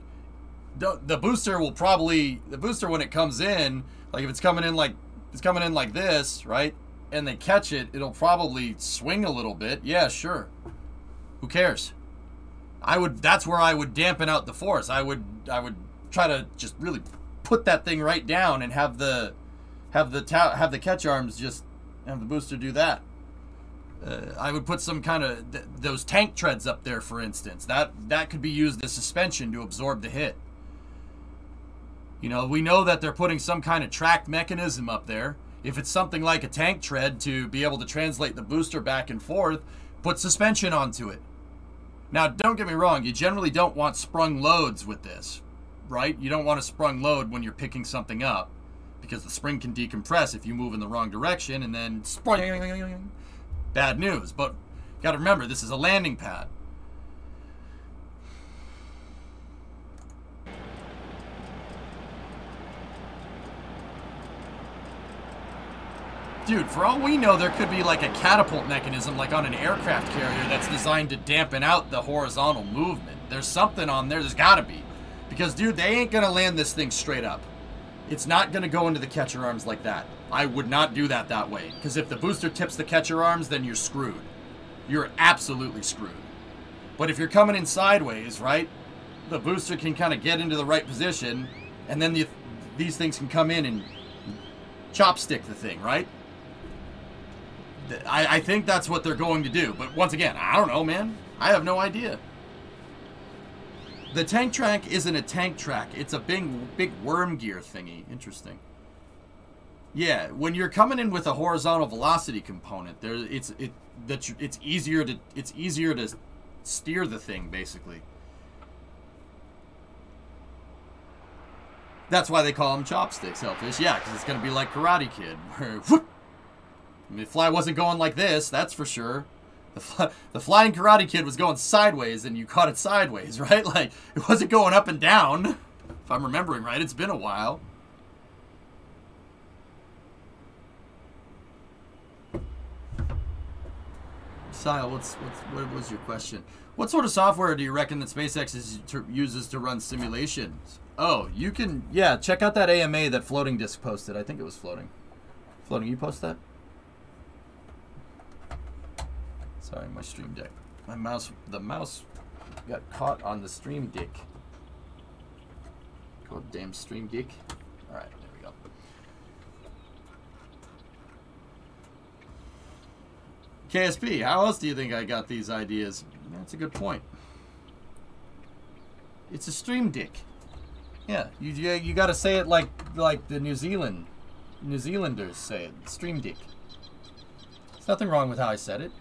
The, the booster will probably the booster when it comes in like if it's coming in like it's coming in like this, right? And they catch it, it'll probably swing a little bit. Yeah, sure. Who cares? I would that's where I would dampen out the force. I would I would try to just really put that thing right down and have the have the have the catch arms just have the booster do that. Uh, I would put some kind of th- those tank treads up there, for instance. That that could be used as suspension to absorb the hit. You know, we know that they're putting some kind of tracked mechanism up there. If it's something like a tank tread to be able to translate the booster back and forth, put suspension onto it. Now, don't get me wrong, you generally don't want sprung loads with this, right? You don't want a sprung load when you're picking something up because the spring can decompress if you move in the wrong direction and then spring. Bad news. But you got to remember, this is a landing pad. Dude, for all we know, there could be like a catapult mechanism, like on an aircraft carrier, that's designed to dampen out the horizontal movement. There's something on there, there's gotta be. Because, dude, they ain't gonna land this thing straight up. It's not gonna go into the catcher arms like that. I would not do that that way. Because if the booster tips the catcher arms, then you're screwed. You're absolutely screwed. But if you're coming in sideways, right, the booster can kind of get into the right position, and then the, these things can come in and chopstick the thing, right? I, I think that's what they're going to do. But once again, I don't know, man. I have no idea. The tank track isn't a tank track. It's a big, big worm gear thingy. Interesting. Yeah, when you're coming in with a horizontal velocity component, there it's it that you, it's easier to it's easier to steer the thing basically. That's why they call them chopsticks, Hellfish. Yeah, because it's gonna be like Karate Kid, where whoop, the fly wasn't going like this. That's for sure. The, fly, the flying Karate Kid was going sideways, and you caught it sideways, right? Like it wasn't going up and down. If I'm remembering right, it's been a while. Sile, what's, what's what was your question? What sort of software do you reckon that SpaceX is to, uses to run simulations? Oh, you can yeah, check out that AMA that Floating Disc posted. I think it was floating. Floating, you post that? Sorry, my stream deck. My mouse, the mouse got caught on the stream deck. God damn stream deck. All right, there we go. KSP, how else do you think I got these ideas? That's a good point. It's a stream dick. Yeah, you you, you got to say it like like the New Zealand New Zealanders say it. Stream dick. There's nothing wrong with how I said it.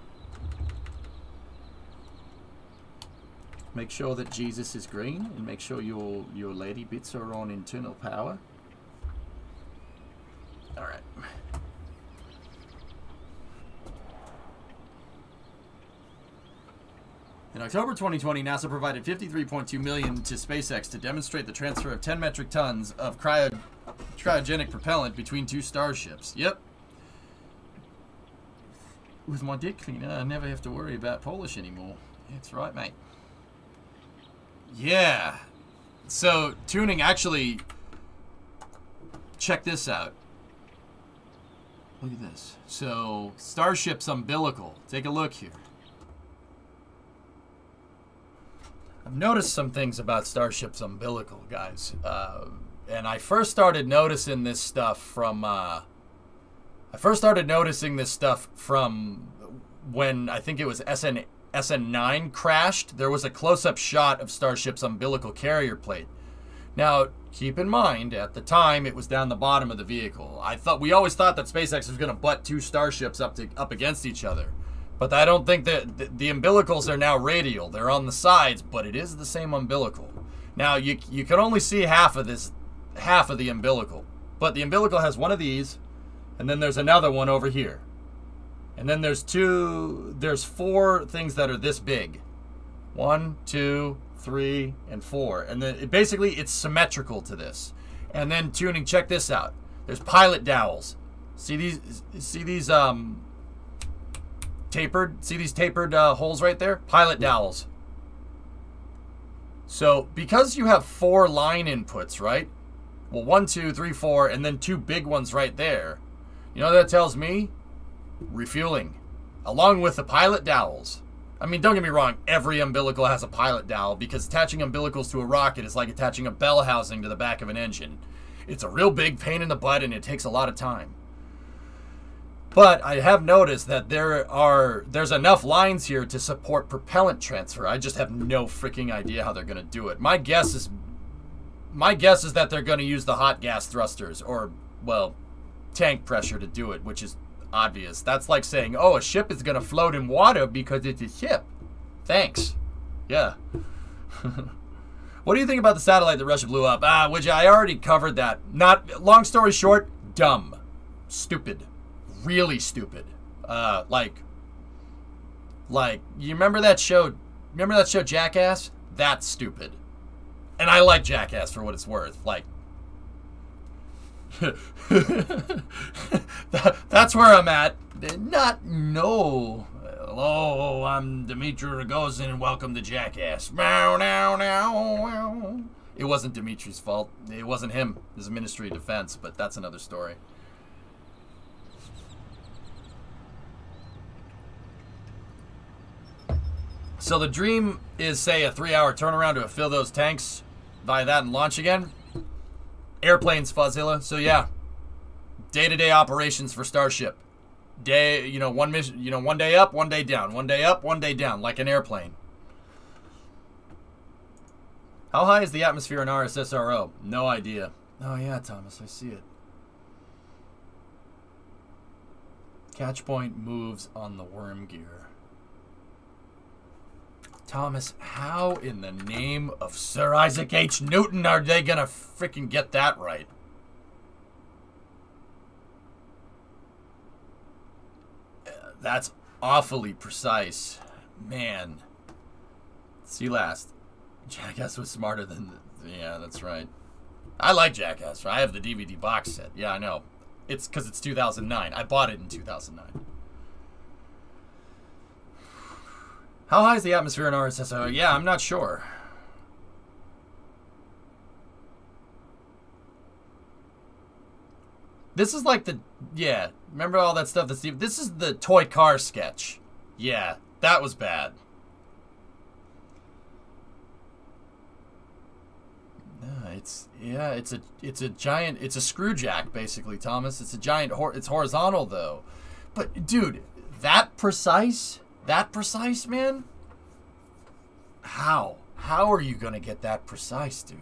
Make sure that Jesus is green, and make sure your your lady bits are on internal power. All right. In October 2020, NASA provided 53.2 million to SpaceX to demonstrate the transfer of 10 metric tons of cryo cryogenic propellant between two starships. Yep. With my dick cleaner, I never have to worry about Polish anymore. That's right, mate. Yeah. So, tuning actually. Check this out. Look at this. So, Starship's umbilical. Take a look here. I've noticed some things about Starship's umbilical, guys. Uh, and I first started noticing this stuff from. Uh, I first started noticing this stuff from when I think it was SN SN9 crashed. There was a close-up shot of Starship's umbilical carrier plate. Now, keep in mind, at the time, it was down the bottom of the vehicle. I thought we always thought that SpaceX was going to butt two starships up to up against each other. But I don't think that the, umbilicals are now radial. They're on the sides, but it is the same umbilical. Now you you can only see half of this, half of the umbilical. But the umbilical has one of these, and then there's another one over here. And then there's two, there's four things that are this big. One, two, three, and four. And then it, basically it's symmetrical to this. And then tuning, check this out. There's pilot dowels. See these, see these, um, tapered. See these tapered uh, holes right there? Pilot dowels. So because you have four line inputs, right? Well, one, two, three, four, and then two big ones right there. You know what that tells me? Refueling. Along with the pilot dowels. I mean, don't get me wrong, every umbilical has a pilot dowel because attaching umbilicals to a rocket is like attaching a bell housing to the back of an engine. It's a real big pain in the butt and it takes a lot of time. But I have noticed that there are there's enough lines here to support propellant transfer. I just have no freaking idea how they're going to do it. My guess is my guess is that they're going to use the hot gas thrusters or well, tank pressure to do it, which is obvious. That's like saying, "Oh, a ship is going to float in water because it's a ship." Thanks. Yeah. what do you think about the satellite that Russia blew up? Ah, which I already covered that. Not long story short, dumb. Stupid really stupid. Uh, like, like you remember that show? Remember that show Jackass? That's stupid. And I like Jackass for what it's worth. Like, that's where I'm at. Not no. Hello, I'm Dmitry Rogozin, and welcome to Jackass. Now, now, now. It wasn't Dimitri's fault. It wasn't him. The Ministry of Defense, but that's another story. So the dream is, say, a three-hour turnaround to fill those tanks via that and launch again. Airplanes, Fuzzilla. So yeah, day-to-day operations for Starship. Day, you know, one mission, you know, one day up, one day down, one day up, one day down, like an airplane. How high is the atmosphere in RSSRO? No idea. Oh yeah, Thomas, I see it. Catch point moves on the worm gear. Thomas, how in the name of Sir Isaac H. Newton are they gonna freaking get that right? Uh, That's awfully precise. Man. See last. Jackass was smarter than. The, yeah, that's right. I like Jackass. I have the DVD box set. Yeah, I know. It's because it's 2009. I bought it in 2009. How high is the atmosphere in RSSO? Yeah, I'm not sure. This is like the yeah. Remember all that stuff that Steve? This is the toy car sketch. Yeah, that was bad. No, it's yeah, it's a it's a giant it's a screw jack basically, Thomas. It's a giant it's horizontal though. But dude, that precise? That precise, man? How? How are you going to get that precise, dude?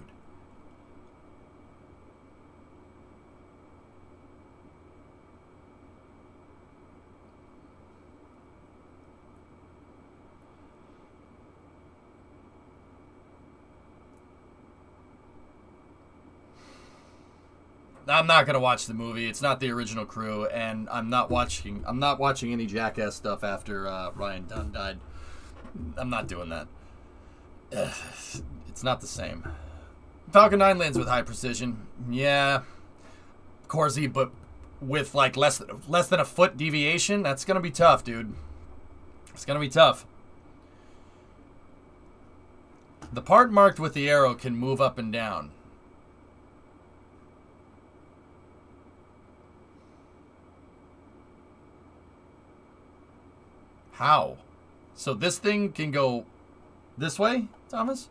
I'm not gonna watch the movie. It's not the original crew, and I'm not watching. I'm not watching any Jackass stuff after uh, Ryan Dunn died. I'm not doing that. Ugh, it's not the same. Falcon 9 lands with high precision. Yeah, Corsi, but with like less less than a foot deviation, that's gonna be tough, dude. It's gonna be tough. The part marked with the arrow can move up and down. How? So this thing can go this way, Thomas?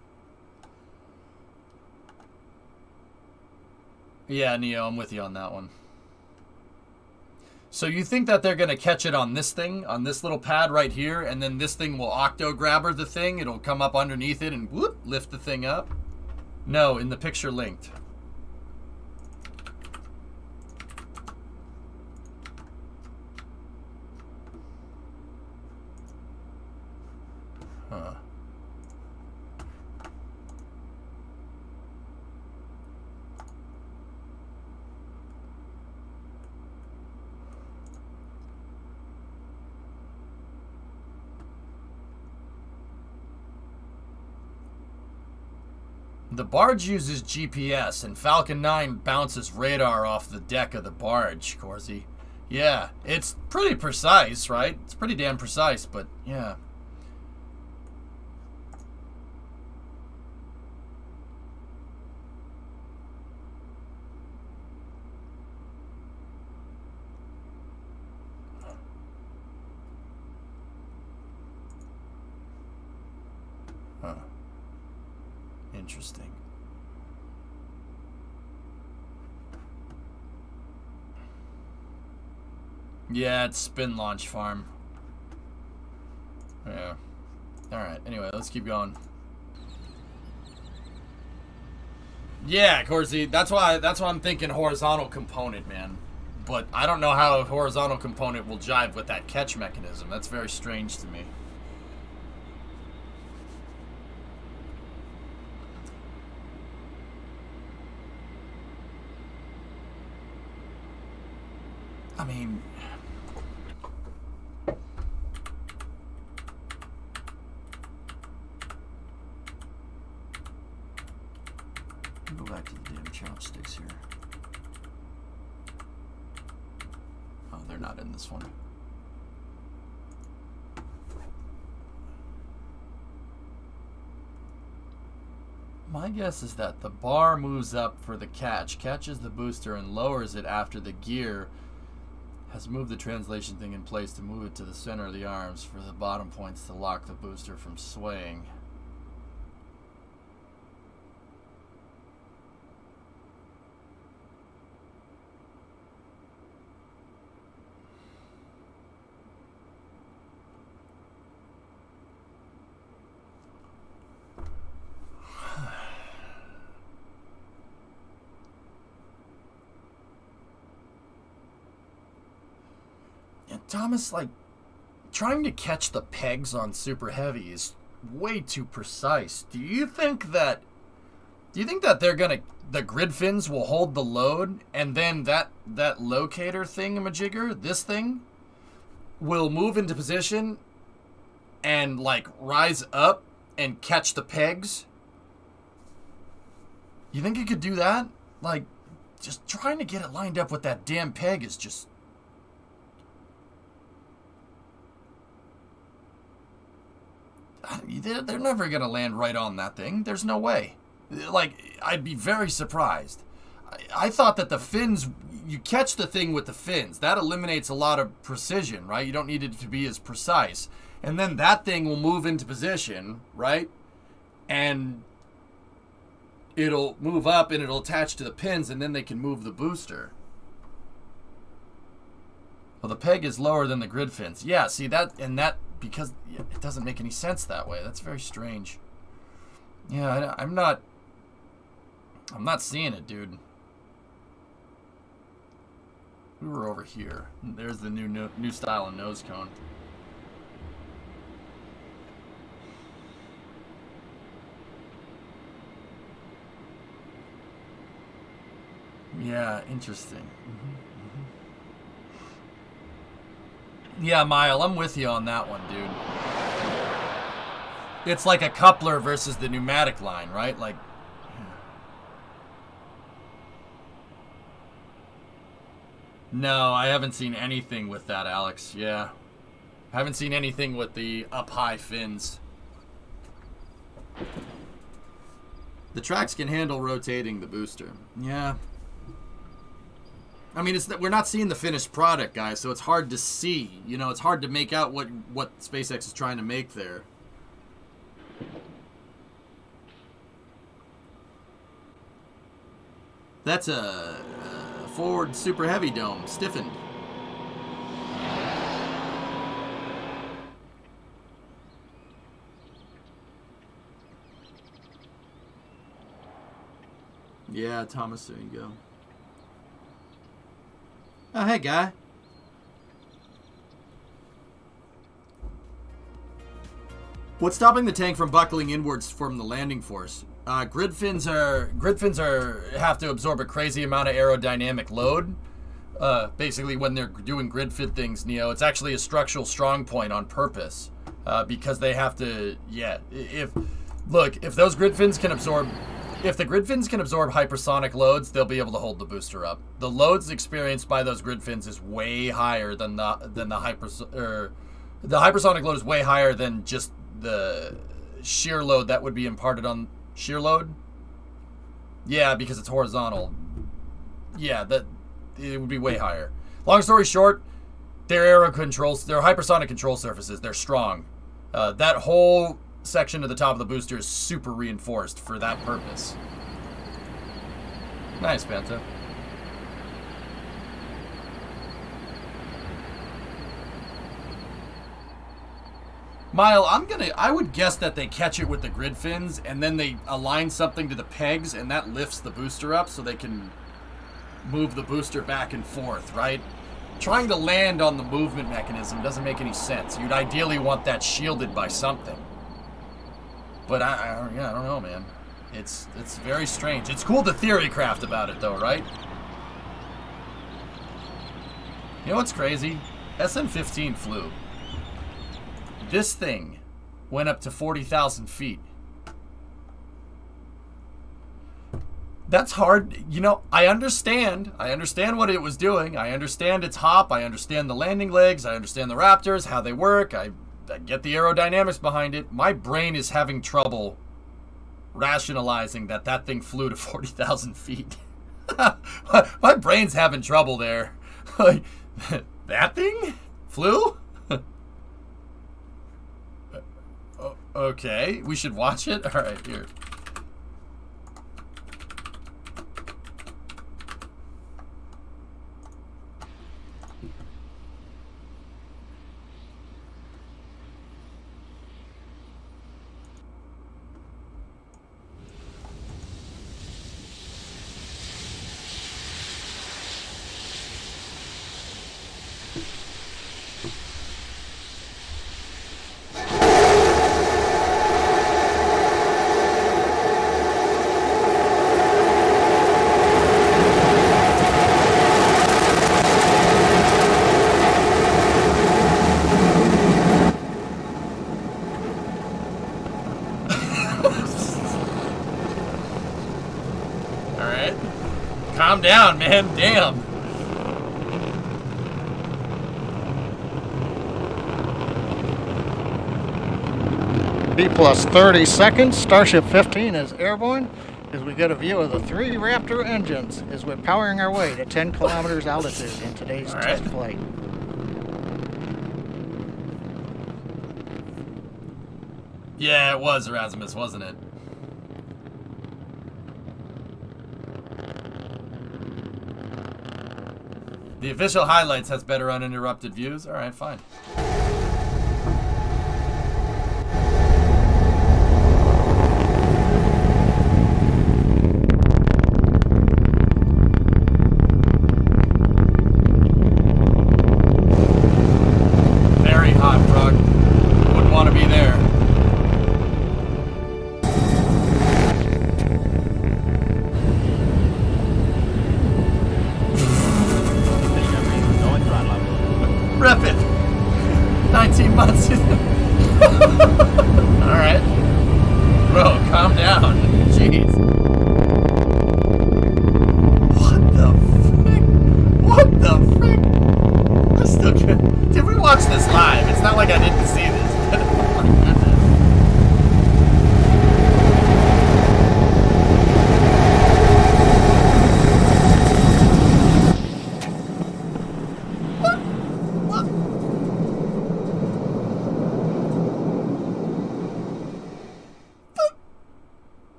Yeah, Neo, I'm with you on that one. So you think that they're going to catch it on this thing, on this little pad right here, and then this thing will octo grabber the thing, it'll come up underneath it and whoop, lift the thing up? No, in the picture linked. Huh. The barge uses GPS, and Falcon 9 bounces radar off the deck of the barge, Corsi. Yeah, it's pretty precise, right? It's pretty damn precise, but yeah. Huh. Interesting. Yeah, it's SpinLaunch Farm. Yeah. Alright, anyway, let's keep going. Yeah, Corsi, that's why that's why I'm thinking horizontal component, man. But I don't know how a horizontal component will jive with that catch mechanism. That's very strange to me. I mean, go back to the damn chopsticks here. Oh, they're not in this one. Guess is that the bar moves up for the catch, catches the booster, and lowers it after the gear has moved the translation thing in place to move it to the center of the arms for the bottom points to lock the booster from swaying. Yeah, Thomas, like, trying to catch the pegs on Super Heavy is way too precise. Do you think that do you think that they're gonna the grid fins will hold the load and then that that locator thing, thingamajigger, this thing, will move into position and like rise up and catch the pegs? You think it could do that? Like just trying to get it lined up with that damn peg is just they're, never gonna land right on that thing. There's no way. Like I'd be very surprised. I, I thought that the fins, you catch the thing with the fins. That eliminates a lot of precision, right? You don't need it to be as precise. And then that thing will move into position, right? And it'll move up and it'll attach to the pins, and then they can move the booster. Well, the peg is lower than the grid fins. Yeah, see that, and that because it doesn't make any sense that way. That's very strange. Yeah, I, I'm not. I'm not seeing it, dude. We were over here. There's the new no, new style of nose cone. Yeah, interesting. Mm-hmm, mm-hmm. Yeah, Mile, I'm with you on that one, dude. It's like a coupler versus the pneumatic line, right? Like, no, I haven't seen anything with that, Alex. Yeah, I haven't seen anything with the up high fins. The tracks can handle rotating the booster. Yeah, I mean, it's that we're not seeing the finished product, guys, so it's hard to see. You know, it's hard to make out what what SpaceX is trying to make there. That's a, a Ford Super Heavy Dome, stiffened. Yeah, Thomas, there you go. Oh, hey, guy. What's stopping the tank from buckling inwards from the landing force? Uh, grid fins are grid fins are have to absorb a crazy amount of aerodynamic load. Uh, basically, when they're doing grid fit things, Neo, it's actually a structural strong point on purpose uh, because they have to. Yeah, if look, if those grid fins can absorb if the grid fins can absorb hypersonic loads, they'll be able to hold the booster up. The loads experienced by those grid fins is way higher than the than the hyper or the hypersonic load is way higher than just the shear load that would be imparted on shear load. Yeah, because it's horizontal. Yeah, that it would be way higher. Long story short, their aero controls, their hypersonic control surfaces, they're strong. Uh, that whole section to the top of the booster is super reinforced for that purpose. Nice, Banta. Mile, I'm gonna. I would guess that they catch it with the grid fins, and then they align something to the pegs, and that lifts the booster up so they can move the booster back and forth, right? Trying to land on the movement mechanism doesn't make any sense. You'd ideally want that shielded by something. But I, I, yeah, I don't know, man. It's it's very strange. It's cool to theory craft about it, though, right? You know what's crazy? SN-15 flew. This thing went up to 40,000 feet. That's hard. You know, I understand. I understand what it was doing. I understand its hop. I understand the landing legs. I understand the Raptors, how they work. I I get the aerodynamics behind it. My brain is having trouble rationalizing that that thing flew to 40,000 feet. My brain's having trouble there. like, that thing flew? okay, we should watch it? All right, here. Plus 30 seconds. Starship 15 is airborne as we get a view of the three Raptor engines as we're powering our way to 10 kilometers altitude in today's All test flight. Yeah, it was Erasmus, wasn't it? The official highlights has better uninterrupted views. All right, fine.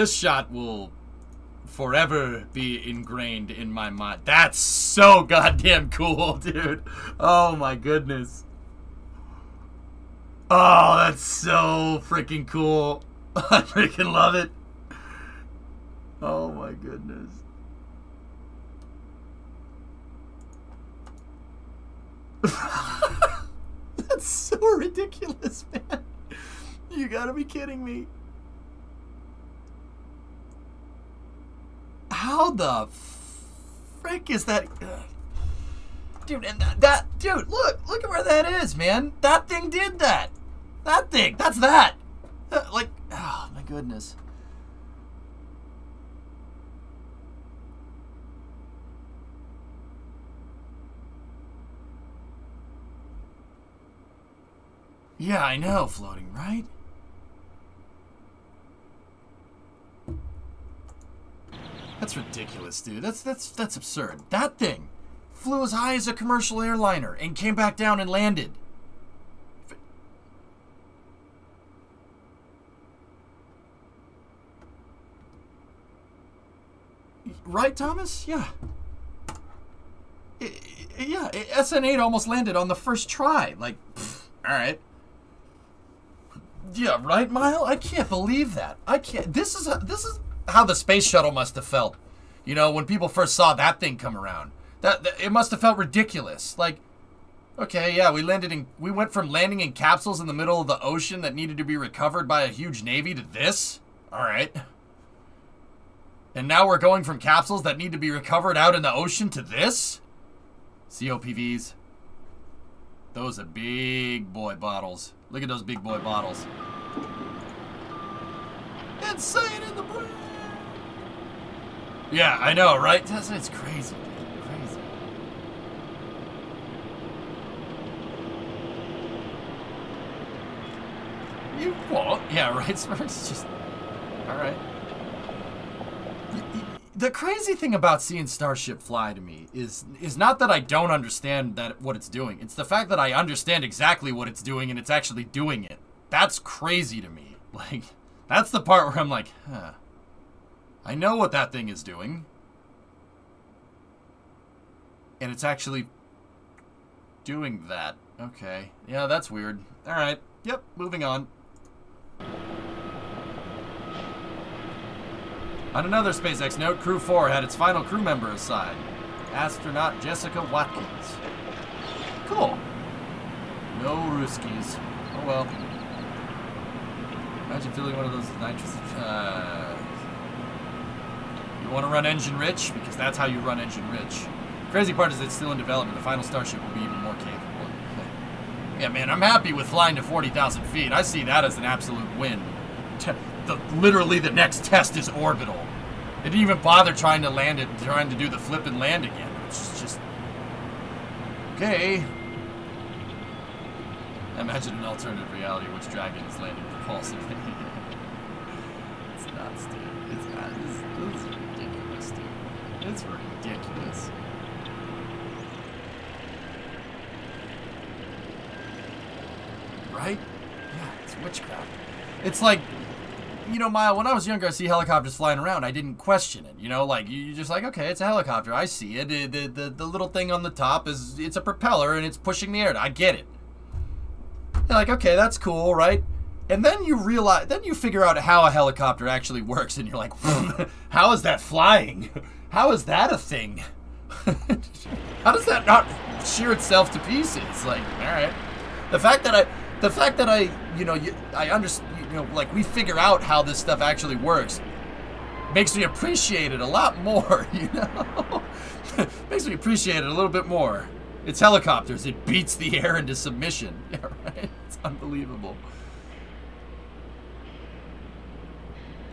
This shot will forever be ingrained in my mind. That's so goddamn cool, dude. Oh my goodness. Oh, that's so freaking cool. I freaking love it. Oh my goodness. that's so ridiculous, man. You gotta be kidding me. How the frick is that? Ugh. Dude, and that, that, dude, look, look at where that is, man. That thing did that. That thing, that's that. Uh, like, oh my goodness. Yeah, I know, floating, right? That's ridiculous, dude. That's that's that's absurd. That thing flew as high as a commercial airliner and came back down and landed. Right, Thomas? Yeah. Yeah, SN8 almost landed on the first try. Like, pfft, all right. Yeah, right, Mile. I can't believe that. I can't. This is a, this is how the space shuttle must have felt. You know, when people first saw that thing come around. That, that it must have felt ridiculous. Like okay, yeah, we landed in we went from landing in capsules in the middle of the ocean that needed to be recovered by a huge navy to this. All right. And now we're going from capsules that need to be recovered out in the ocean to this? COPVs. Those are big boy bottles. Look at those big boy bottles. Insane in the brain. Yeah, I know, right? That's it's crazy. Crazy. You won't. Yeah, right. It's just all right. Y- y- The crazy thing about seeing Starship fly to me is is not that I don't understand that what it's doing. It's the fact that I understand exactly what it's doing and it's actually doing it. That's crazy to me. Like that's the part where I'm like, huh. I know what that thing is doing. And it's actually doing that. Okay. Yeah, that's weird. All right. Yep, moving on. On another SpaceX note, Crew 4 had its final crew member assigned. Astronaut Jessica Watkins. Cool. No Ruskies. Oh well. Imagine feeling one of those nitrous... Uh, you want to run engine rich? Because that's how you run engine rich. Crazy part is it's still in development. The final Starship will be even more capable. Yeah, man, I'm happy with flying to 40,000 feet. I see that as an absolute win. T- the, literally, the next test is orbital. They didn't even bother trying to land it, trying to do the flip and land again. It's just, just okay. Imagine an alternative reality in which Dragon is landing propulsively. it's nuts, dude. It's, not, it's, it's ridiculous, dude. It's ridiculous. Right? Yeah, it's witchcraft. It's like, you know, Mile, when I was younger, I see helicopters flying around. I didn't question it. You know, like, you- you're just like, okay, it's a helicopter. I see it. The, the, the, the little thing on the top is, it's a propeller and it's pushing the air. I get it. You're like, okay, that's cool, right? And then you realize, then you figure out how a helicopter actually works, and you're like, how is that flying? How is that a thing? how does that not shear itself to pieces? Like, all right. The fact that I, the fact that I, you know, you, I understand, you know, like we figure out how this stuff actually works, makes me appreciate it a lot more. You know, makes me appreciate it a little bit more. It's helicopters. It beats the air into submission. Yeah, right. It's unbelievable.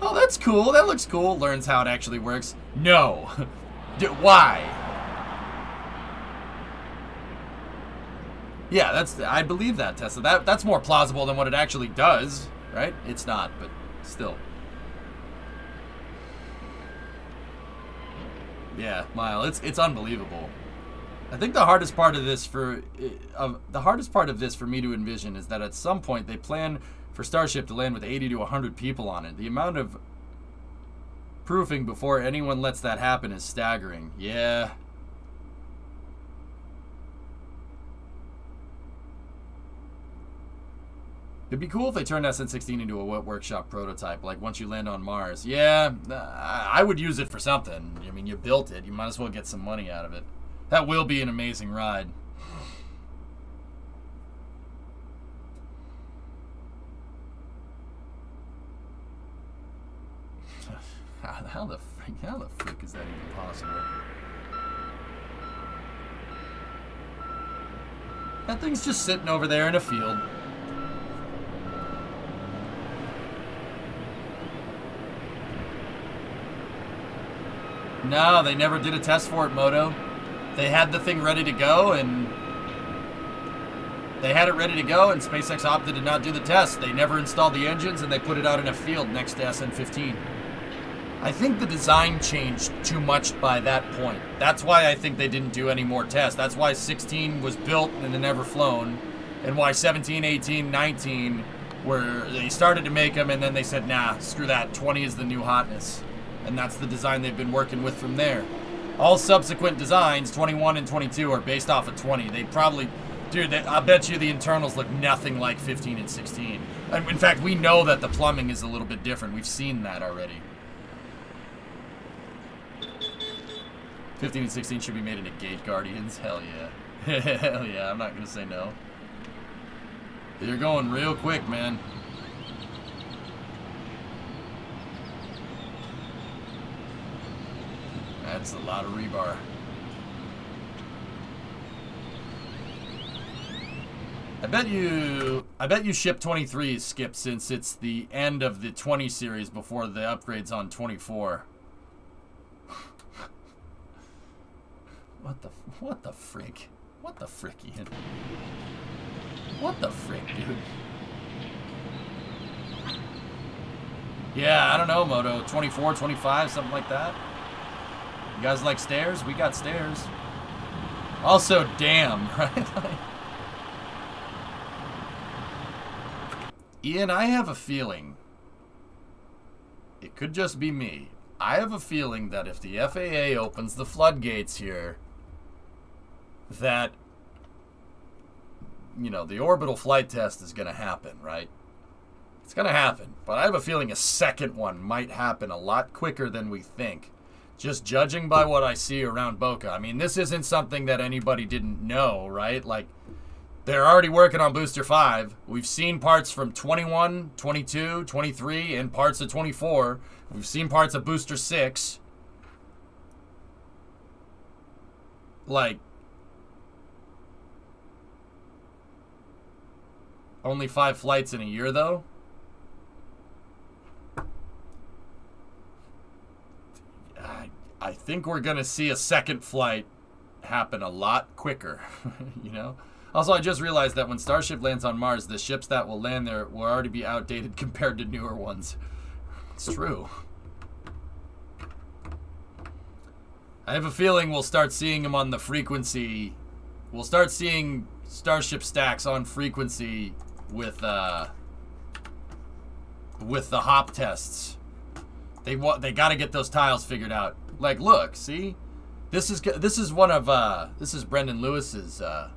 Oh, that's cool. That looks cool. Learns how it actually works. No. Why? Yeah, that's. I believe that Tesla. That that's more plausible than what it actually does, right? It's not, but still. Yeah, Mile. It's it's unbelievable. I think the hardest part of this for uh, the hardest part of this for me to envision is that at some point they plan for Starship to land with 80 to 100 people on it. The amount of proofing before anyone lets that happen is staggering. Yeah. It'd be cool if they turned SN16 into a wet workshop prototype, like once you land on Mars. Yeah, I would use it for something. I mean, you built it. You might as well get some money out of it. That will be an amazing ride. how, the frick, how the frick is that even possible? That thing's just sitting over there in a field. No, they never did a test for it, Moto. They had the thing ready to go, and they had it ready to go, and SpaceX opted to not do the test. They never installed the engines, and they put it out in a field next to SN15. I think the design changed too much by that point. That's why I think they didn't do any more tests. That's why 16 was built and then never flown, and why 17, 18, 19 were they started to make them, and then they said, nah, screw that. 20 is the new hotness, and that's the design they've been working with from there. All subsequent designs, 21 and 22, are based off of 20. They probably, dude, they, I bet you the internals look nothing like 15 and 16. And In fact, we know that the plumbing is a little bit different. We've seen that already. 15 and 16 should be made into Gate Guardians. Hell yeah. Hell yeah, I'm not going to say no. You're going real quick, man. That's a lot of rebar. I bet you I bet you ship 23 skip since it's the end of the 20 series before the upgrades on 24. What the what the frick? What the frick, Ian? What the frick, dude? Yeah, I don't know, Moto. 24, 25, something like that. You guys like stairs? We got stairs. Also, damn, right? Ian, I have a feeling. It could just be me. I have a feeling that if the FAA opens the floodgates here, that, you know, the orbital flight test is going to happen, right? It's going to happen. But I have a feeling a second one might happen a lot quicker than we think. Just judging by what I see around Boca. I mean, this isn't something that anybody didn't know, right? Like, they're already working on Booster 5. We've seen parts from 21, 22, 23, and parts of 24. We've seen parts of Booster 6. Like, only five flights in a year, though? I, think we're going to see a second flight happen a lot quicker, you know? Also, I just realized that when Starship lands on Mars, the ships that will land there will already be outdated compared to newer ones. It's true. I have a feeling we'll start seeing them on the frequency. We'll start seeing Starship stacks on frequency with uh with the hop tests. They want they got to get those tiles figured out. Like, look, see? This is this is one of uh this is Brendan Lewis's uh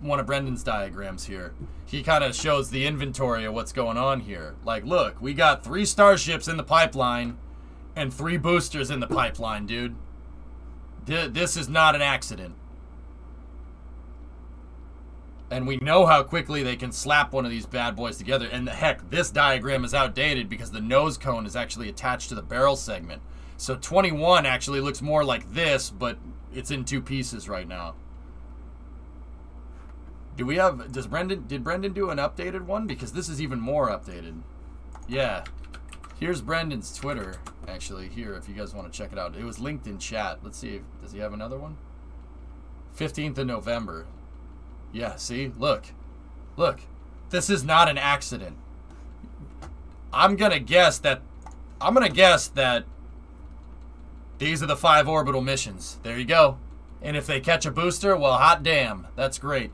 one of Brendan's diagrams here. He kind of shows the inventory of what's going on here. Like, look, we got three starships in the pipeline and three boosters in the pipeline, dude. This is not an accident. And we know how quickly they can slap one of these bad boys together. And the heck, this diagram is outdated because the nose cone is actually attached to the barrel segment. So 21 actually looks more like this, but it's in two pieces right now. Do we have, does Brendan, did Brendan do an updated one? Because this is even more updated. Yeah. Here's Brendan's Twitter, actually, here, if you guys want to check it out. It was linked in chat. Let's see, if, does he have another one? 15th of November. Yeah, see? Look. Look. This is not an accident. I'm going to guess that, I'm going to guess that these are the five orbital missions. There you go. And if they catch a booster, well, hot damn. That's great.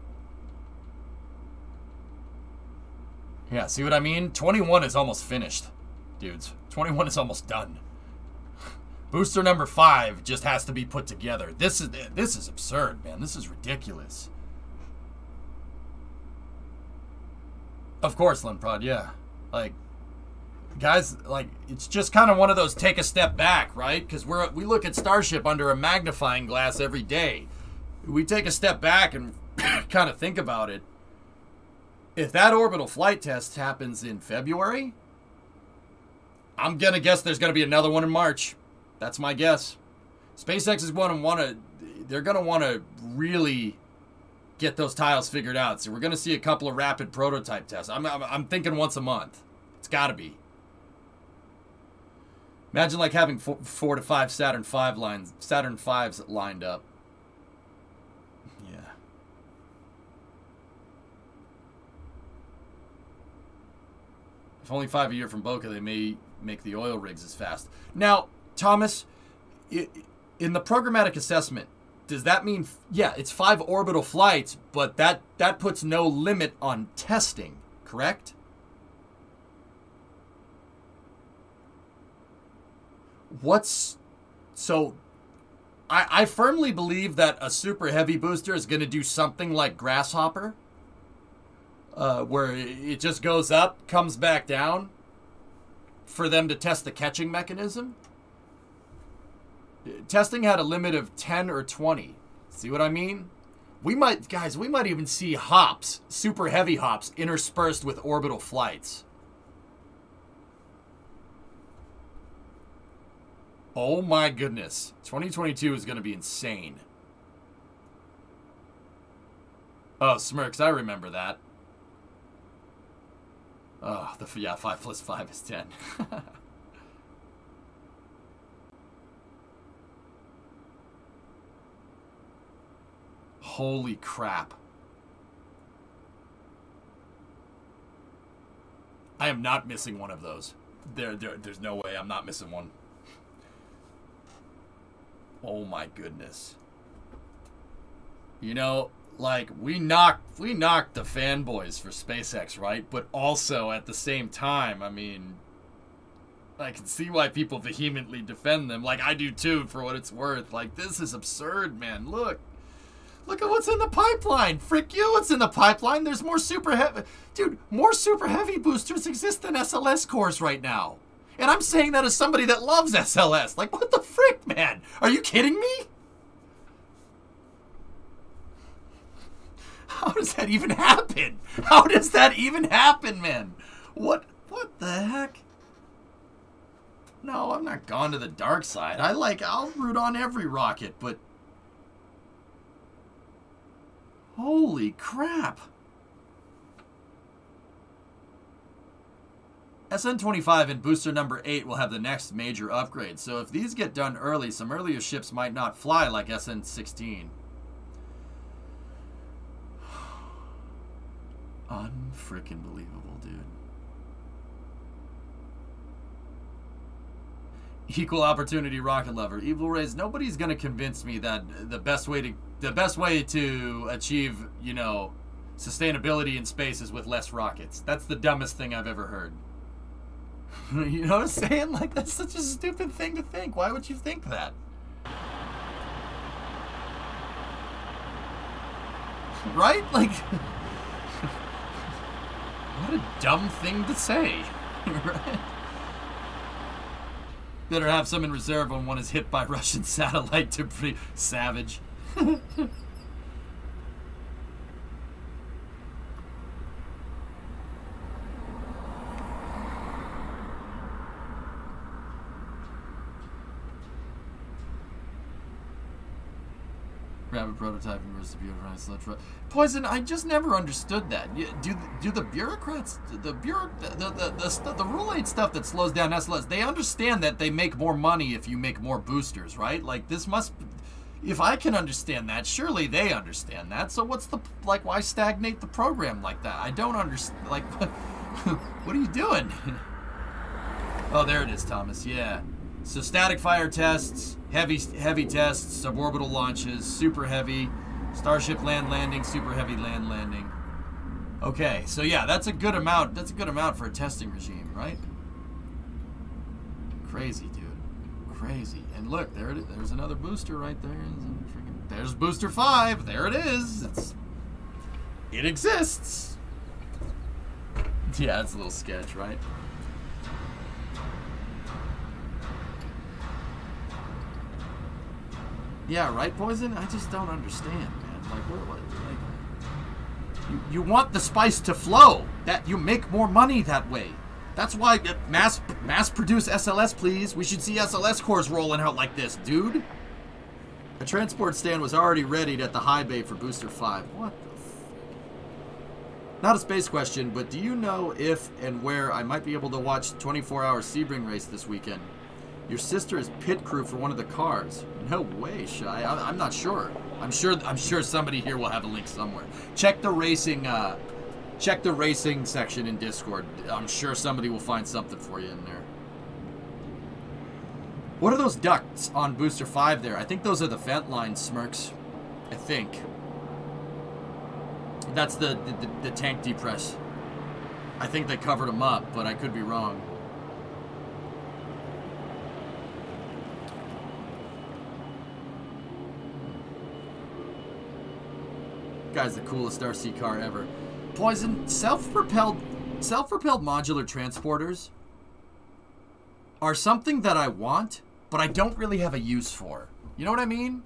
Yeah, see what I mean? 21 is almost finished, dudes. 21 is almost done. Booster number 5 just has to be put together. This is this is absurd, man. This is ridiculous. Of course, Limprod, yeah. Like guys, like it's just kind of one of those take a step back, right? Cuz we're we look at Starship under a magnifying glass every day. We take a step back and kind of think about it if that orbital flight test happens in February, I'm gonna guess there's gonna be another one in March. That's my guess. SpaceX is going to want to. They're gonna want to really get those tiles figured out. So we're gonna see a couple of rapid prototype tests. I'm I'm, I'm thinking once a month. It's got to be. Imagine like having four, four to five Saturn five lines, Saturn fives lined up. Yeah. If only five a year from Boca, they may make the oil rigs as fast. Now, Thomas, in the programmatic assessment, does that mean yeah, it's five orbital flights, but that that puts no limit on testing, correct? What's so I, I firmly believe that a super heavy booster is going to do something like Grasshopper uh, where it just goes up, comes back down for them to test the catching mechanism. Testing had a limit of 10 or 20. See what I mean? We might, guys, we might even see hops, super heavy hops, interspersed with orbital flights. Oh my goodness. 2022 is going to be insane. Oh, Smirks, I remember that. Oh, the yeah, 5 plus 5 is 10. Holy crap. I am not missing one of those. There, there, there's no way I'm not missing one. Oh my goodness. You know, like we knocked we knocked the fanboys for SpaceX, right? But also at the same time, I mean I can see why people vehemently defend them. Like I do too for what it's worth. Like this is absurd, man. Look. Look at what's in the pipeline. Frick you, what's in the pipeline? There's more super heavy Dude, more super heavy boosters exist than SLS cores right now. And I'm saying that as somebody that loves SLS. Like what the frick, man? Are you kidding me? How does that even happen? How does that even happen, man? What what the heck? No, I'm not gone to the dark side. I like I'll root on every rocket, but Holy crap. SN25 and booster number 8 will have the next major upgrade, so if these get done early, some earlier ships might not fly like SN16. Unfreaking believable, dude. Equal opportunity rocket lover. Evil Rays, nobody's gonna convince me that the best way to the best way to achieve, you know, sustainability in space is with less rockets. That's the dumbest thing I've ever heard. you know what I'm saying? Like that's such a stupid thing to think. Why would you think that? Right? Like What a dumb thing to say. right? Better have some in reserve when one is hit by Russian satellite debris. Savage. Rapid prototyping versus bureaucratic sludge. Poison, I just never understood that. Do do the bureaucrats, the bureau, the the the, the, the Rule 8 stuff that slows down SLS, they understand that they make more money if you make more boosters, right? Like this must if I can understand that, surely they understand that. So what's the like? Why stagnate the program like that? I don't understand. Like, what are you doing? oh, there it is, Thomas. Yeah. So static fire tests, heavy heavy tests, suborbital launches, super heavy, starship land landing, super heavy land landing. Okay, so yeah, that's a good amount. That's a good amount for a testing regime, right? Crazy, dude. Crazy. And look, there it is. There's another booster right there. There's booster five. There it is. It's it exists. Yeah, it's a little sketch, right? Yeah, right, Poison? I just don't understand, man. Like, what, like, you, you want the spice to flow. That you make more money that way. That's why uh, mass mass produce SLS, please. We should see SLS cores rolling out like this, dude. A transport stand was already readied at the high bay for Booster 5. What the Not a space question, but do you know if and where I might be able to watch 24-hour Sebring race this weekend? Your sister is pit crew for one of the cars. No way, Shy. I, am not sure. I'm sure. I'm sure somebody here will have a link somewhere. Check the racing. Uh, check the racing section in Discord. I'm sure somebody will find something for you in there. What are those ducts on Booster 5 there? I think those are the vent line smirks. I think. That's the, the, the tank depress. I think they covered them up, but I could be wrong. Guy's the coolest RC car ever. Poison, self-propelled self-propelled modular transporters are something that I want, but I don't really have a use for. You know what I mean?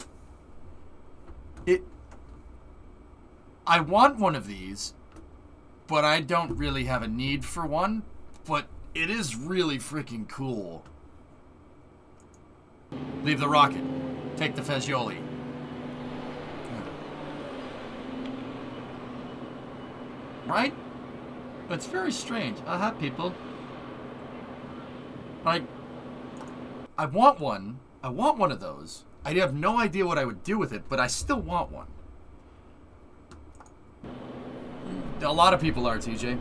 It. I want one of these, but I don't really have a need for one. But it is really freaking cool. Leave the rocket. Take the Fagioli. Right? It's very strange. Aha, people. Like, I want one. I want one of those. I have no idea what I would do with it, but I still want one. A lot of people are, TJ.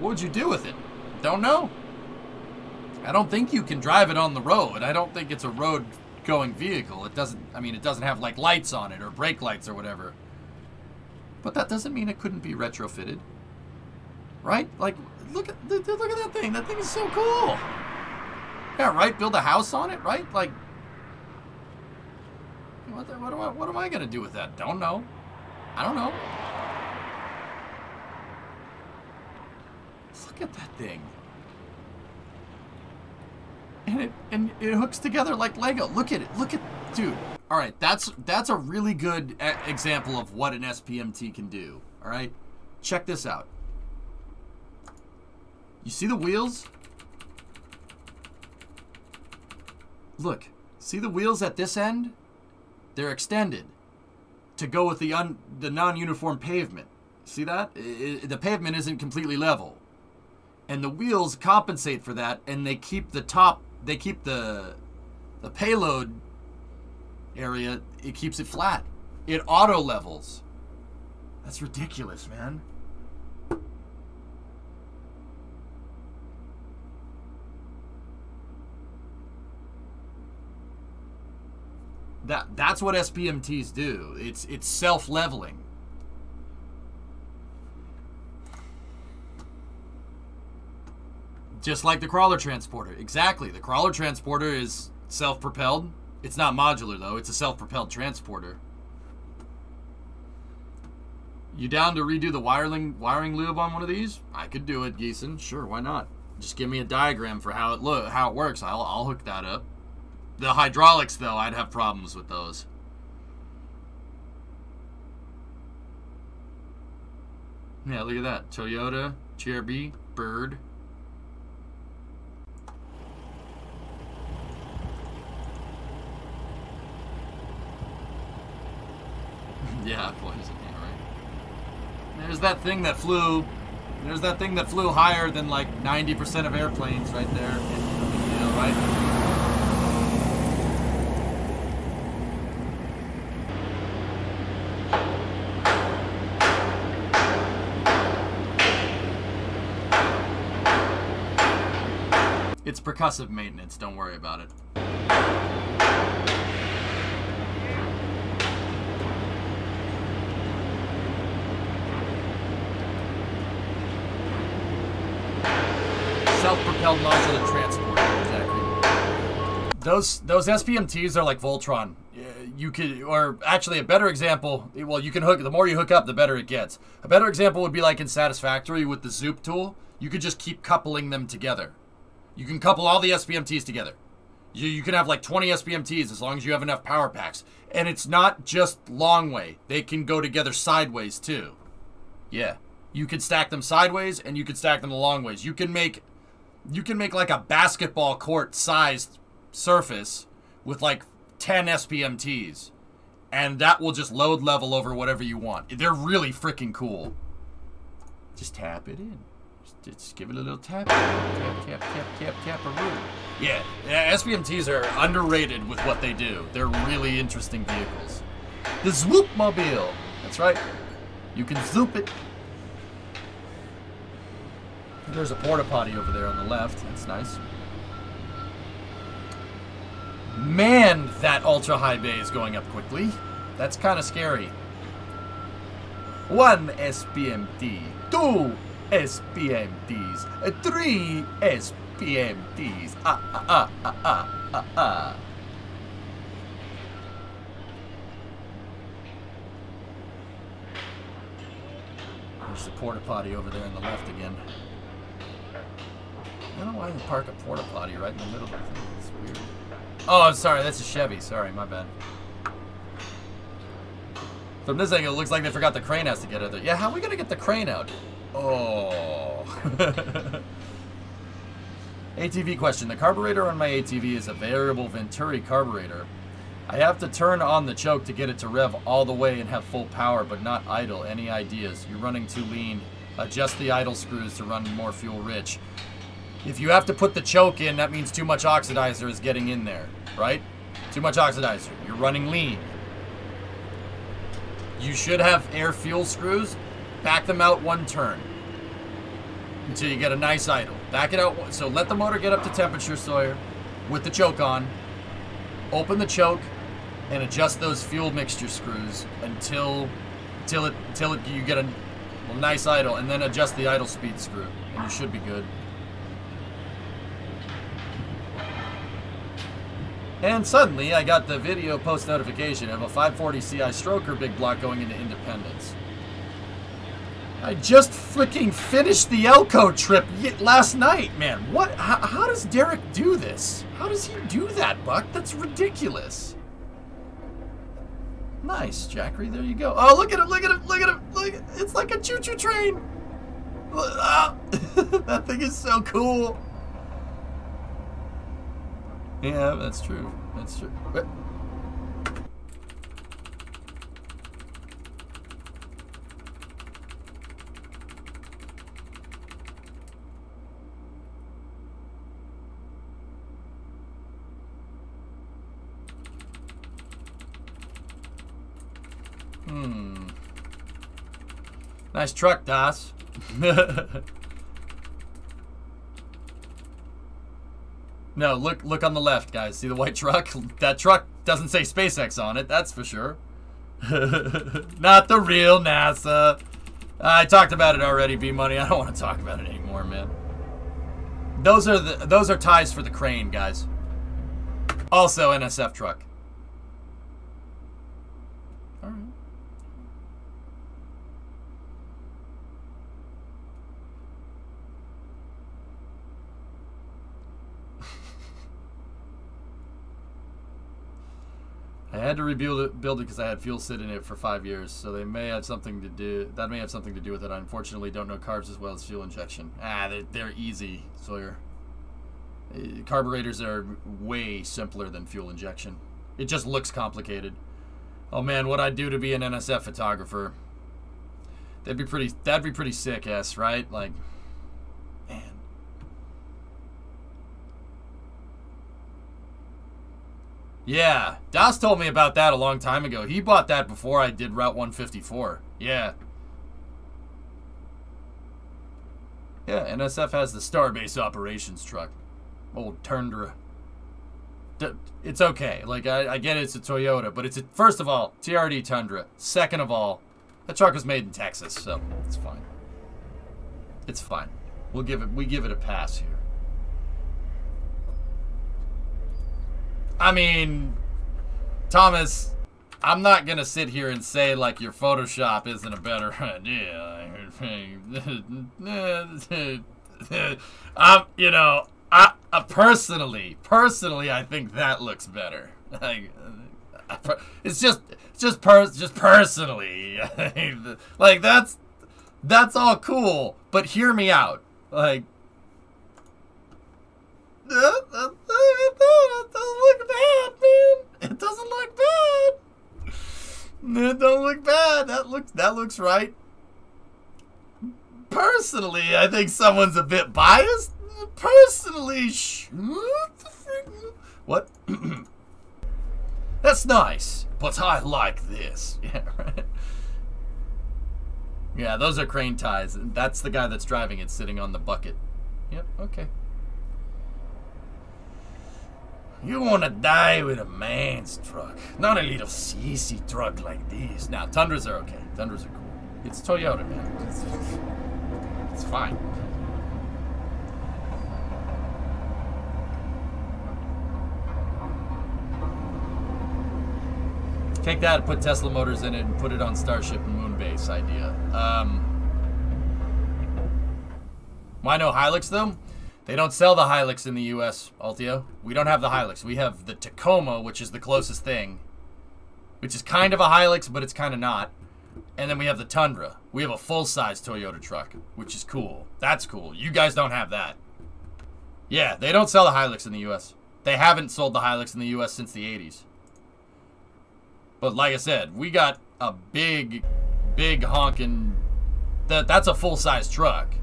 What would you do with it? Don't know. I don't think you can drive it on the road. I don't think it's a road going vehicle. It doesn't, I mean, it doesn't have like lights on it or brake lights or whatever. But that doesn't mean it couldn't be retrofitted. Right? Like, look at, look at that thing. That thing is so cool. Yeah, right? Build a house on it, right? Like, what, the, what, am I, what am I going to do with that? Don't know. I don't know. Look at that thing. And it and it hooks together like Lego. Look at it. Look at dude. All right, that's that's a really good example of what an SPMT can do. All right? Check this out. You see the wheels? Look. See the wheels at this end? They're extended to go with the the non-uniform pavement. See that? I, I, the pavement isn't completely level. And the wheels compensate for that and they keep the top they keep the the payload area it keeps it flat. It auto levels. That's ridiculous, man. That that's what SPMTs do. It's it's self-leveling. Just like the crawler transporter. Exactly. The crawler transporter is self-propelled. It's not modular though. It's a self-propelled transporter. You down to redo the wiring wiring lube on one of these? I could do it, Geeson. Sure, why not? Just give me a diagram for how it look how it works. I'll I'll hook that up. The hydraulics, though, I'd have problems with those. Yeah, look at that. Toyota, CRB, Bird. yeah, poison, yeah, right. There's that thing that flew, there's that thing that flew higher than like 90% of airplanes right there. You know, right? It's percussive maintenance, don't worry about it. Self-propelled modular transport, exactly. Those those SPMTs are like Voltron. You could, or actually, a better example. Well, you can hook. The more you hook up, the better it gets. A better example would be like in Satisfactory with the Zoop tool. You could just keep coupling them together. You can couple all the SPMTs together. You, you can have like 20 SPMTs as long as you have enough power packs. And it's not just long way. They can go together sideways too. Yeah. You can stack them sideways and you can stack them the long ways. You can make you can make like a basketball court sized surface with like 10 SPMTs. And that will just load level over whatever you want. They're really freaking cool. Just tap it in. Just, give it a little tap. Tap, tap, tap, tap, tap, a Yeah, yeah, SPMTs are underrated with what they do. They're really interesting vehicles. The Swoop Mobile. That's right. You can zoop it. There's a porta potty over there on the left. That's nice. Man, that ultra high bay is going up quickly. That's kind of scary. One SPMT, two SPMTs, three SPMTs. Ah, ah, ah, ah, ah, ah, ah. There's the porta potty over there on the left again. I don't know why they park a porta potty right in the middle of the thing. It's weird. Oh, I'm sorry. That's a Chevy. Sorry, my bad. From this angle, it looks like they forgot the crane has to get out there. Yeah, how are we going to get the crane out? Oh. ATV question. The carburetor on my ATV is a variable Venturi carburetor. I have to turn on the choke to get it to rev all the way and have full power, but not idle. Any ideas? You're running too lean. Adjust the idle screws to run more fuel rich. If you have to put the choke in, that means too much oxidizer is getting in there, right? Too much oxidizer. You're running lean. You should have air fuel screws. Back them out one turn until you get a nice idle. Back it out. So let the motor get up to temperature, Sawyer, with the choke on. Open the choke and adjust those fuel mixture screws until until it until it, you get a well, nice idle, and then adjust the idle speed screw, and you should be good. And suddenly, I got the video post notification of a 540 CI stroker big block going into Independence. I just freaking finished the Elko trip last night, man. What? How, how does Derek do this? How does he do that, Buck? That's ridiculous. Nice, Jackery. There you go. Oh, look at it! Look at it! Look at it! Look! It's like a choo-choo train. Ah, that thing is so cool. Yeah, that's true. That's true Hmm. Nice truck, Das. no, look look on the left, guys. See the white truck? That truck doesn't say SpaceX on it, that's for sure. Not the real NASA. I talked about it already, B Money. I don't want to talk about it anymore, man. Those are the those are ties for the crane, guys. Also NSF truck. I had to rebuild it, build it because I had fuel sit in it for five years, so they may have something to do. That may have something to do with it. I unfortunately don't know carbs as well as fuel injection. Ah, they're, they're easy, Sawyer. Uh, Carburetors are way simpler than fuel injection. It just looks complicated. Oh man, what I'd do to be an NSF photographer. That'd be pretty. That'd be pretty sick, s right? Like, man. Yeah, Das told me about that a long time ago. He bought that before I did Route 154. Yeah. Yeah, NSF has the Starbase operations truck. Old Tundra. It's okay. Like, I, I get it, it's a Toyota, but it's a, first of all, TRD Tundra. Second of all, that truck was made in Texas, so it's fine. It's fine. We'll give it we give it a pass here. I mean, Thomas, I'm not gonna sit here and say like your Photoshop isn't a better idea. um, you know, I, I personally, personally, I think that looks better. Like, it's just, just per, just personally, like that's, that's all cool. But hear me out, like. That, doesn't look bad, man. It doesn't look bad. It don't look bad. That looks that looks right. Personally, I think someone's a bit biased. Personally, what the frick? What? That's nice, but I like this. Yeah, right. Yeah, those are crane ties. and That's the guy that's driving it, sitting on the bucket. Yep. Okay. You want to die with a man's truck, not a little CC truck like this. Now, Tundras are okay. Tundras are cool. It's Toyota, man. It's, it's fine. Take that, put Tesla motors in it, and put it on Starship and Moonbase idea. Um, why no Hilux though? They don't sell the Hilux in the U.S., Altio. We don't have the Hilux. We have the Tacoma, which is the closest thing. Which is kind of a Hilux, but it's kind of not. And then we have the Tundra. We have a full-size Toyota truck, which is cool. That's cool. You guys don't have that. Yeah, they don't sell the Hilux in the U.S. They haven't sold the Hilux in the U.S. since the 80s. But like I said, we got a big, big honking... That, that's a full-size truck.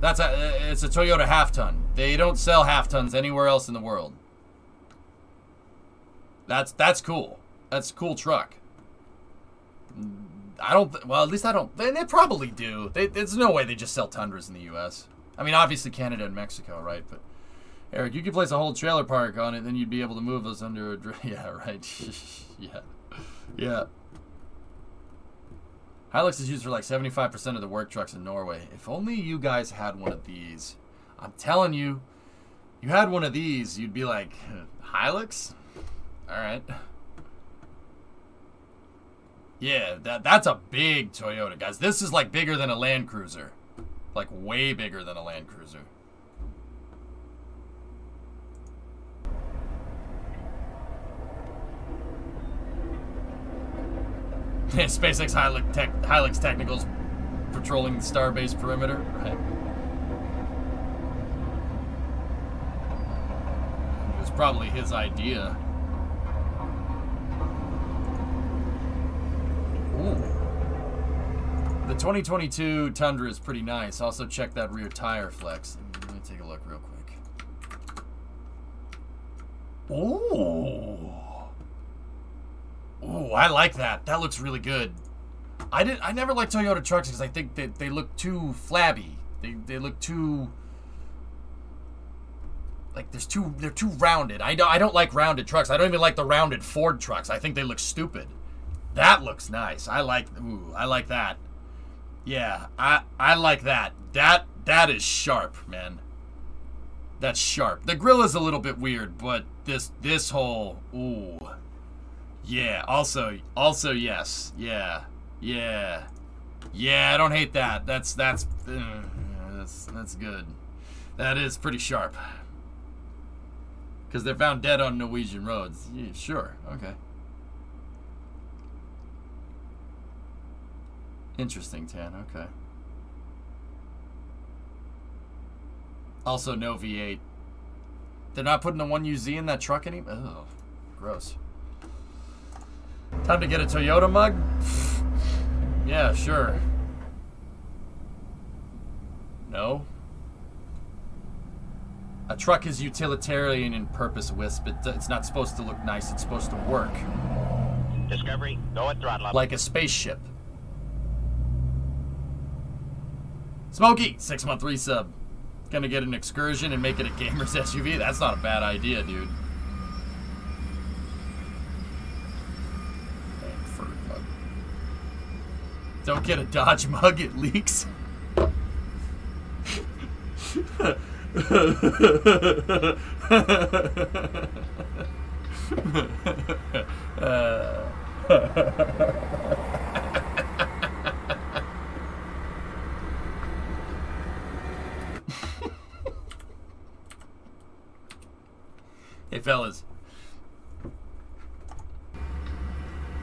That's a it's a Toyota half ton. They don't sell half tons anywhere else in the world. That's that's cool. That's a cool truck. I don't. Well, at least I don't. They, they probably do. They, there's no way they just sell Tundras in the U.S. I mean, obviously Canada and Mexico, right? But Eric, you could place a whole trailer park on it, then you'd be able to move us under a. Yeah, right. yeah, yeah. Hilux is used for like 75% of the work trucks in Norway. If only you guys had one of these. I'm telling you, you had one of these, you'd be like, Hilux? Alright. Yeah, that that's a big Toyota, guys. This is like bigger than a Land Cruiser. Like way bigger than a Land Cruiser. SpaceX Hilux, tech, Technicals patrolling the starbase perimeter. Right. It was probably his idea. Ooh. The 2022 Tundra is pretty nice. Also, check that rear tire flex. Let me take a look real quick. Ooh. Ooh, I like that. That looks really good. I did. I never liked Toyota trucks because I think that they look too flabby. They they look too like there's too they're too rounded. I don't I don't like rounded trucks. I don't even like the rounded Ford trucks. I think they look stupid. That looks nice. I like ooh, I like that. Yeah, I I like that. That that is sharp, man. That's sharp. The grill is a little bit weird, but this this whole ooh. Yeah, also also yes. Yeah. Yeah. Yeah, I don't hate that. That's that's uh, that's that's good. That is pretty sharp. Cuz they're found dead on Norwegian roads. Yeah, sure. Okay. Interesting, Tan. Okay. Also, no V8. They're not putting the 1UZ in that truck anymore? Oh, gross. Time to get a Toyota mug? yeah, sure. No? A truck is utilitarian in purpose, Wisp. It, it's not supposed to look nice, it's supposed to work. Discovery, go at throttle up. Like a spaceship. Smokey, six month resub. Gonna get an excursion and make it a gamer's SUV? That's not a bad idea, dude. Frankfurt mug. Don't get a Dodge mug, it leaks. Hey, fellas.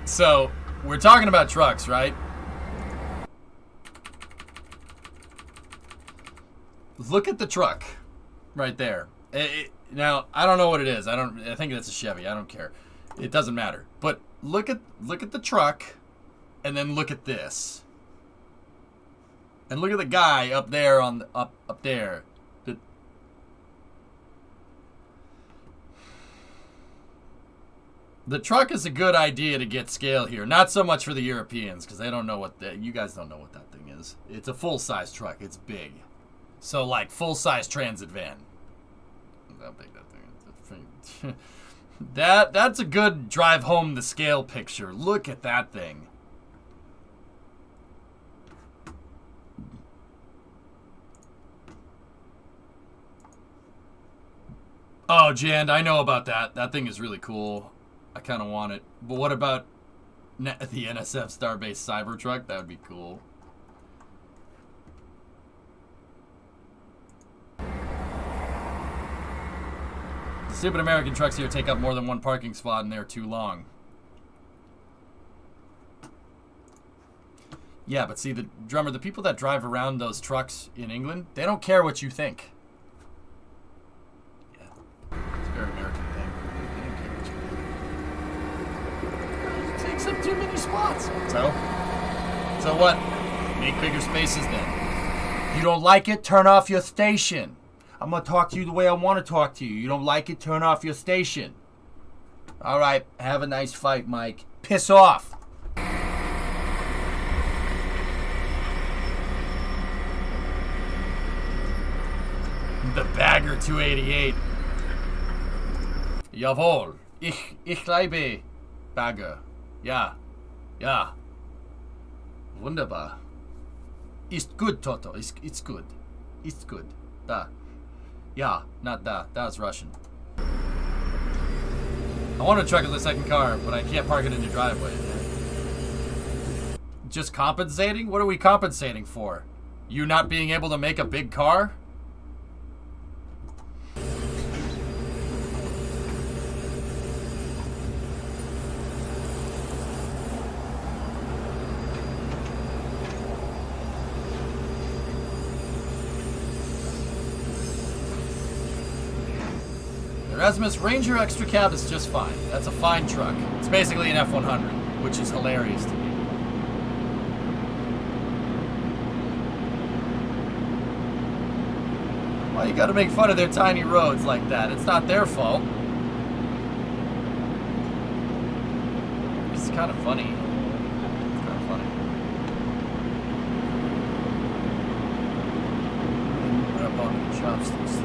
So, we're talking about trucks, right? Look at the truck right there. It- it- now, I don't know what it is. I don't. I think it's a Chevy. I don't care. It doesn't matter. But look at look at the truck, and then look at this, and look at the guy up there on the, up up there. The, The truck is a good idea to get scale here. Not so much for the Europeans because they don't know what that. you guys don't know what that thing is. It's a full size truck. It's big. So like full size transit van. That that's a good drive home the scale picture. Look at that thing. Oh, Jand, I know about that. That thing is really cool. I kind of want it. But what about the NSF Starbase Cybertruck? That would be cool. Stupid American trucks here take up more than one parking spot and they're too long. Yeah, but see, the drummer, the people that drive around those trucks in England, they don't care what you think. Yeah, it's very American thing. It takes up too many spots. So? So what? Make bigger spaces then. You don't like it? Turn off your station. I'm gonna talk to you the way I want to talk to you. You don't like it? Turn off your station. All right, have a nice fight, Mike. Piss off. The Bagger 288. Jawohl. Ich, ich liebe Bagger. Ja. Ja. Wunderbar. Ist gut, Toto. Ist, it's good. It's good. Da. Yeah, not da. That was Russian. I want to truck the second car, but I can't park it in your driveway. Just compensating? What are we compensating for? You not being able to make a big car? Erasmus Ranger Extra Cab is just fine. That's a fine truck. It's basically an F100, which is hilarious to me. Why you gotta make fun of their tiny roads like that? It's not their fault. It's kind of funny. Chopsticks.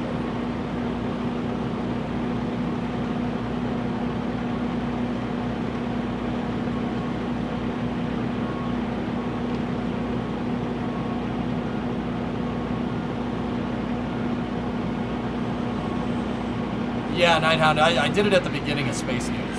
Yeah, Nighthound. I, I did it at the beginning of Space News.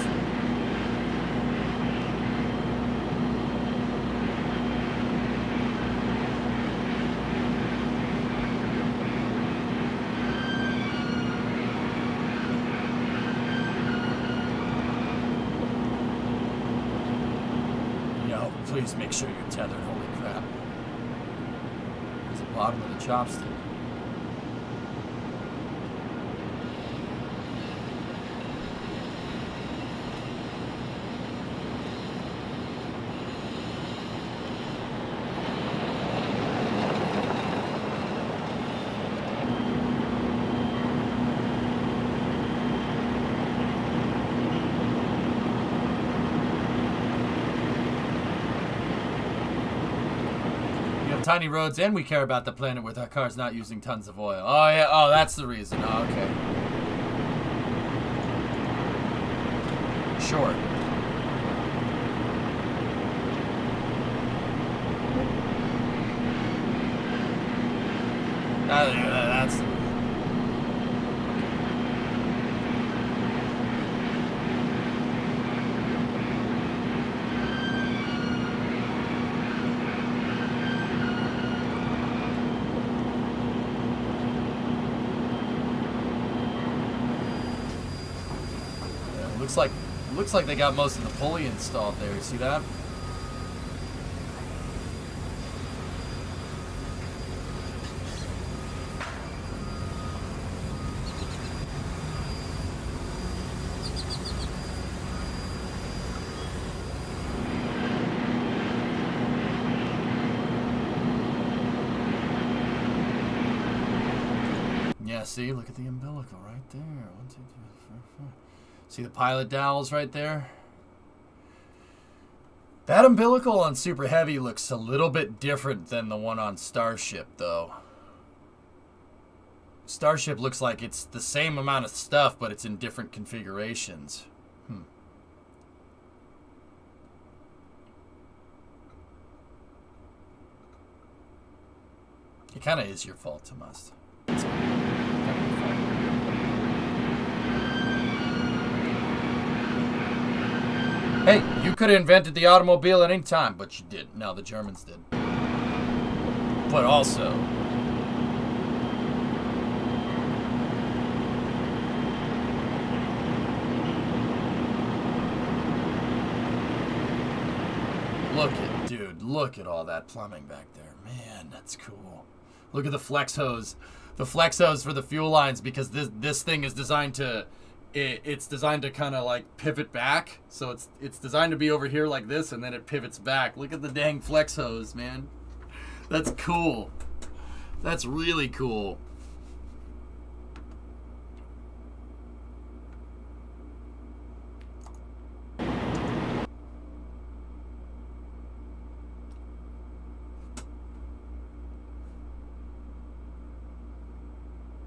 Yo, please make sure you're tethered. Holy crap. There's the bottom of the chopstick. Roads and we care about the planet with our cars not using tons of oil. Oh, yeah. Oh, that's the reason. Oh, okay. Sure. That- that's the Yeah, looks like looks like they got most of the pulley installed there. You see that? Yeah, see, look at the umbilical right there. One, two, three, four, five. See the pilot dowels right there? That umbilical on Super Heavy looks a little bit different than the one on Starship, though. Starship looks like it's the same amount of stuff, but it's in different configurations. Hmm. It kind of is your fault, Tomas. Hey, you could have invented the automobile at any time, but you didn't. No, the Germans did. But also... Look at, dude, look at all that plumbing back there. Man, that's cool. Look at the flex hose. The flex hose for the fuel lines because this, this thing is designed to it, it's designed to kind of like pivot back. So it's it's designed to be over here like this and then it pivots back. Look at the dang flex hose, man. That's cool. That's really cool.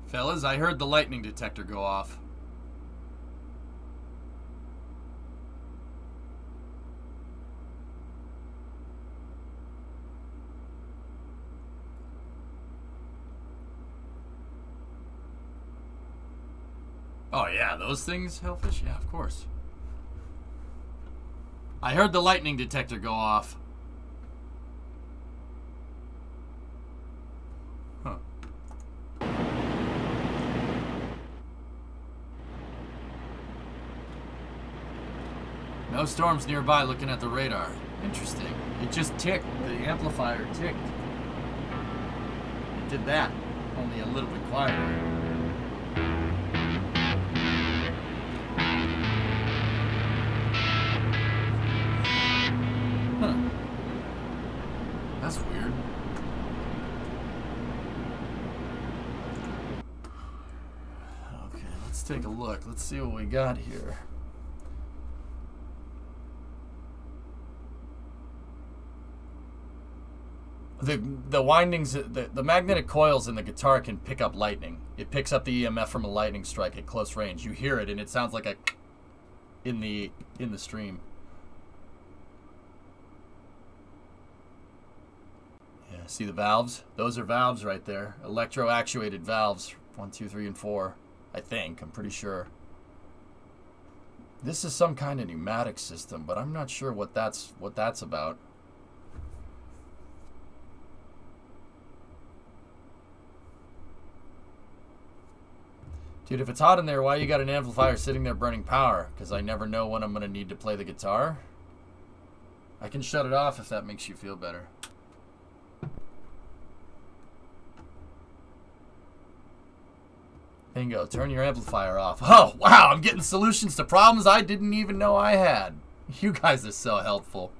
Fellas, I heard the lightning detector go off. Oh yeah, those things, Hellfish? Yeah, of course. I heard the lightning detector go off. Huh. No storms nearby looking at the radar. Interesting. It just ticked. The amplifier ticked. It did that. Only a little bit quieter. Look. Let's see what we got here. The, the windings, the, the magnetic coils in the guitar can pick up lightning. It picks up the EMF from a lightning strike at close range. You hear it, and it sounds like a in the in the stream. Yeah, see the valves? Those are valves right there. Electro actuated valves. One, two, three, and four. I think. I'm pretty sure. This is some kind of pneumatic system, but I'm not sure what that's what that's about. Dude, if it's hot in there, why you got an amplifier sitting there burning power? Because I never know when I'm going to need to play the guitar. I can shut it off if that makes you feel better. Bingo, turn your amplifier off. Oh, wow, I'm getting solutions to problems I didn't even know I had. You guys are so helpful.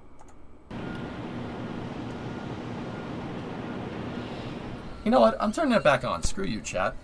You know what? I'm turning it back on. Screw you, chat.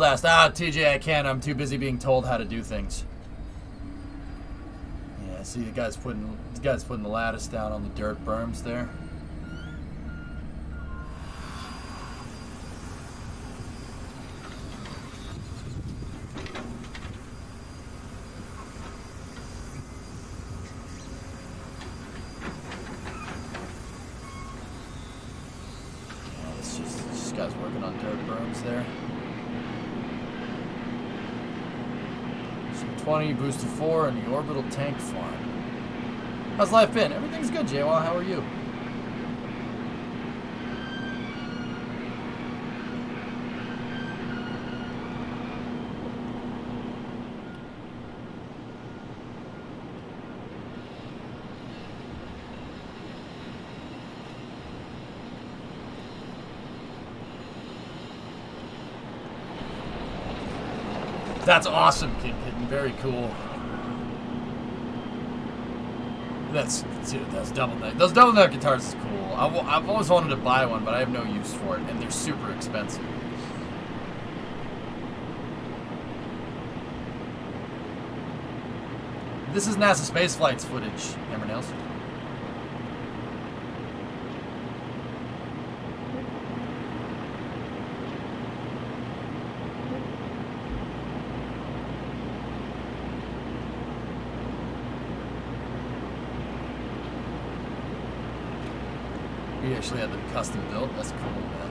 Last. Ah, TJ, I can't. I'm too busy being told how to do things. Yeah, see the guy's putting the guy's putting the lattice down on the dirt berms there. Guy's working on dirt berms there. So 20, booster 4, and the orbital tank farm. How's life been? Everything's good, JWoww. How are you? That's awesome. Very cool. That's dude, that's double neck. Those double neck guitars is cool. I've, I've always wanted to buy one, but I have no use for it, and they're super expensive. This is NASA space flights footage, Hammer Nails. We actually had them custom built. That's cool, man.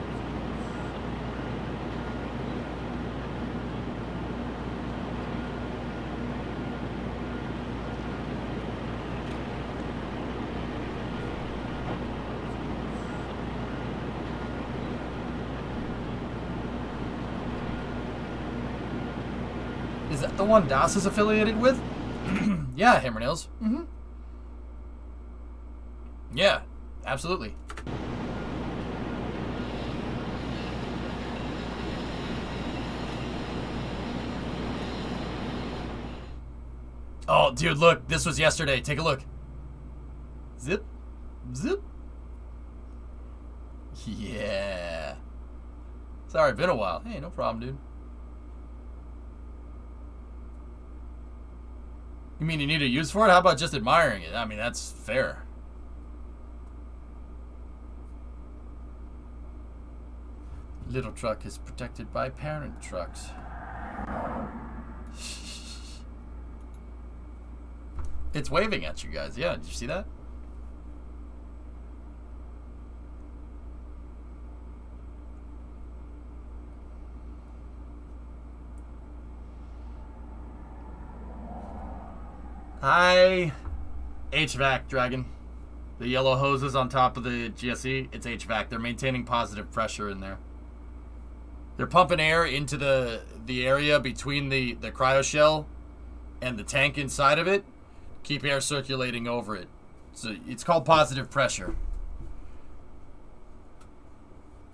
Is that the one DOS is affiliated with? yeah, Hammernails. Mm-hmm. Yeah, absolutely. Oh, dude, look. This was yesterday. Take a look. Zip. Zip. Yeah. Sorry, been a while. Hey, no problem, dude. You mean you need a use for it? How about just admiring it? I mean, that's fair. Little truck is protected by parent trucks. It's waving at you guys. Yeah, did you see that? Hi, HVAC Dragon. The yellow hoses on top of the GSE, it's HVAC. They're maintaining positive pressure in there. They're pumping air into the the area between the the cryo shell and the tank inside of it. Keep air circulating over it. So it's called positive pressure.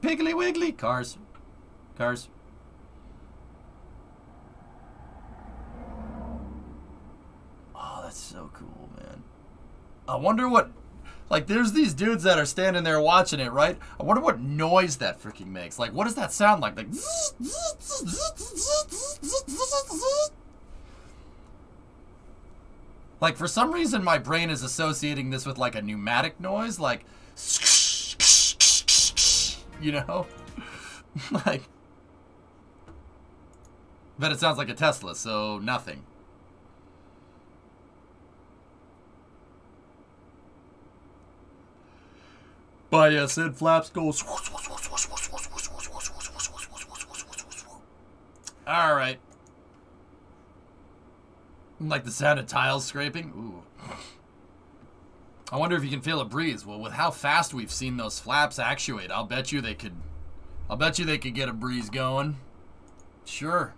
Piggly wiggly cars. Cars. Oh, that's so cool, man. I wonder what like there's these dudes that are standing there watching it, right? I wonder what noise that freaking makes. Like what does that sound like? Like Like for some reason my brain is associating this with like a pneumatic noise, like you know? like But it sounds like a Tesla, so nothing. But yeah, Sid Flaps goes. All right. Like the sound of tiles scraping. Ooh. I wonder if you can feel a breeze. Well, with how fast we've seen those flaps actuate, I'll bet you they could. I'll bet you they could get a breeze going. Sure.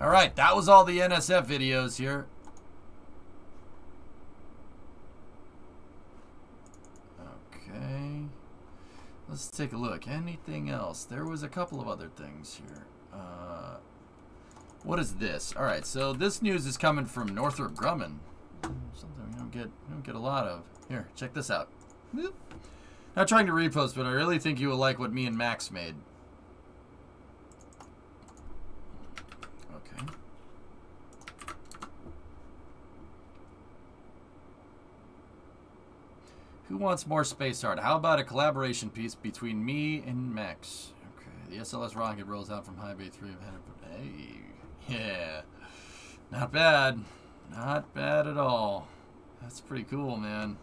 All right, that was all the NSF videos here. Okay. Let's take a look. Anything else? There was a couple of other things here. Uh, what is this? All right, so this news is coming from Northrop Grumman. Something we don't get we don't get a lot of. Here, check this out. Boop. Not trying to repost, but I really think you will like what me and Max made. Okay. Who wants more space art? How about a collaboration piece between me and Max? Okay, the SLS rocket rolls out from High Bay 3 of Hey, yeah. Not bad. Not bad at all. That's pretty cool, man.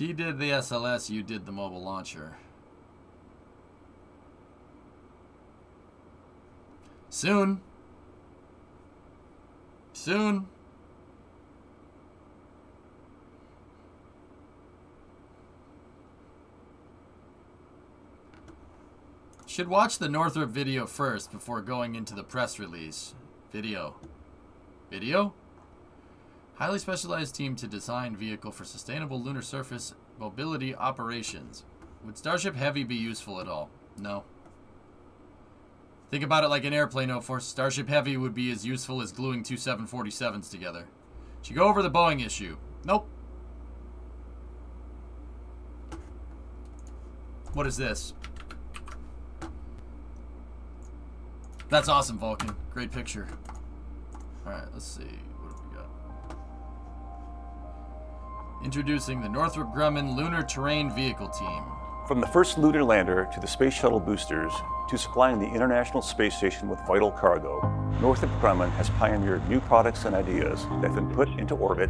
He did the SLS, you did the mobile launcher. Soon. Soon. Should watch the Northrop video first before going into the press release. Video. Video? Highly specialized team to design vehicle for sustainable lunar surface mobility operations. Would Starship Heavy be useful at all? No. Think about it like an airplane, no force. Starship Heavy would be as useful as gluing two 747s together. Should you go over the Boeing issue. Nope. What is this? That's awesome, Vulcan. Great picture. Alright, let's see. What have we got? Introducing the Northrop Grumman Lunar Terrain Vehicle Team. From the first lunar lander to the space shuttle boosters to supplying the International Space Station with vital cargo, Northrop Grumman has pioneered new products and ideas that have been put into orbit,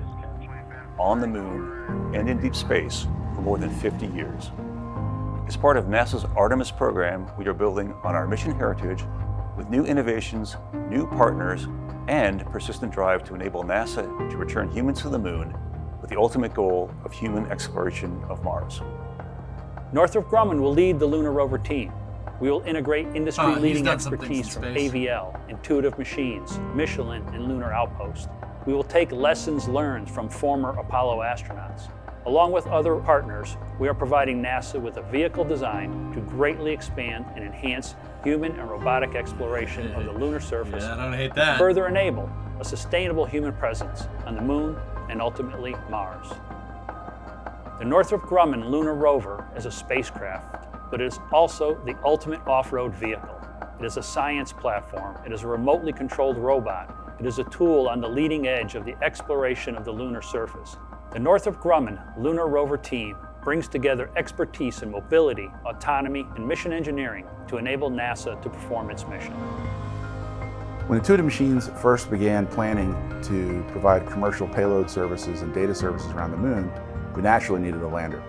on the moon, and in deep space for more than 50 years. As part of NASA's Artemis program, we are building on our mission heritage with new innovations, new partners, and persistent drive to enable NASA to return humans to the moon with the ultimate goal of human exploration of Mars. Northrop Grumman will lead the Lunar Rover team. We will integrate industry-leading he's expertise from. AVL, Intuitive Machines, Michelin, and Lunar Outpost. We will take lessons learned from former Apollo astronauts. Along with other partners, we are providing NASA with a vehicle design to greatly expand and enhance human and robotic exploration of the lunar surface. Yeah, I don't hate that. Further enable a sustainable human presence on the moon and ultimately Mars. The Northrop Grumman Lunar Rover is a spacecraft, but it is also the ultimate off-road vehicle. It is a science platform. It is a remotely controlled robot. It is a tool on the leading edge of the exploration of the lunar surface. The Northrop Grumman Lunar Rover team brings together expertise in mobility, autonomy, and mission engineering to enable NASA to perform its mission. When Intuitive Machines first began planning to provide commercial payload services and data services around the moon, we naturally needed a lander.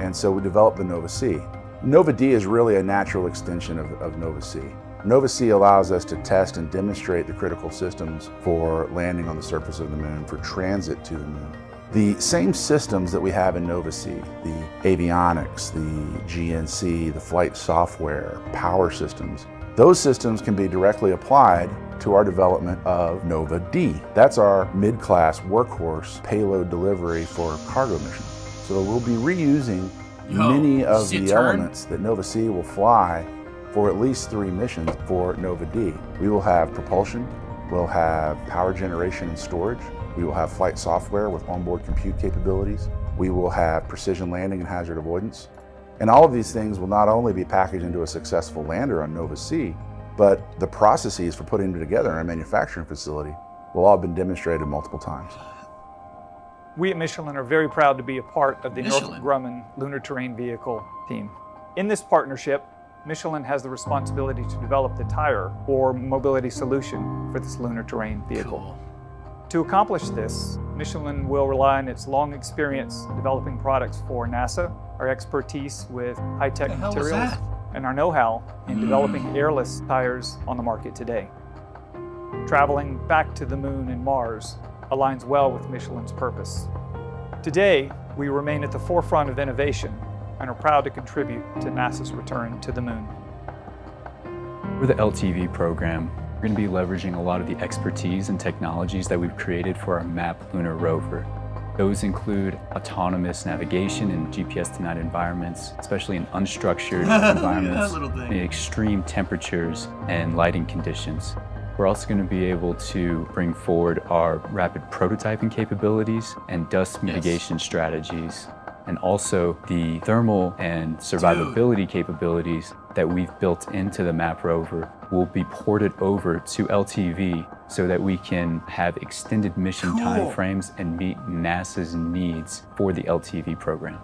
And so we developed the Nova C. Nova D is really a natural extension of, of Nova C. Nova C allows us to test and demonstrate the critical systems for landing on the surface of the moon, for transit to the moon. The same systems that we have in Nova C, the avionics, the GNC, the flight software, power systems, those systems can be directly applied to our development of Nova D. That's our mid-class workhorse payload delivery for cargo missions. So we'll be reusing Yo, many of the turn? elements that Nova C will fly for at least three missions for Nova D. We will have propulsion, we'll have power generation and storage, we will have flight software with onboard compute capabilities, we will have precision landing and hazard avoidance. And all of these things will not only be packaged into a successful lander on Nova C, but the processes for putting them together in our manufacturing facility will all have been demonstrated multiple times. We at Michelin are very proud to be a part of the Michelin. Northrop Grumman Lunar Terrain Vehicle team. In this partnership, Michelin has the responsibility to develop the tire or mobility solution for this lunar terrain vehicle. Cool. To accomplish this, Michelin will rely on its long experience developing products for NASA, our expertise with high-tech The hell was materials, and our know-how in hmm. developing airless tires on the market today. Traveling back to the moon and Mars aligns well with Michelin's purpose. Today, we remain at the forefront of innovation and are proud to contribute to NASA's return to the moon. For the LTV program, we're going to be leveraging a lot of the expertise and technologies that we've created for our MAPP lunar rover. Those include autonomous navigation in GPS-denied environments, especially in unstructured environments, in extreme temperatures and lighting conditions. We're also going to be able to bring forward our rapid prototyping capabilities and dust mitigation strategies, and also the thermal and survivability capabilities that we've built into the MAPP rover will be ported over to LTV so that we can have extended mission time frames and meet NASA's needs for the LTV program.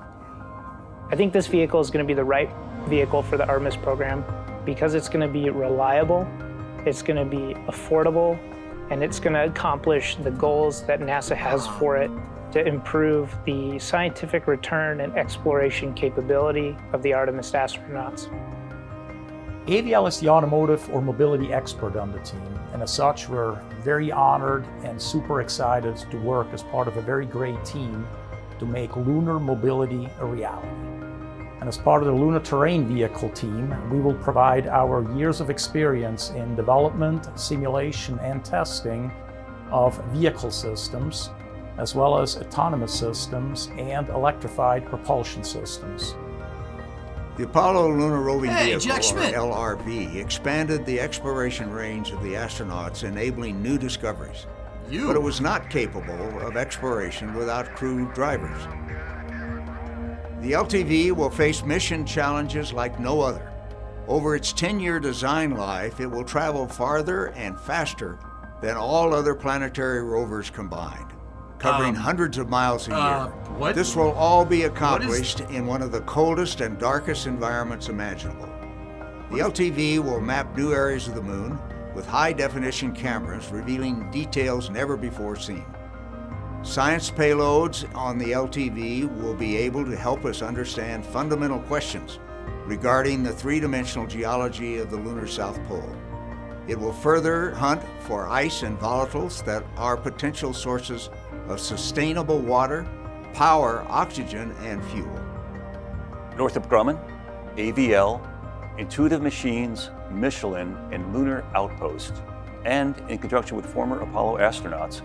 I think this vehicle is going to be the right vehicle for the Artemis program because it's going to be reliable, it's going to be affordable, and it's going to accomplish the goals that NASA has for it to improve the scientific return and exploration capability of the Artemis astronauts. AVL is the automotive or mobility expert on the team, and as such, we're very honored and super excited to work as part of a very great team to make lunar mobility a reality. And as part of the Lunar Terrain Vehicle team, we will provide our years of experience in development, simulation, and testing of vehicle systems, as well as autonomous systems and electrified propulsion systems. The Apollo Lunar Roving Hey, Vehicle, or LRV, expanded the exploration range of the astronauts, enabling new discoveries. You. But it was not capable of exploration without crew drivers. The LTV will face mission challenges like no other. Over its 10-year design life, it will travel farther and faster than all other planetary rovers combined. Covering Um, hundreds of miles a year. uh, what? This will all be accomplished in one of the coldest and darkest environments imaginable. The LTV will map new areas of the moon with high definition cameras revealing details never before seen. Science payloads on the LTV will be able to help us understand fundamental questions regarding the three dimensional geology of the lunar South Pole. It will further hunt for ice and volatiles that are potential sources of sustainable water, power, oxygen, and fuel. Northrop Grumman, AVL, Intuitive Machines, Michelin, and Lunar Outpost, and in conjunction with former Apollo astronauts,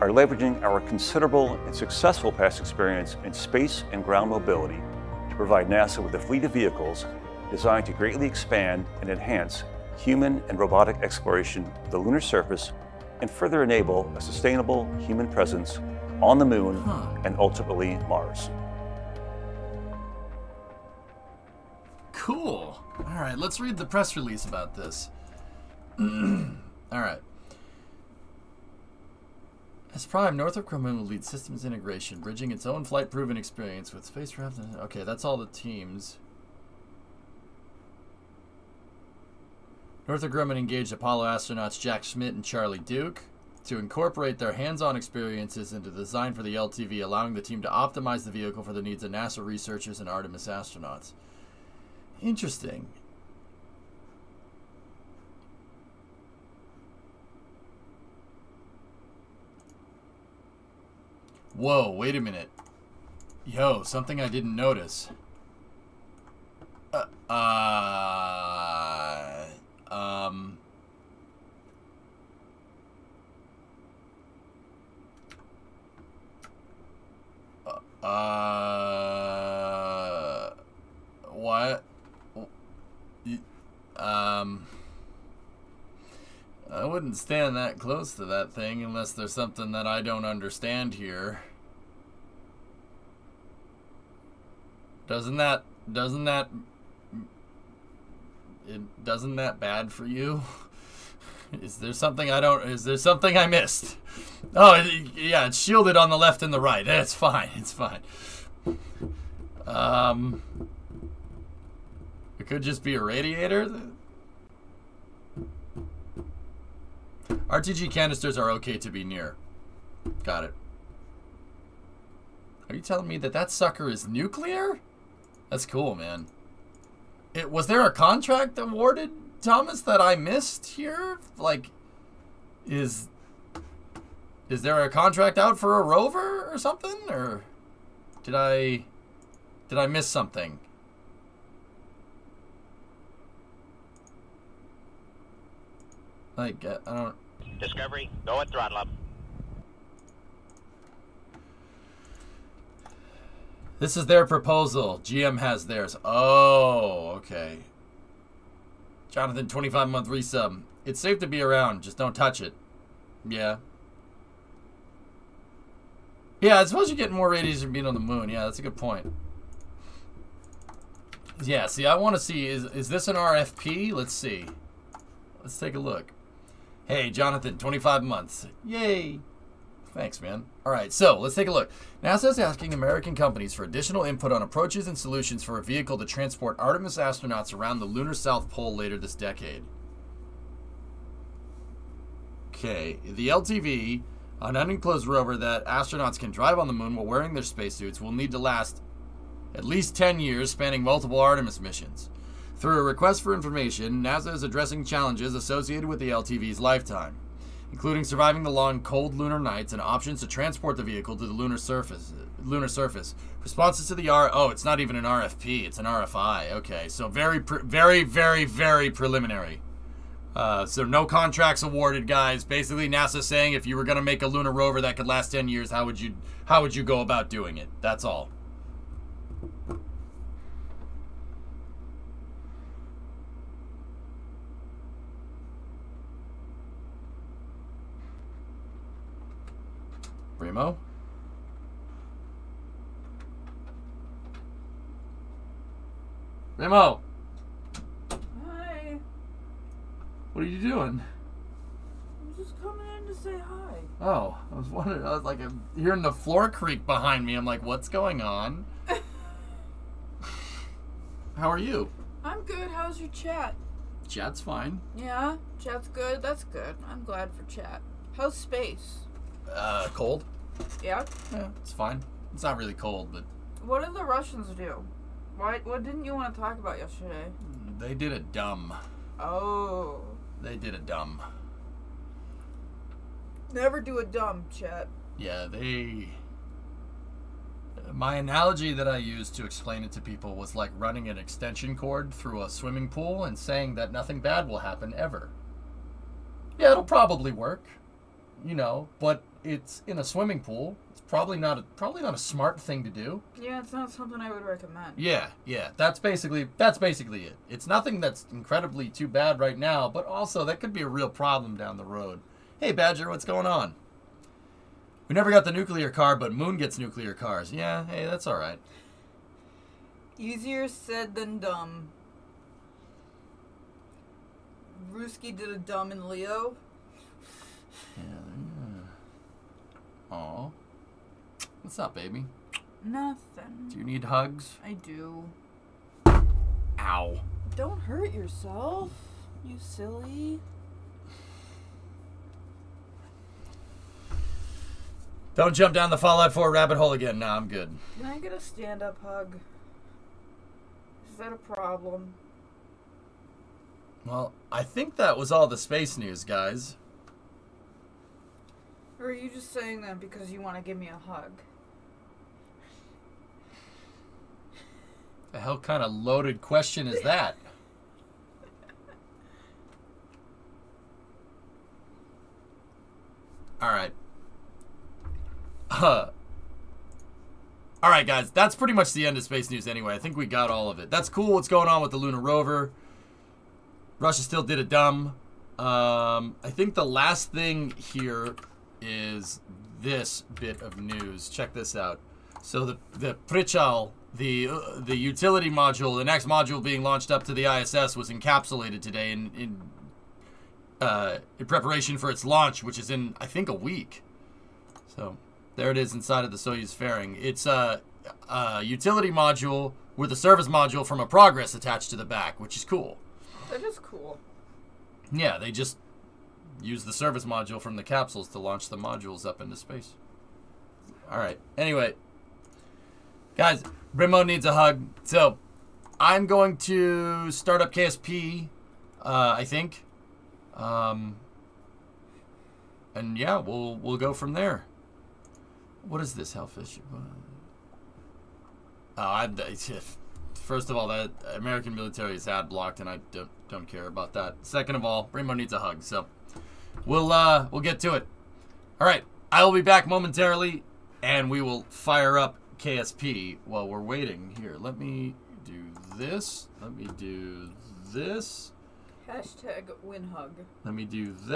are leveraging our considerable and successful past experience in space and ground mobility to provide NASA with a fleet of vehicles designed to greatly expand and enhance human and robotic exploration of the lunar surface and further enable a sustainable human presence on the moon and ultimately Mars. Cool. All right, let's read the press release about this. All right. As Prime, Northrop Grumman will lead systems integration, bridging its own flight-proven experience with spacecraft. Okay, that's all the teams. Northrop Grumman engaged Apollo astronauts Jack Schmitt and Charlie Duke to incorporate their hands-on experiences into the design for the LTV, allowing the team to optimize the vehicle for the needs of NASA researchers and Artemis astronauts. Interesting. Whoa, wait a minute. Yo, something I didn't notice. Uh, uh um uh what um I wouldn't stand that close to that thing unless there's something that I don't understand here. Doesn't that doesn't that it, doesn't that bad for you? Is there something I don't is there something I missed? Oh, yeah, it's shielded on the left and the right. That's fine. It's fine. Um it could just be a radiator. RTG canisters are okay to be near. Got it. Are you telling me that that sucker is nuclear? That's cool, man. It was there a contract awarded, Thomas, that I missed here? Like, is is there a contract out for a rover or something, or did I did I miss something? Like, I don't. Discovery, go at throttle up. This is their proposal. GM has theirs. Oh, okay. Jonathan, 25 month resub. It's safe to be around, just don't touch it. Yeah. Yeah, I suppose you're getting more radiation being on the moon. Yeah, that's a good point. Yeah, see, I want to see, is, is this an RFP? Let's see. Let's take a look. Hey, Jonathan, 25 months. Yay. Thanks, man. All right, so let's take a look. NASA is asking American companies for additional input on approaches and solutions for a vehicle to transport Artemis astronauts around the lunar South Pole later this decade. Okay, the LTV, an unenclosed rover that astronauts can drive on the moon while wearing their spacesuits, will need to last at least 10 years, spanning multiple Artemis missions. Through a request for information, NASA is addressing challenges associated with the LTV's lifetime, including surviving the long, cold lunar nights and options to transport the vehicle to the lunar surface. Lunar surface. Responses to the R. Oh, it's not even an RFP; it's an RFI. Okay, so very, very, very, very preliminary. Uh, so no contracts awarded, guys. Basically, NASA saying if you were going to make a lunar rover that could last 10 years, how would you how would you go about doing it? That's all. Remo? Remo! Hi. What are you doing? I'm just coming in to say hi. Oh, I was wondering. I was like, I'm hearing the floor creak behind me. I'm like, what's going on? How are you? I'm good. How's your chat? Chat's fine. Yeah, chat's good. That's good. I'm glad for chat. How's space? Uh, cold. Yeah. Yeah, it's fine. It's not really cold, but What did the Russians do? Why? What didn't you want to talk about yesterday? they did a dumb. Oh. They did a dumb. Never do a dumb chat. Yeah, they. My analogy that I used to explain it to people was like running an extension cord through a swimming pool and saying that nothing bad will happen ever. Yeah, it'll probably work, you know, but it's in a swimming pool. It's probably not a, probably not a smart thing to do. Yeah, it's not something I would recommend. Yeah, yeah, that's basically that's basically it. It's nothing that's incredibly too bad right now, but also that could be a real problem down the road. Hey Badger, what's going on? We never got the nuclear car, but Moon gets nuclear cars. Yeah, hey, that's all right. Easier said than done. Ruski did a dumb in Leo. Aw. What's up, baby? Nothing. Do you need hugs? I do. Ow. Don't hurt yourself, you silly. Don't jump down the Fallout 4 rabbit hole again. Nah, I'm good. Can I get a stand up hug? Is that a problem? Well, I think that was all the space news, guys. Or are you just saying that because you want to give me a hug? The hell kind of loaded question is that? All right. Uh, all right, guys. That's pretty much the end of space news anyway. I think we got all of it. That's cool what's going on with the lunar rover. Russia still did it dumb. Um, I think the last thing here is this bit of news. Check this out. So the the Prichal, the uh, the utility module, the next module being launched up to the ISS, was encapsulated today in in, uh, in preparation for its launch, which is in I think a week. So there it is inside of the Soyuz fairing. It's a, a utility module with a service module from a Progress attached to the back, which is cool. That is cool. Yeah, they just use the service module from the capsules to launch the modules up into space. All right. Anyway, guys, Brimo needs a hug. So I'm going to start up KSP, uh, I think. Um, and yeah, we'll we'll go from there. What is this hellfish? Oh, I, first of all, that American military is ad blocked, and I don't don't care about that. Second of all, Brimo needs a hug, so we'll uh we'll get to it. All right, I will be back momentarily, and we will fire up KSP while we're waiting. Here, let me do this. Let me do this. Hashtag win hug. Let me do this.